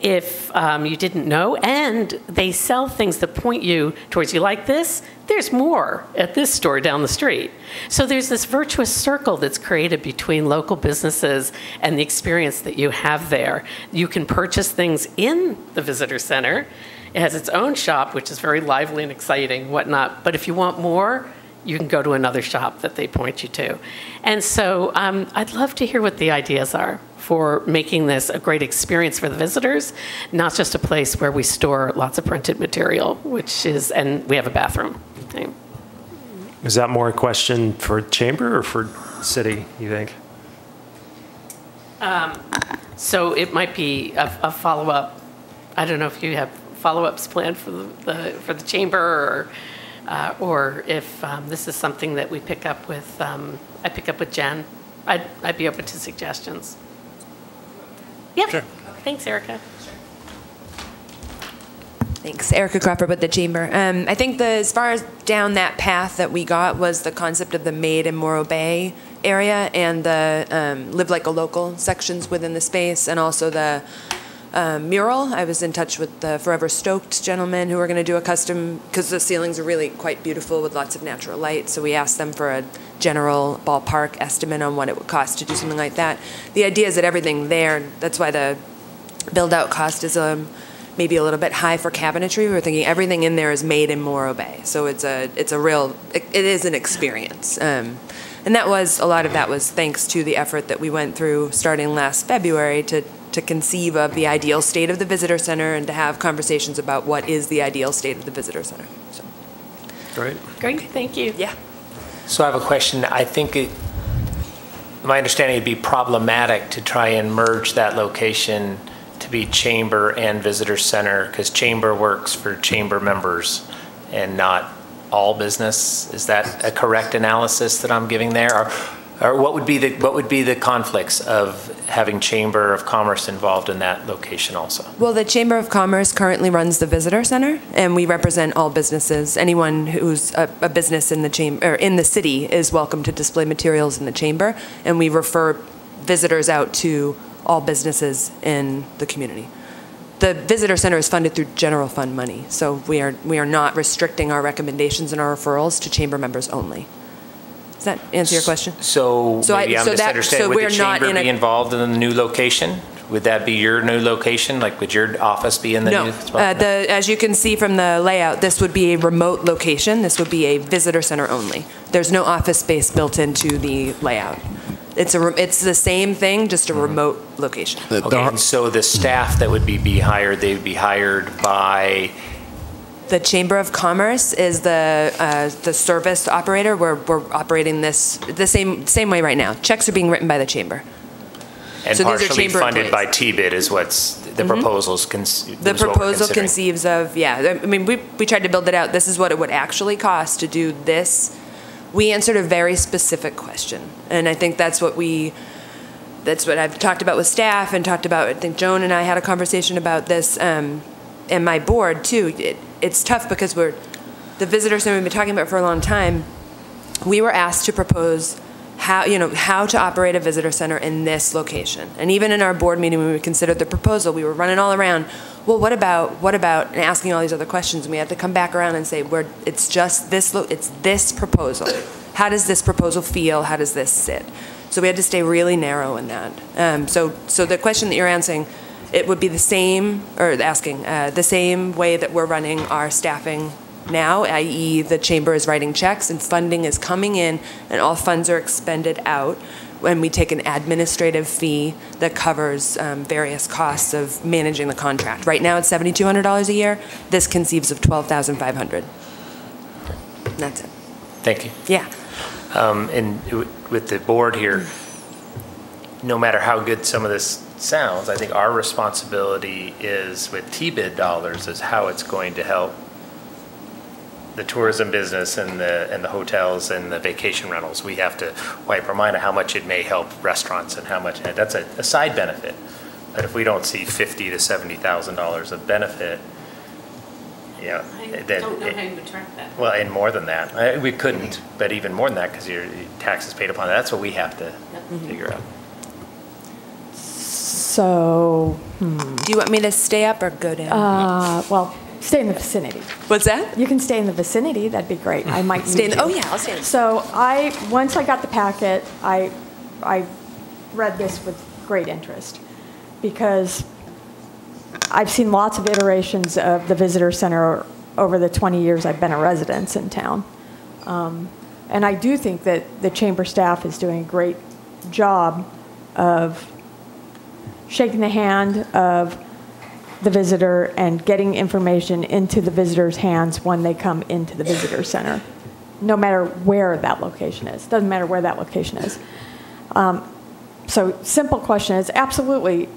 if um, you didn't know, and they sell things that point you towards you like this. There's more at this store down the street. So there's this virtuous circle that's created between local businesses and the experience that you have there. You can purchase things in the visitor center. It has its own shop, which is very lively and exciting, whatnot. But if you want more, you can go to another shop that they point you to. And so um, I'd love to hear what the ideas are for making this a great experience for the visitors, not just a place where we store lots of printed material, which is, and we have a bathroom. Okay. Is that more a question for chamber or for city, you think? Um, So it might be a, a follow-up, I don't know if you have follow-ups planned for the, the- for the chamber or, uh, or if um, this is something that we pick up with, um, I pick up with Jen. I'd, I'd be open to suggestions. Yeah. Thanks, Erica. Thanks, Erica Crawford with the Chamber. Um, I think the as far as down that path that we got was the concept of the Made and Morro Bay area and the um, Live Like a Local sections within the space, and also the um, mural. I was in touch with the Forever Stoked gentlemen who are going to do a custom because the ceilings are really quite beautiful with lots of natural light. So we asked them for a general ballpark estimate on what it would cost to do something like that. The idea is that everything there. That's why the build out cost is um, maybe a little bit high for cabinetry. We were thinking everything in there is made in Morro Bay, so it's a it's a real it, it is an experience. Um, and that was a lot of that was thanks to the effort that we went through starting last February to to conceive of the ideal state of the visitor center and to have conversations about what is the ideal state of the visitor center. So. Great. Great, thank you. Yeah. So I have a question. I think it, my understanding it'd be problematic to try and merge that location to be chamber and visitor center because chamber works for chamber members and not all business. Is that a correct analysis that I'm giving there? Or, or what would be the what would be the conflicts of having chamber of commerce involved in that location also? Well, the Chamber of Commerce currently runs the visitor center, and we represent all businesses. Anyone who's a, a business in the chamber or in the city is welcome to display materials in the chamber, and we refer visitors out to all businesses in the community. The visitor center is funded through general fund money, so we are we are not restricting our recommendations and our referrals to chamber members only. Does that answer your question? So, So I- maybe I'm so that- misunderstanding. so would we're the not chamber in a- be involved in the new location? Would that be your new location? Like, would your office be in the No, new spot? uh, the, as you can see from the layout, this would be a remote location. This would be a visitor center only. There's no office space built into the layout. It's a, re- it's the same thing, just Mm-hmm. a remote location. Okay, and so the staff that would be, be hired, they would be hired by, The Chamber of Commerce is the, uh, the service operator. We're, we're operating this the same, same way right now. Checks are being written by the chamber. and So these are partially funded by employees. TBID is what's, the Mhm. proposals. cons- The proposal conceives of, yeah, I mean, we, we tried to build it out. This is what it would actually cost to do this. We answered a very specific question. And I think that's what we, that's what I've talked about with staff and talked about, I think Joan and I had a conversation about this, um, and my board too. It, it's tough because we're, the visitor center we've been talking about for a long time, we were asked to propose how, you know, how to operate a visitor center in this location. And even in our board meeting, when we considered the proposal, we were running all around, well, what about, what about, and asking all these other questions, and we had to come back around and say, we're, it's just this, it's this proposal. How does this proposal feel? How does this sit? So we had to stay really narrow in that. Um, so, so the question that you're answering, it would be the same, or asking, uh, the same way that we're running our staffing now, i.e. the chamber is writing checks and funding is coming in and all funds are expended out when we take an administrative fee that covers um, various costs of managing the contract. Right now, it's $7,200 a year. This conceives of 12,500. That's it. Thank you. Yeah. Um, And w- with the board here, no matter how good some of this sounds, I think our responsibility is with T-bid dollars is how it's going to help the tourism business and the, and the hotels and the vacation rentals. We have to wipe our mind of how much it may help restaurants and how much, and that's a, a side benefit. But if we don't see fifty to seventy thousand dollars of benefit, you know, I then. don't know it- how you would track that. well, and more than that. I- We couldn't, but even more than that, because your taxes paid upon that, that's what we have to figure out. So, hmm, Do you want me to stay up or go down? uh, well, stay in the vicinity. What's that? You can stay in the vicinity, that'd be great. I might Stay in need the- oh, you. yeah, I'll stay in So I, once I got the packet, I, I read this with great interest because I've seen lots of iterations of the visitor center over the 20 years I've been a resident in town. Um, And I do think that the chamber staff is doing a great job of shaking the hand of the visitor and getting information into the visitor's hands when they come into the visitor center, no matter where that location is. Doesn't matter where that location is. Um, So simple question is, absolutely,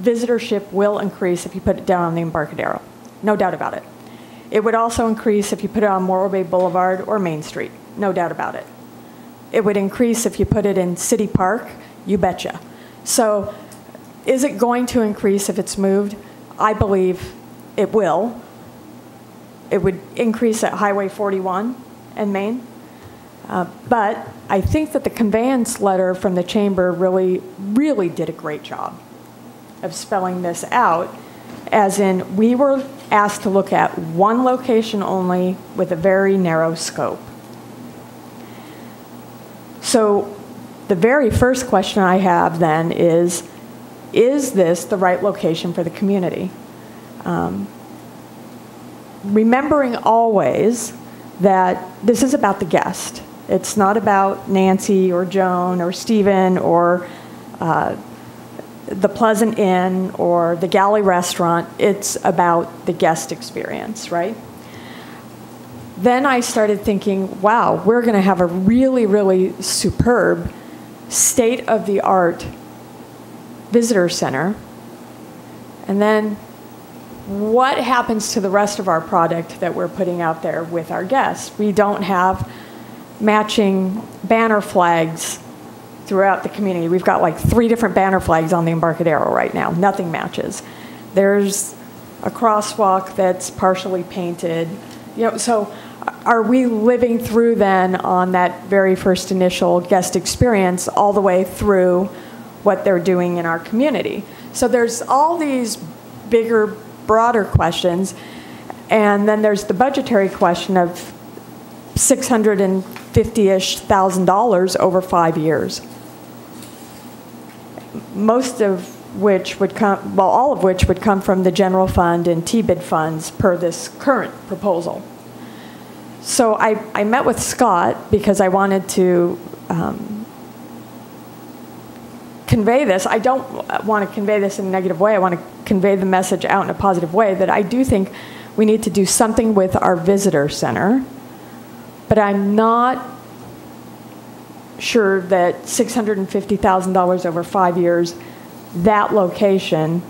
visitorship will increase if you put it down on the Embarcadero. No doubt about it. It would also increase if you put it on Morro Bay Boulevard or Main Street. No doubt about it. It would increase if you put it in City Park. You betcha. So is it going to increase if it's moved? I believe it will. It would increase at Highway 41 and Main. Uh, But I think that the conveyance letter from the chamber really, really did a great job of spelling this out, as in, we were asked to look at one location only with a very narrow scope. So the very first question I have then is, is this the right location for the community? Um, Remembering always that this is about the guest. It's not about Nancy or Joan or Stephen or uh, the Pleasant Inn or the Galley Restaurant. It's about the guest experience, right? Then I started thinking, wow, we're going to have a really, really superb, state of the art visitor center. And then what happens to the rest of our product that we're putting out there with our guests? We don't have matching banner flags throughout the community. We've got like three different banner flags on the Embarcadero right now. Nothing matches. There's a crosswalk that's partially painted. You know, so are we living through then on that very first initial guest experience all the way through what they're doing in our community? So there's all these bigger, broader questions. And then there's the budgetary question of 650-ish thousand dollars over five years. Most of which would come, well, all of which would come from the general fund and T-bid funds per this current proposal. So I, I met with Scott because I wanted to um, convey this. I don't want to convey this in a negative way. I want to convey the message out in a positive way that I do think we need to do something with our visitor center, but I'm not sure that $650,000 over five years, that location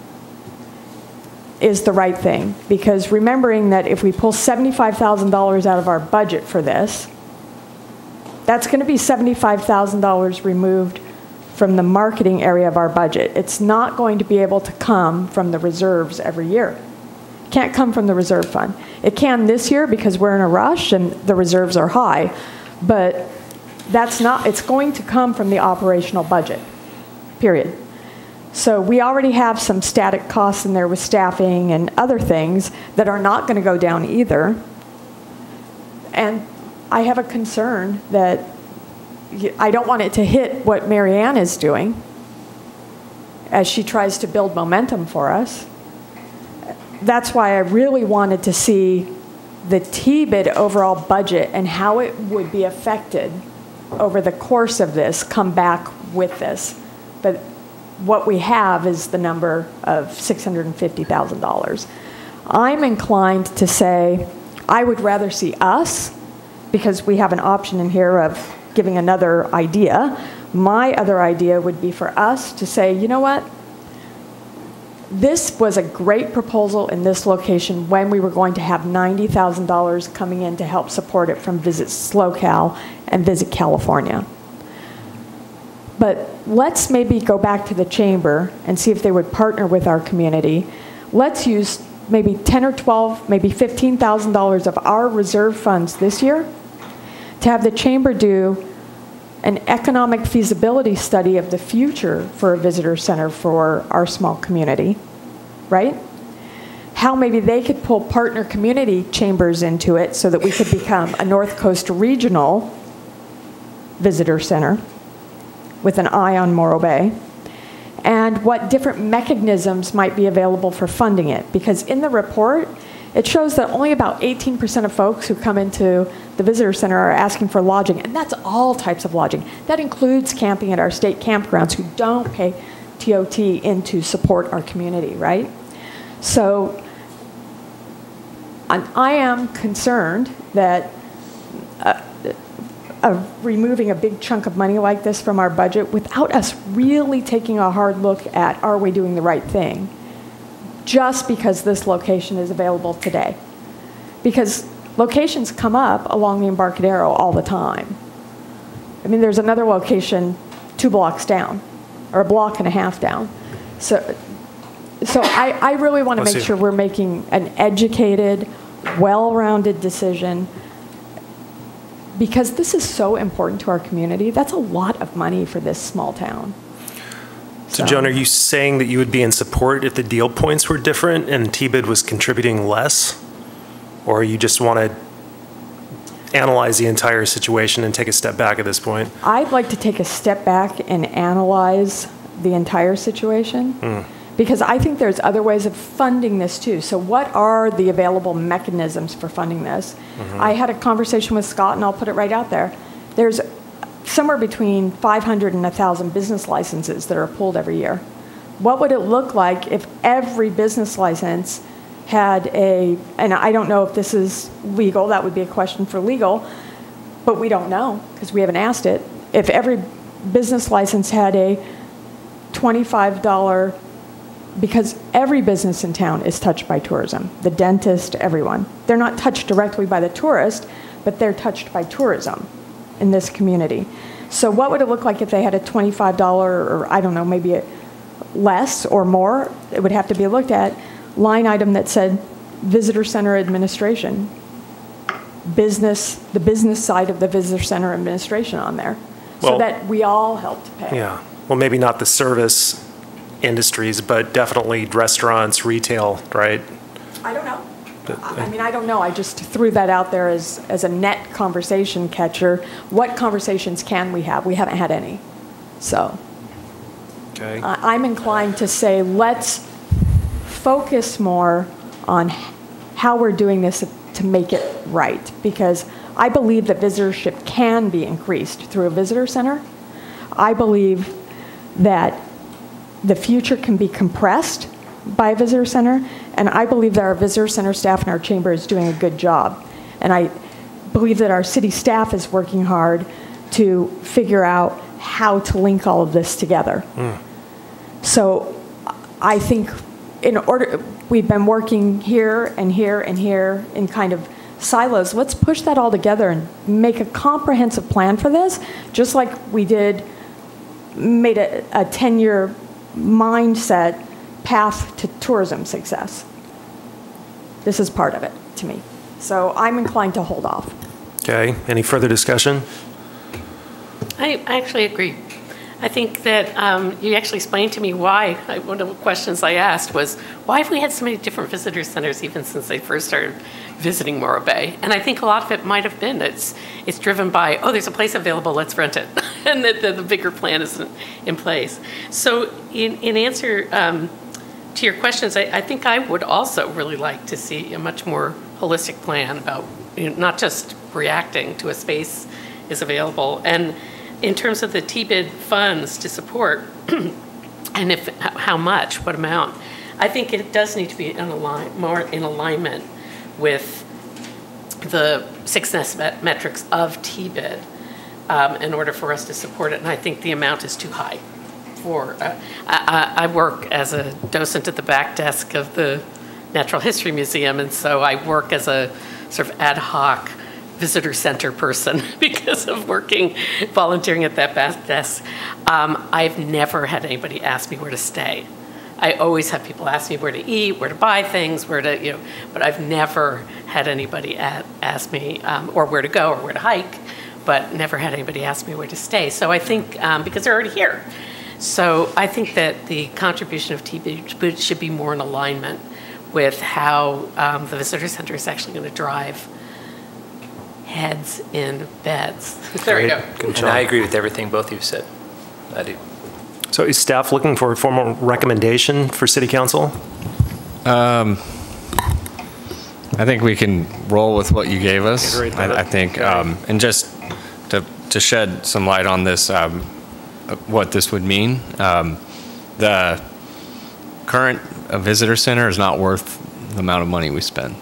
is the right thing. Because remembering that if we pull $75,000 out of our budget for this, that's going to be $75,000 removed from the marketing area of our budget. It's not going to be able to come from the reserves every year. Can't come from the reserve fund. It can this year because we're in a rush and the reserves are high, but that's not, it's going to come from the operational budget, period. So we already have some static costs in there with staffing and other things that are not going to go down either. And I have a concern that I don't want it to hit what Marianne is doing as she tries to build momentum for us. That's why I really wanted to see the T-bid overall budget and how it would be affected over the course of this come back with this. But what we have is the number of $650,000. I'm inclined to say I would rather see us, because we have an option in here of giving another idea. My other idea would be for us to say, you know what? This was a great proposal in this location when we were going to have $90,000 coming in to help support it from Visit SLO CAL and Visit California. But let's maybe go back to the chamber and see if they would partner with our community. Let's use maybe 10 or 12, maybe $15,000 of our reserve funds this year to have the chamber do an economic feasibility study of the future for a visitor center for our small community, right? How maybe they could pull partner community chambers into it so that we could become a North Coast regional visitor center with an eye on Morro Bay, and what different mechanisms might be available for funding it. Because in the report, it shows that only about 18% of folks who come into the visitor center are asking for lodging, and that's all types of lodging. That includes camping at our state campgrounds who don't pay TOT in to support our community, right? So I am concerned that uh, of removing a big chunk of money like this from our budget without us really taking a hard look at are we doing the right thing just because this location is available today. Because locations come up along the Embarcadero all the time. I mean, there's another location two blocks down, or a block and a half down. So, so I, I really want to make sure we're making an educated, well-rounded decision because this is so important to our community. That's a lot of money for this small town. So Joan, are you saying that you would be in support if the deal points were different and T-bid was contributing less? Or you just want to analyze the entire situation and take a step back at this point? I'd like to take a step back and analyze the entire situation Hmm. because I think there's other ways of funding this too. So, what are the available mechanisms for funding this? Mhm. I had a conversation with Scott, and I'll put it right out there. There's somewhere between 500 and 1,000 business licenses that are pulled every year. What would it look like if every business license had a, and I don't know if this is legal, that would be a question for legal, but we don't know because we haven't asked it. If every business license had a $25, because every business in town is touched by tourism, the dentist, everyone. They're not touched directly by the tourist, but they're touched by tourism in this community. So what would it look like if they had a $25 or I don't know, maybe a less or more? It would have to be looked at line item that said visitor center administration, business, the business side of the visitor center administration on there, so that we all help to pay. Yeah, well, maybe not the service industries, but definitely restaurants, retail, right? I don't know. I uh, I mean, I don't know. I just threw that out there as, as a net conversation catcher. What conversations can we have? We haven't had any. So Okay. I- I'm inclined to say, let's focus more on how we're doing this to make it right. Because I believe that visitorship can be increased through a visitor center. I believe that the future can be compressed by a visitor center, and I believe that our visitor center staff and our chamber is doing a good job. And I believe that our city staff is working hard to figure out how to link all of this together. Hmm. So I think in order, we've been working here and here and here in kind of silos. Let's push that all together and make a comprehensive plan for this, just like we did, made a, a 10-year mindset path to tourism success. This is part of it to me. So I'm inclined to hold off. Okay, any further discussion? I I actually agree. I think that um, you actually explained to me why, I- one of the questions I asked was, why have we had so many different visitor centers even since I first started visiting Morro Bay? And I think a lot of it might have been, it's, it's driven by, oh, there's a place available, let's rent it. And that the, the bigger plan isn't in place. So in, in answer um, to your questions, I, I think I would also really like to see a much more holistic plan about, you know, not just reacting to a space is available. And in terms of the TBID funds to support, and if, how much, what amount, I think it does need to be align, more in alignment with the success met- metrics of TBID um, in order for us to support it. And I think the amount is too high for, I, I I work as a docent at the back desk of the Natural History Museum, and so I work as a sort of ad hoc visitor center person because of working, volunteering at that back desk. Um, I've never had anybody ask me where to stay. I always have people ask me where to eat, where to buy things, where to, you know, but I've never had anybody a- ask me, um, or where to go, or where to hike, but never had anybody ask me where to stay. So I think, um, because they're already here. So I think that the contribution of TB should be more in alignment with how um, the visitor center is actually going to drive heads in beds. There we go. Good And. I agree with everything both of you said. I do. So is staff looking for a formal recommendation for city council? Um, I think we can roll with what you gave us. I, I think, um, and just to, to shed some light on this, um, what this would mean, um, the current uh, visitor center is not worth the amount of money we spend.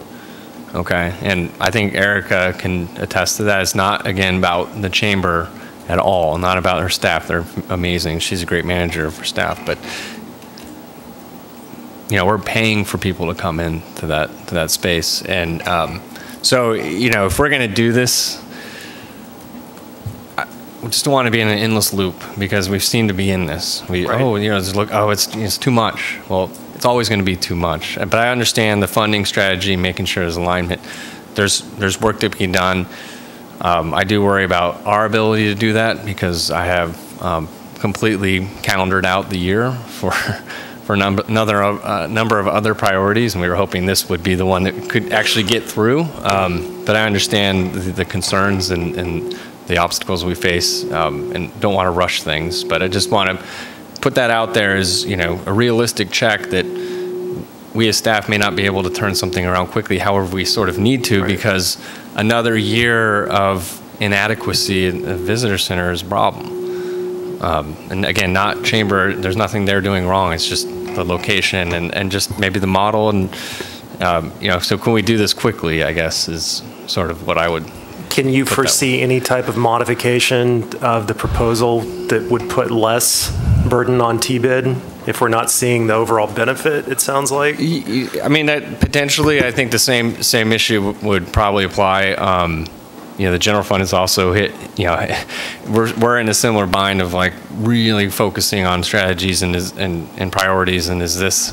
Okay, and I think Erica can attest to that. It's not, again, about the chamber at all, not about her staff. They're amazing. She's a great manager for staff, but you know, we're paying for people to come in to that to that space, and um, so you know, if we're going to do this, just don't want to be in an endless loop because we've seemed to be in this. We Right. oh, you know, just look, oh, it's it's too much. Well, it's always going to be too much. But I understand the funding strategy, making sure there's alignment. There's there's work to be done. Um, I do worry about our ability to do that because I have um, completely calendared out the year for for num- another uh, number of other priorities, and we were hoping this would be the one that could actually get through. Um, but I understand the, the concerns and, and the obstacles we face, um, and don't want to rush things. But I just want to put that out there as you know a realistic check that we as staff may not be able to turn something around quickly, however we sort of need to, because another year of inadequacy in the visitor center is a problem. Um, and again, not chamber, there's nothing they're doing wrong. It's just the location and, and just maybe the model. And, um, you know, so can we do this quickly, I guess, is sort of what I would. Can you foresee any type of modification of the proposal that would put less burden on T-bid if we're not seeing the overall benefit, it sounds like? I mean, that potentially, I think the same, same issue would probably apply. Um, you know, the general fund is also hit, you know, we're, we're in a similar bind of like really focusing on strategies and is, and, and priorities. And is this,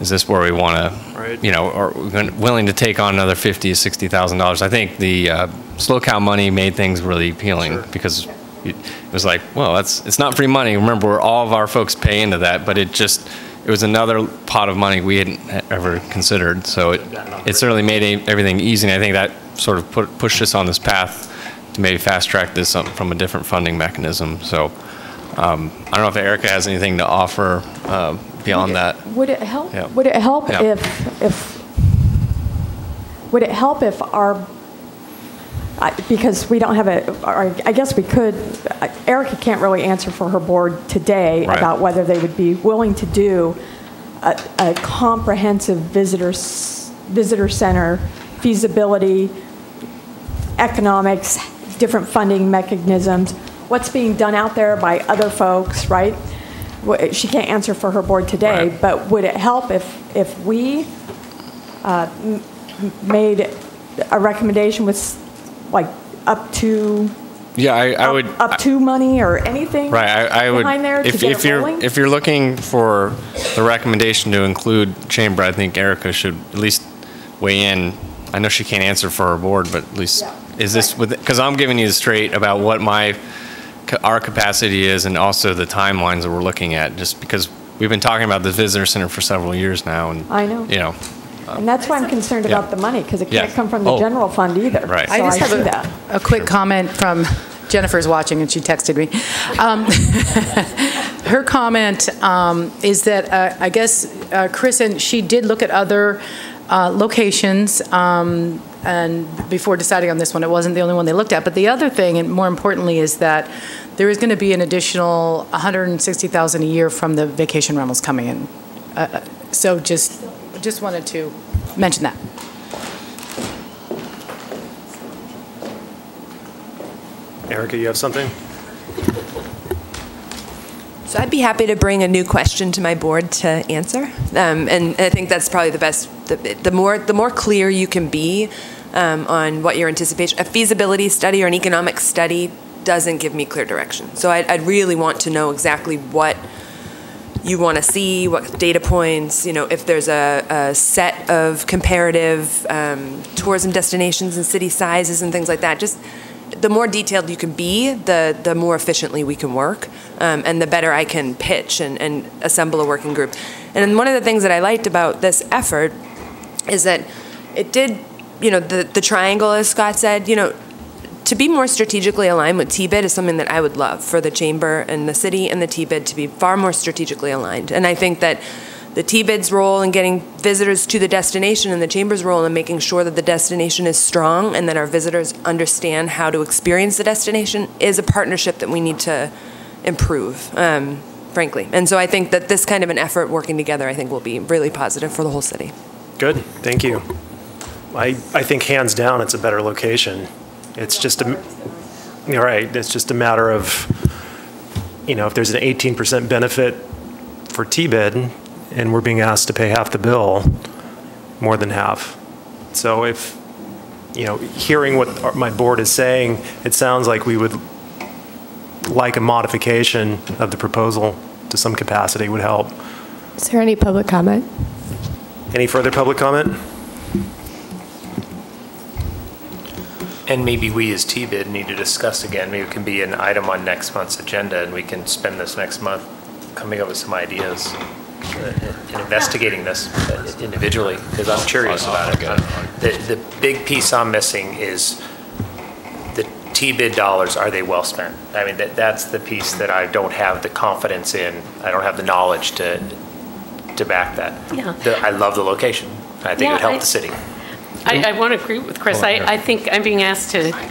is this where we want to, Right. you know, are we willing to take on another fifty, sixty thousand dollars? I think the uh, SLO CAL money made things really appealing because it was like, well, that's it's not free money. Remember, all of our folks pay into that, but it just it was another pot of money we hadn't ever considered. So it it certainly made a- everything easy. And I think that sort of put, pushed us on this path to maybe fast track this up from a different funding mechanism. So. Um, I don't know if Erica has anything to offer uh, beyond that. Would it help, Yeah. would it help Yeah. if, if, would it help if our, I- because we don't have a, I guess we could, Erica can't really answer for her board today Right. about whether they would be willing to do a, a comprehensive visitors, visitor center feasibility, economics, different funding mechanisms, what's being done out there by other folks, right? She can't answer for her board today, Right. but would it help if, if we uh, made a recommendation with like up to, Yeah, I, I up- would. up to money or anything? Right, I, I would. There if, if you're rolling? if you're looking for the recommendation to include chamber, I think Erica should at least weigh in. I know she can't answer for her board, but at least Yeah. is this with because I'm giving you the straight about what my our capacity is and also the timelines that we're looking at, just because we've been talking about the visitor center for several years now, and, I know. you know, And that's why I'm concerned Yeah. about the money, because it can't come from the Oh. general fund either. Right. So I I just have a- that. A quick comment from, Jennifer's watching and she texted me. Um, Her comment um, is that, uh, I guess, uh, Chris, and she did look at other uh, locations, um, and before deciding on this one, it wasn't the only one they looked at. But the other thing, and more importantly, is that there is going to be an additional 160,000 a year from the vacation rentals coming in. Uh, uh, So just, just wanted to mention that. Erica, you have something? So I'd be happy to bring a new question to my board to answer, um, and I think that's probably the best. The, the more the more clear you can be um, on what your anticipation, a feasibility study or an economic study doesn't give me clear direction. So I'd, I'd really want to know exactly what you want to see, what data points, you know, if there's a, a set of comparative um, tourism destinations and city sizes and things like that. Just the more detailed you can be, the the more efficiently we can work, um, and the better I can pitch and, and assemble a working group. And one of the things that I liked about this effort is that it did, you know, the the triangle, as Scott said, you know, to be more strategically aligned with TBID is something that I would love for the chamber and the city and the TBID to be far more strategically aligned. And I think that the TBID's role in getting visitors to the destination and the chamber's role in making sure that the destination is strong and that our visitors understand how to experience the destination is a partnership that we need to improve, um, frankly. And so I think that this kind of an effort working together, I think, will be really positive for the whole city. Good, thank you. I, I think hands down, it's a better location. It's just a, you're right, it's just a matter of, you know, if there's an 18% benefit for T-bid and we're being asked to pay half the bill, more than half. So if, you know, hearing what our- my board is saying, it sounds like we would like a modification of the proposal to some capacity would help. Is there any public comment? Any further public comment? And maybe we as T-Bid need to discuss again, maybe it can be an item on next month's agenda, and we can spend this next month coming up with some ideas uh, and investigating this uh, individually, because I'm curious about it. The, the big piece I'm missing is the T-bid dollars, are they well spent? I mean, that, that's the piece that I don't have the confidence in, I don't have the knowledge to, to back that. Yeah. The- I love the location, I think it Yeah, would help I- the city. I, I want to agree with Chris. I, I think I'm being asked to, I,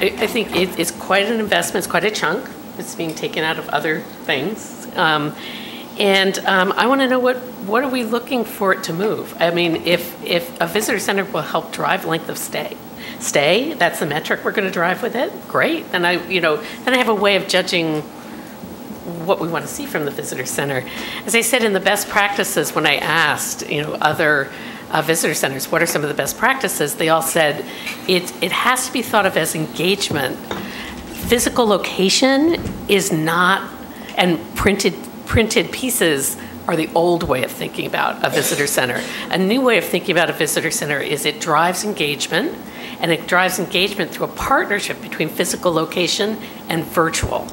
I think it, it's quite an investment, it's quite a chunk. It's being taken out of other things. Um, and um, I want to know what, what are we looking for it to move? I mean, if, if a visitor center will help drive length of stay, stay, that's the metric we're going to drive with it, great. Then I, you know, then I have a way of judging what we want to see from the visitor center. As I said in the best practices, when I asked, you know, other uh, visitor centers, what are some of the best practices? They all said it, it has to be thought of as engagement. Physical location is not, and printed, printed pieces are the old way of thinking about a visitor center. A new way of thinking about a visitor center is it drives engagement, and it drives engagement through a partnership between physical location and virtual.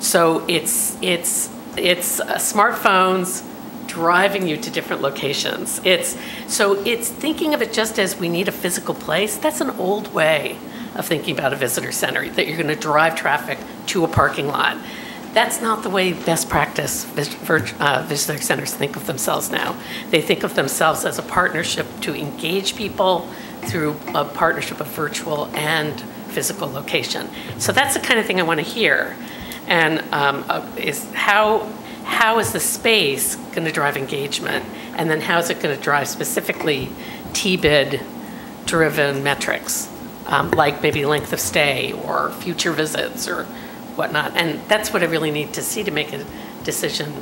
So it's it's it's uh, smartphones driving you to different locations. It's so it's thinking of it just as we need a physical place. That's an old way of thinking about a visitor center that you're going to drive traffic to a parking lot. That's not the way best practice uh, visitor centers think of themselves now. They think of themselves as a partnership to engage people through a partnership of virtual and physical location. So that's the kind of thing I want to hear. And um, uh, is how how is the space going to drive engagement, and then how is it going to drive specifically T-bid driven metrics, um, like maybe length of stay or future visits or whatnot. And that's what I really need to see to make a decision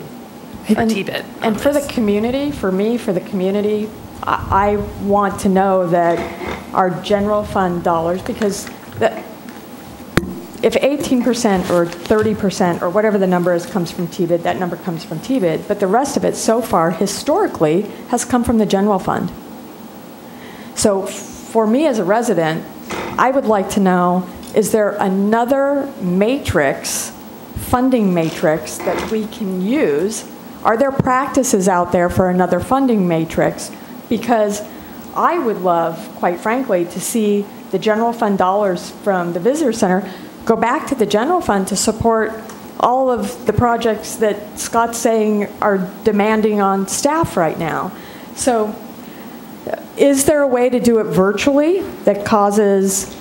for And- T-bid. And for the community, for me, for the community, I, I want to know that our general fund dollars, because the, if 18% or 30% or whatever the number is comes from TBID, that number comes from TBID, but the rest of it so far historically has come from the general fund. So for me as a resident, I would like to know is there another matrix, funding matrix that we can use? Are there practices out there for another funding matrix? Because I would love, quite frankly, to see the general fund dollars from the visitor center go back to the general fund to support all of the projects that Scott's saying are demanding on staff right now. So is there a way to do it virtually that causes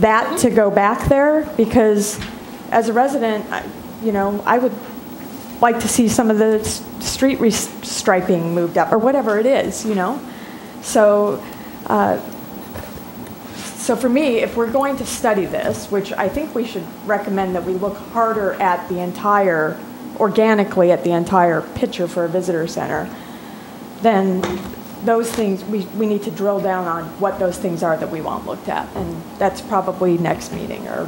that to go back there? Because as a resident, I- you know, I would like to see some of the street restriping moved up, or whatever it is, you know? So, uh, so for me, if we're going to study this, which I think we should recommend that we look harder at the entire, organically at the entire picture for a visitor center, then those things, we, we need to drill down on what those things are that we want looked at. And that's probably next meeting or.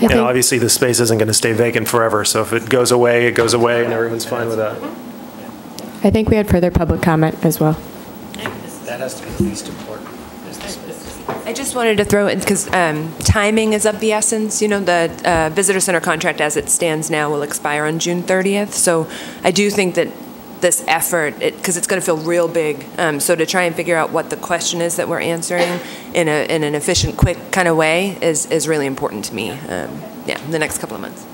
And obviously, the space isn't going to stay vacant forever, so if it goes away, it goes away, and everyone's fine with that. Mm-hmm. I think we had further public comment as well. That has to be the least important. I just wanted to throw in, because um, timing is of the essence. You know, the uh, visitor center contract as it stands now will expire on June 30th. So I do think that this effort, because it's going to feel real big, um, so to try and figure out what the question is that we're answering in, a, in an efficient, quick kind of way is, is really important to me. Um, yeah, in the next couple of months.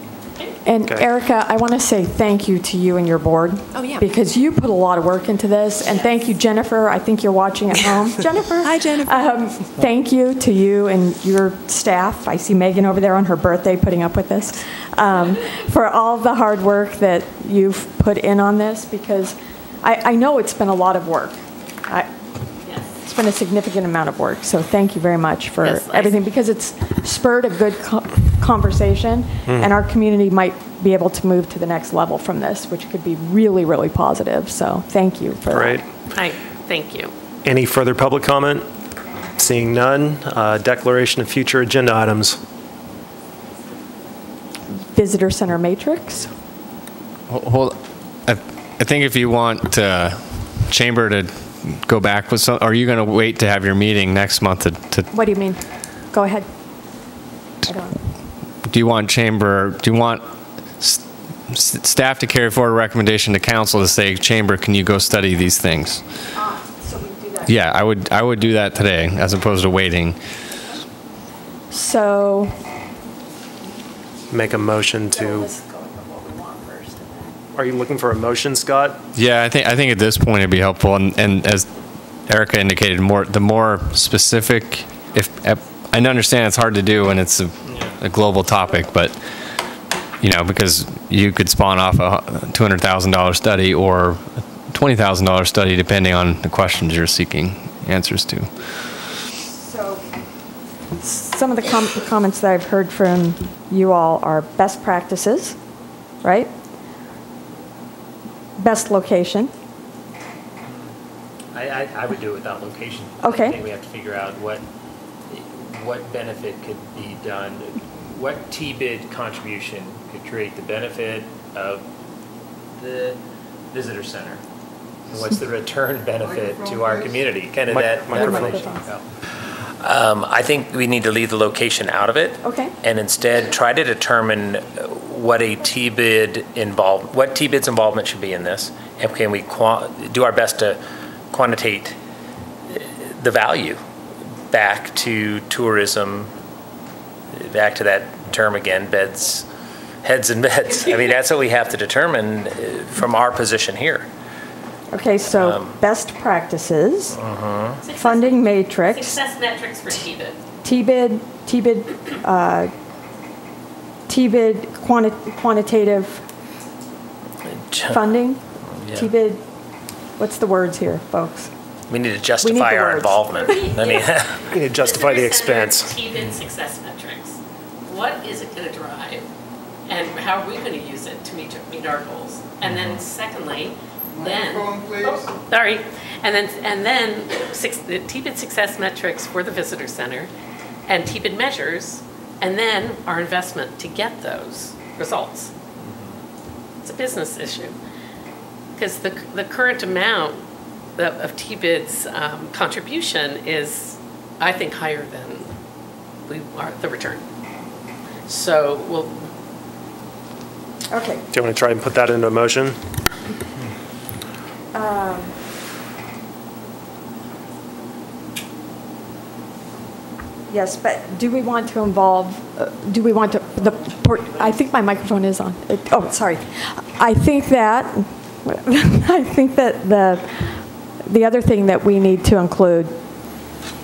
And Okay. Erica, I want to say thank you to you and your board. Oh, yeah. Because you put a lot of work into this. And thank you, Jennifer. I think you're watching at home. Jennifer? Hi, Jennifer. Um, Thank you to you and your staff. I see Megan over there on her birthday putting up with this. um, For all the hard work that you've put in on this, because I, I know it's been a lot of work. I- It's been a significant amount of work, so thank you very much for Yes, I- everything, because it's spurred a good co- conversation, Hmm. and our community might be able to move to the next level from this, which could be really, really positive, so thank you for that. Great. Hi, thank you. Any further public comment? Seeing none, uh, declaration of future agenda items. Visitor Center Matrix? Hold, I, I think if you want uh, Chamber to go back with some, are you going to wait to have your meeting next month to, to, What do you mean? Go ahead. I don't, do you want Chamber, do you want s- s- staff to carry forward a recommendation to council to say, Chamber, can you go study these things? so we do that. Yeah, I would, I would do that today as opposed to waiting. So, Make a motion to, are you looking for a motion, Scott? Yeah, I think, I think at this point it'd be helpful, and, and as Erica indicated, more, the more specific, if, I understand it's hard to do when it's a, a global topic, but, you know, because you could spawn off a $200,000 study or a $20,000 study depending on the questions you're seeking answers to. so some of the com- comments that I've heard from you all are best practices, right? Best location. I, I, I would do it without location. Okay. I think we have to figure out what, what benefit could be done, what T-bid contribution could create the benefit of the visitor center? And what's the return benefit to our community? Kind of Mic- that. that microphone. relationship. Um, I think we need to leave the location out of it. Okay. And instead try to determine what a T-bid involved, what T-bid's involvement should be in this. And can we qua- do our best to quantitate the value back to tourism, back to that term again, beds, heads and beds. I mean, that's what we have to determine uh, from our position here. Okay, so Um, best practices, Uh-huh. funding matrix, Success metrics for TBID. T-bid, T-bid, uh, T-bid quanti- quantitative funding, Yeah. T-bid, what's the words here, folks? We need to justify the our words. involvement. I mean, We need to justify the Visitor center expense. TBID success metrics. What is it going to drive? And how are we going to use it to meet, meet our goals? And then secondly, then. Oh, Sorry. And then, and then six, the TBID success metrics for the visitor center and TBID measures, and then our investment to get those results. It's a business issue. Because the, the current amount of of TBID's um, contribution is, I think, higher than we are, the return. So we'll, Okay. Do you want to try and put that into a motion? Um, Yes, but do we want to involve, uh, do we want to, the, port- I think my microphone is on. It- Oh, sorry. I think that, I think that the, the other thing that we need to include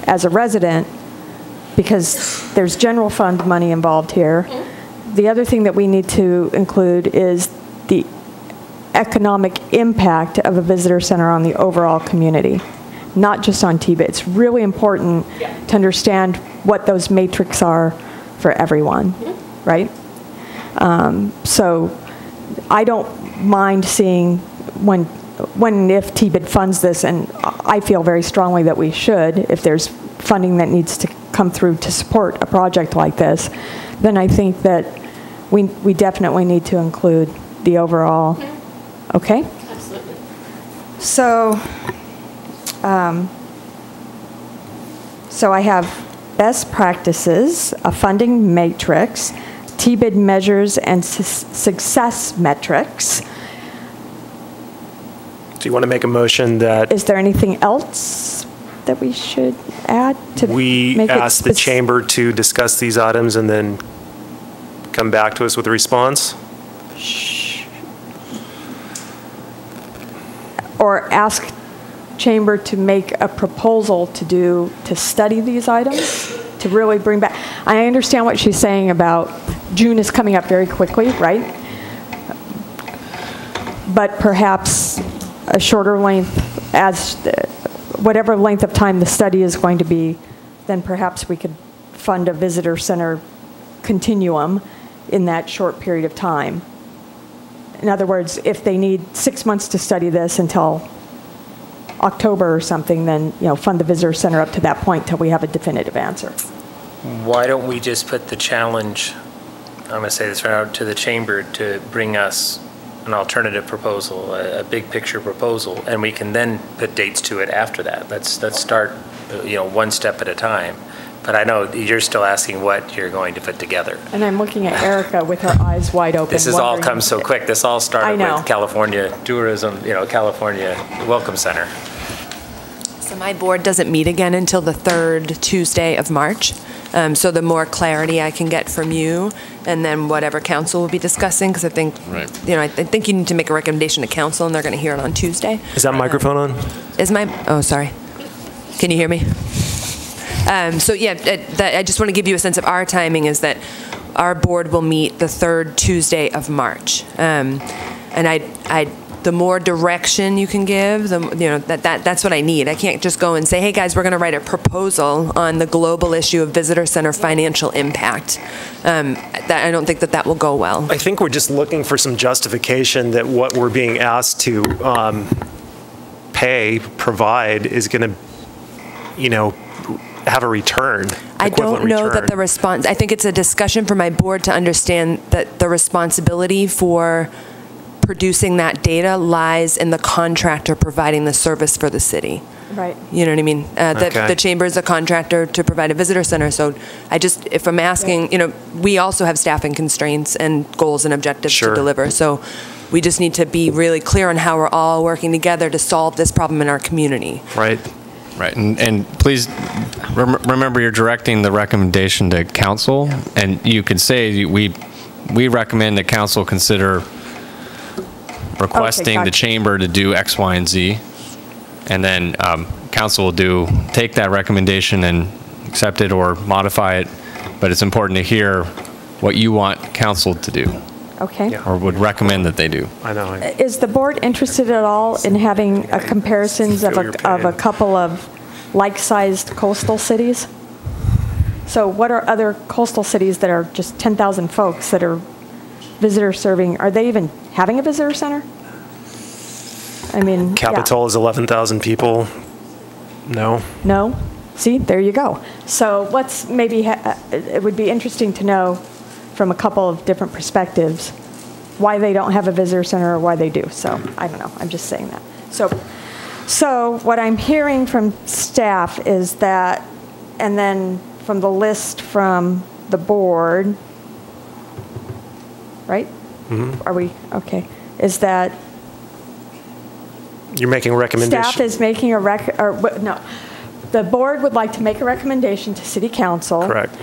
as a resident, because there's general fund money involved here, the other thing that we need to include is the economic impact of a visitor center on the overall community, not just on TBID. It's really important to understand what those matrix are for everyone, right? Um, So I don't mind seeing when, when and if TBID funds this, and I feel very strongly that we should, if there's funding that needs to come through to support a project like this, then I think that we, we definitely need to include the overall, okay? absolutely. So, um, so I have best practices, a funding matrix, TBID measures and su- success metrics. Do you want to make a motion that Is there anything else that we should add to we make it ask the spec- chamber to discuss these items and then come back to us with a response? Or ask Chamber to make a proposal to do, to study these items, to really bring back, I understand what she's saying about June is coming up very quickly, right? But perhaps a shorter length, as, whatever length of time the study is going to be, then perhaps we could fund a visitor center continuum in that short period of time. In other words, if they need six months to study this until October or something, then, you know, fund the visitor center up to that point till we have a definitive answer. Why don't we just put the challenge, I'm going to say this right out, to the chamber to bring us an alternative proposal, a, a big picture proposal, and we can then put dates to it after that. Let's, let's start, uh, you know, one step at a time. But I know you're still asking what you're going to put together. And I'm looking at Erica with her eyes wide open. This has all come so quick. This all I started know. with California Tourism, you know, California Welcome Center. So my board doesn't meet again until the third Tuesday of March. Um, So the more clarity I can get from you, and then whatever council will be discussing, because I think, you know, I I think you need to make a recommendation to council, and they're going to hear it on Tuesday. Is that microphone on? Is my, oh, sorry. Can you hear me? Um, So, yeah, that- that- I just want to give you a sense of our timing is that our board will meet the third Tuesday of March. Um, And I, I, the more direction you can give, the, you know, that, that, that's what I need. I can't just go and say, hey, guys, we're going to write a proposal on the global issue of visitor center financial impact. Um, That, I don't think that that will go well. I think we're just looking for some justification that what we're being asked to um, pay, provide, is going to, you know, have a return. I don't know that the response, I think it's a discussion for my board to understand that the responsibility for producing that data lies in the contractor providing the service for the city. Right. You know what I mean? Uh, The, Okay. the chamber is a contractor to provide a visitor center, so I just, if I'm asking, you know, we also have staffing constraints and goals and objectives to Sure. deliver, so we just need to be really clear on how we're all working together to solve this problem in our community. Right. Right, and, and please rem- remember you're directing the recommendation to council, and you could say, we, we recommend that council consider requesting the gotcha. chamber to do X, Y, and Z, and then um, council will do, take that recommendation and accept it or modify it, but it's important to hear what you want council to do, Okay. Yeah. or would recommend that they do. I know. I- Is the board interested at all in having a comparisons of a, of a couple of like-sized coastal cities? So what are other coastal cities that are just 10,000 folks that are visitor serving? Are they even having a visitor center? I mean, yeah. Capitola is 11,000 people. No? No? See, there you go. So let's maybe, ha- uh, it would be interesting to know from a couple of different perspectives why they don't have a visitor center or why they do. So I don't know, I'm just saying that. So, so what I'm hearing from staff is that, and then from the list from the board, right? Mhm. Are we, okay. Is that You're making a recommendation? staff is making a rec, or, no. The board would like to make a recommendation to city council. Correct.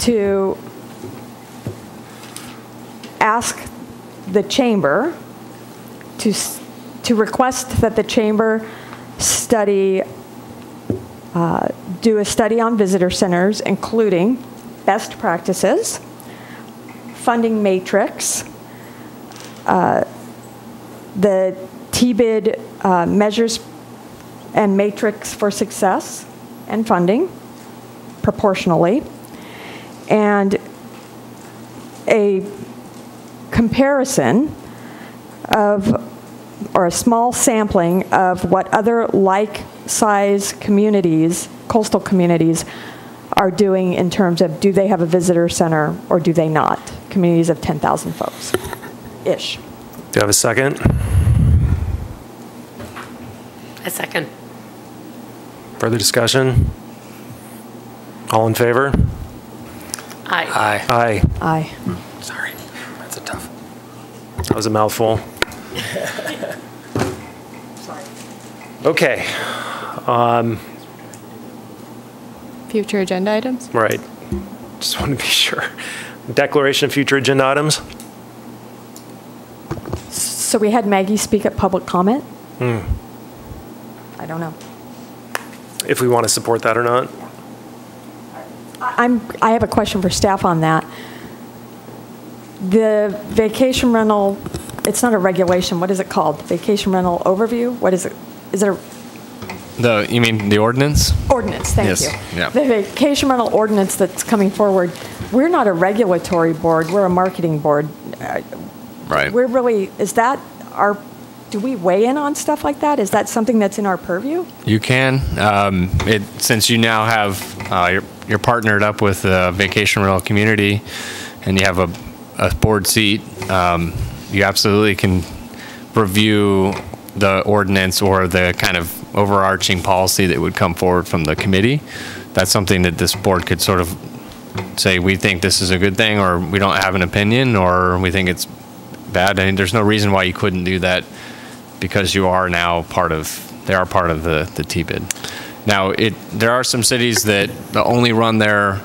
To ask the chamber to, s- to request that the chamber study, uh, do a study on visitor centers, including best practices, funding matrix, uh, the TBID uh, measures and matrix for success and funding proportionally, and a comparison of, or a small sampling of what other like-size communities, coastal communities, are doing in terms of do they have a visitor center or do they not? Communities of 10,000 folks, ish. Do you have a second? A second. Further discussion? All in favor? Aye. Aye. Aye. Aye. Sorry, that's a tough. That was a mouthful. Okay. Um, Future agenda items? Right. Just want to be sure. Declaration of future agenda items? So we had Maggie speak at public comment? Hmm. I don't know. If we want to support that or not? I'm, I have a question for staff on that. The vacation rental, it's not a regulation, what is it called? Vacation rental overview? What is it? Is it a The, you mean the ordinance? ordinance? Thank Yes, you. yeah. The vacation rental ordinance that's coming forward, we're not a regulatory board, we're a marketing board. Right. We're really, is that our, do we weigh in on stuff like that? Is that something that's in our purview? You can. Um, it, since you now have, uh, you're, you're partnered up with the vacation rental community and you have a, a board seat, um, you absolutely can review the ordinance or the kind of overarching policy that would come forward from the committee. That's something that this board could sort of say, we think this is a good thing, or we don't have an opinion, or we think it's bad. I mean, there's no reason why you couldn't do that because you are now part of, they are part of the, the T-bid. Now, it, there are some cities that only run their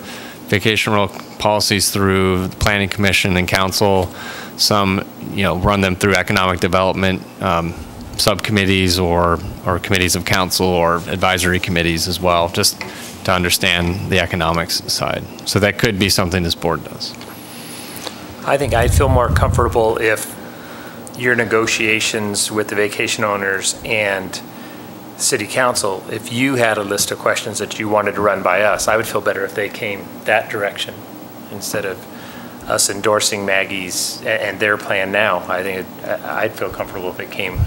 vacation rental policies through the planning commission and council. Some, you know, run them through economic development um, subcommittees or, or committees of council or advisory committees as well, just to understand the economics side. So that could be something this board does. I think I'd feel more comfortable if your negotiations with the vacation owners and city council, if you had a list of questions that you wanted to run by us, I would feel better if they came that direction instead of us endorsing Maggie's and their plan now. I think, it- I'd feel comfortable if it came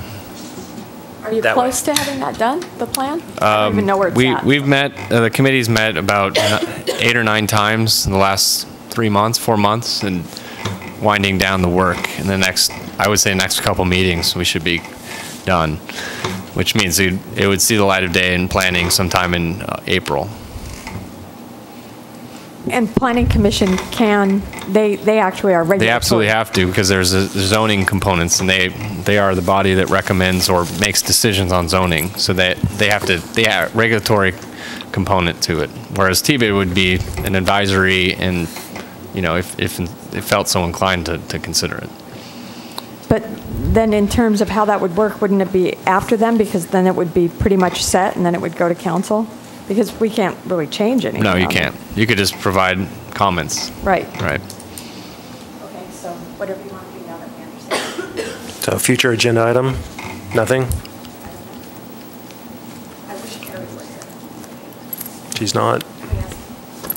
Are you That way. close to having that done, the plan? I don't even know where it's Um, we, at. We've met, uh, the committee's met about eight or nine times in the last three months, four months, and winding down the work. In the next, I would say, next couple meetings, we should be done, which means it it would see the light of day in planning sometime in uh, April. And planning commission can, they, they actually are regulatory. They absolutely have to, because there's a zoning components, and they, they are the body that recommends or makes decisions on zoning. So they, they have to, they have regulatory component to it. Whereas TBID would be an advisory and, you know, if, if it felt so inclined to, to consider it. But then in terms of how that would work, wouldn't it be after them? Because then it would be pretty much set and then it would go to council? Because we can't really change anything. No, you on it. can't. You could just provide comments. Right. Right. Okay, so whatever you want to do now that we understand. So future agenda item? Nothing? I wish Carrie was here. She's not.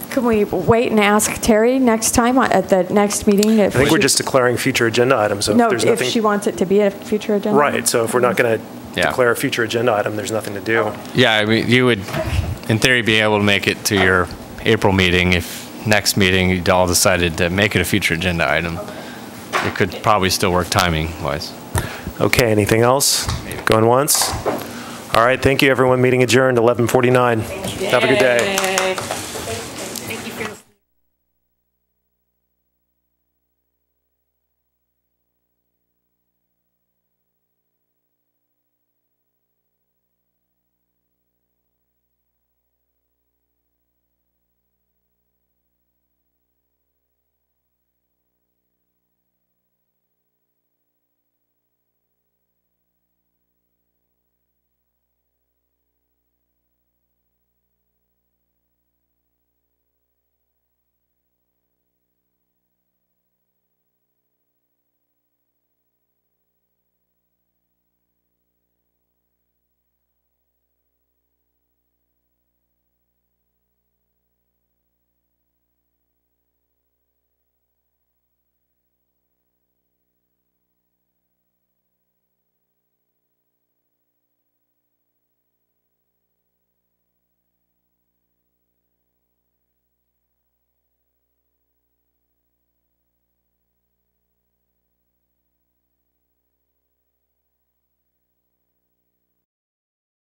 Can we wait and ask Terry next time at the next meeting? I think we're just declaring future agenda items, so if No, there's if she wants it to be a future agenda? Right, so if we're not going to Yeah. declare a future agenda item, there's nothing to do. Yeah, I mean, you would, in theory, be able to make it to your April meeting if next meeting you all decided to make it a future agenda item. It could probably still work timing wise. Okay, anything else? Going once? All right, thank you, everyone. Meeting adjourned, 11:49. Have a good day.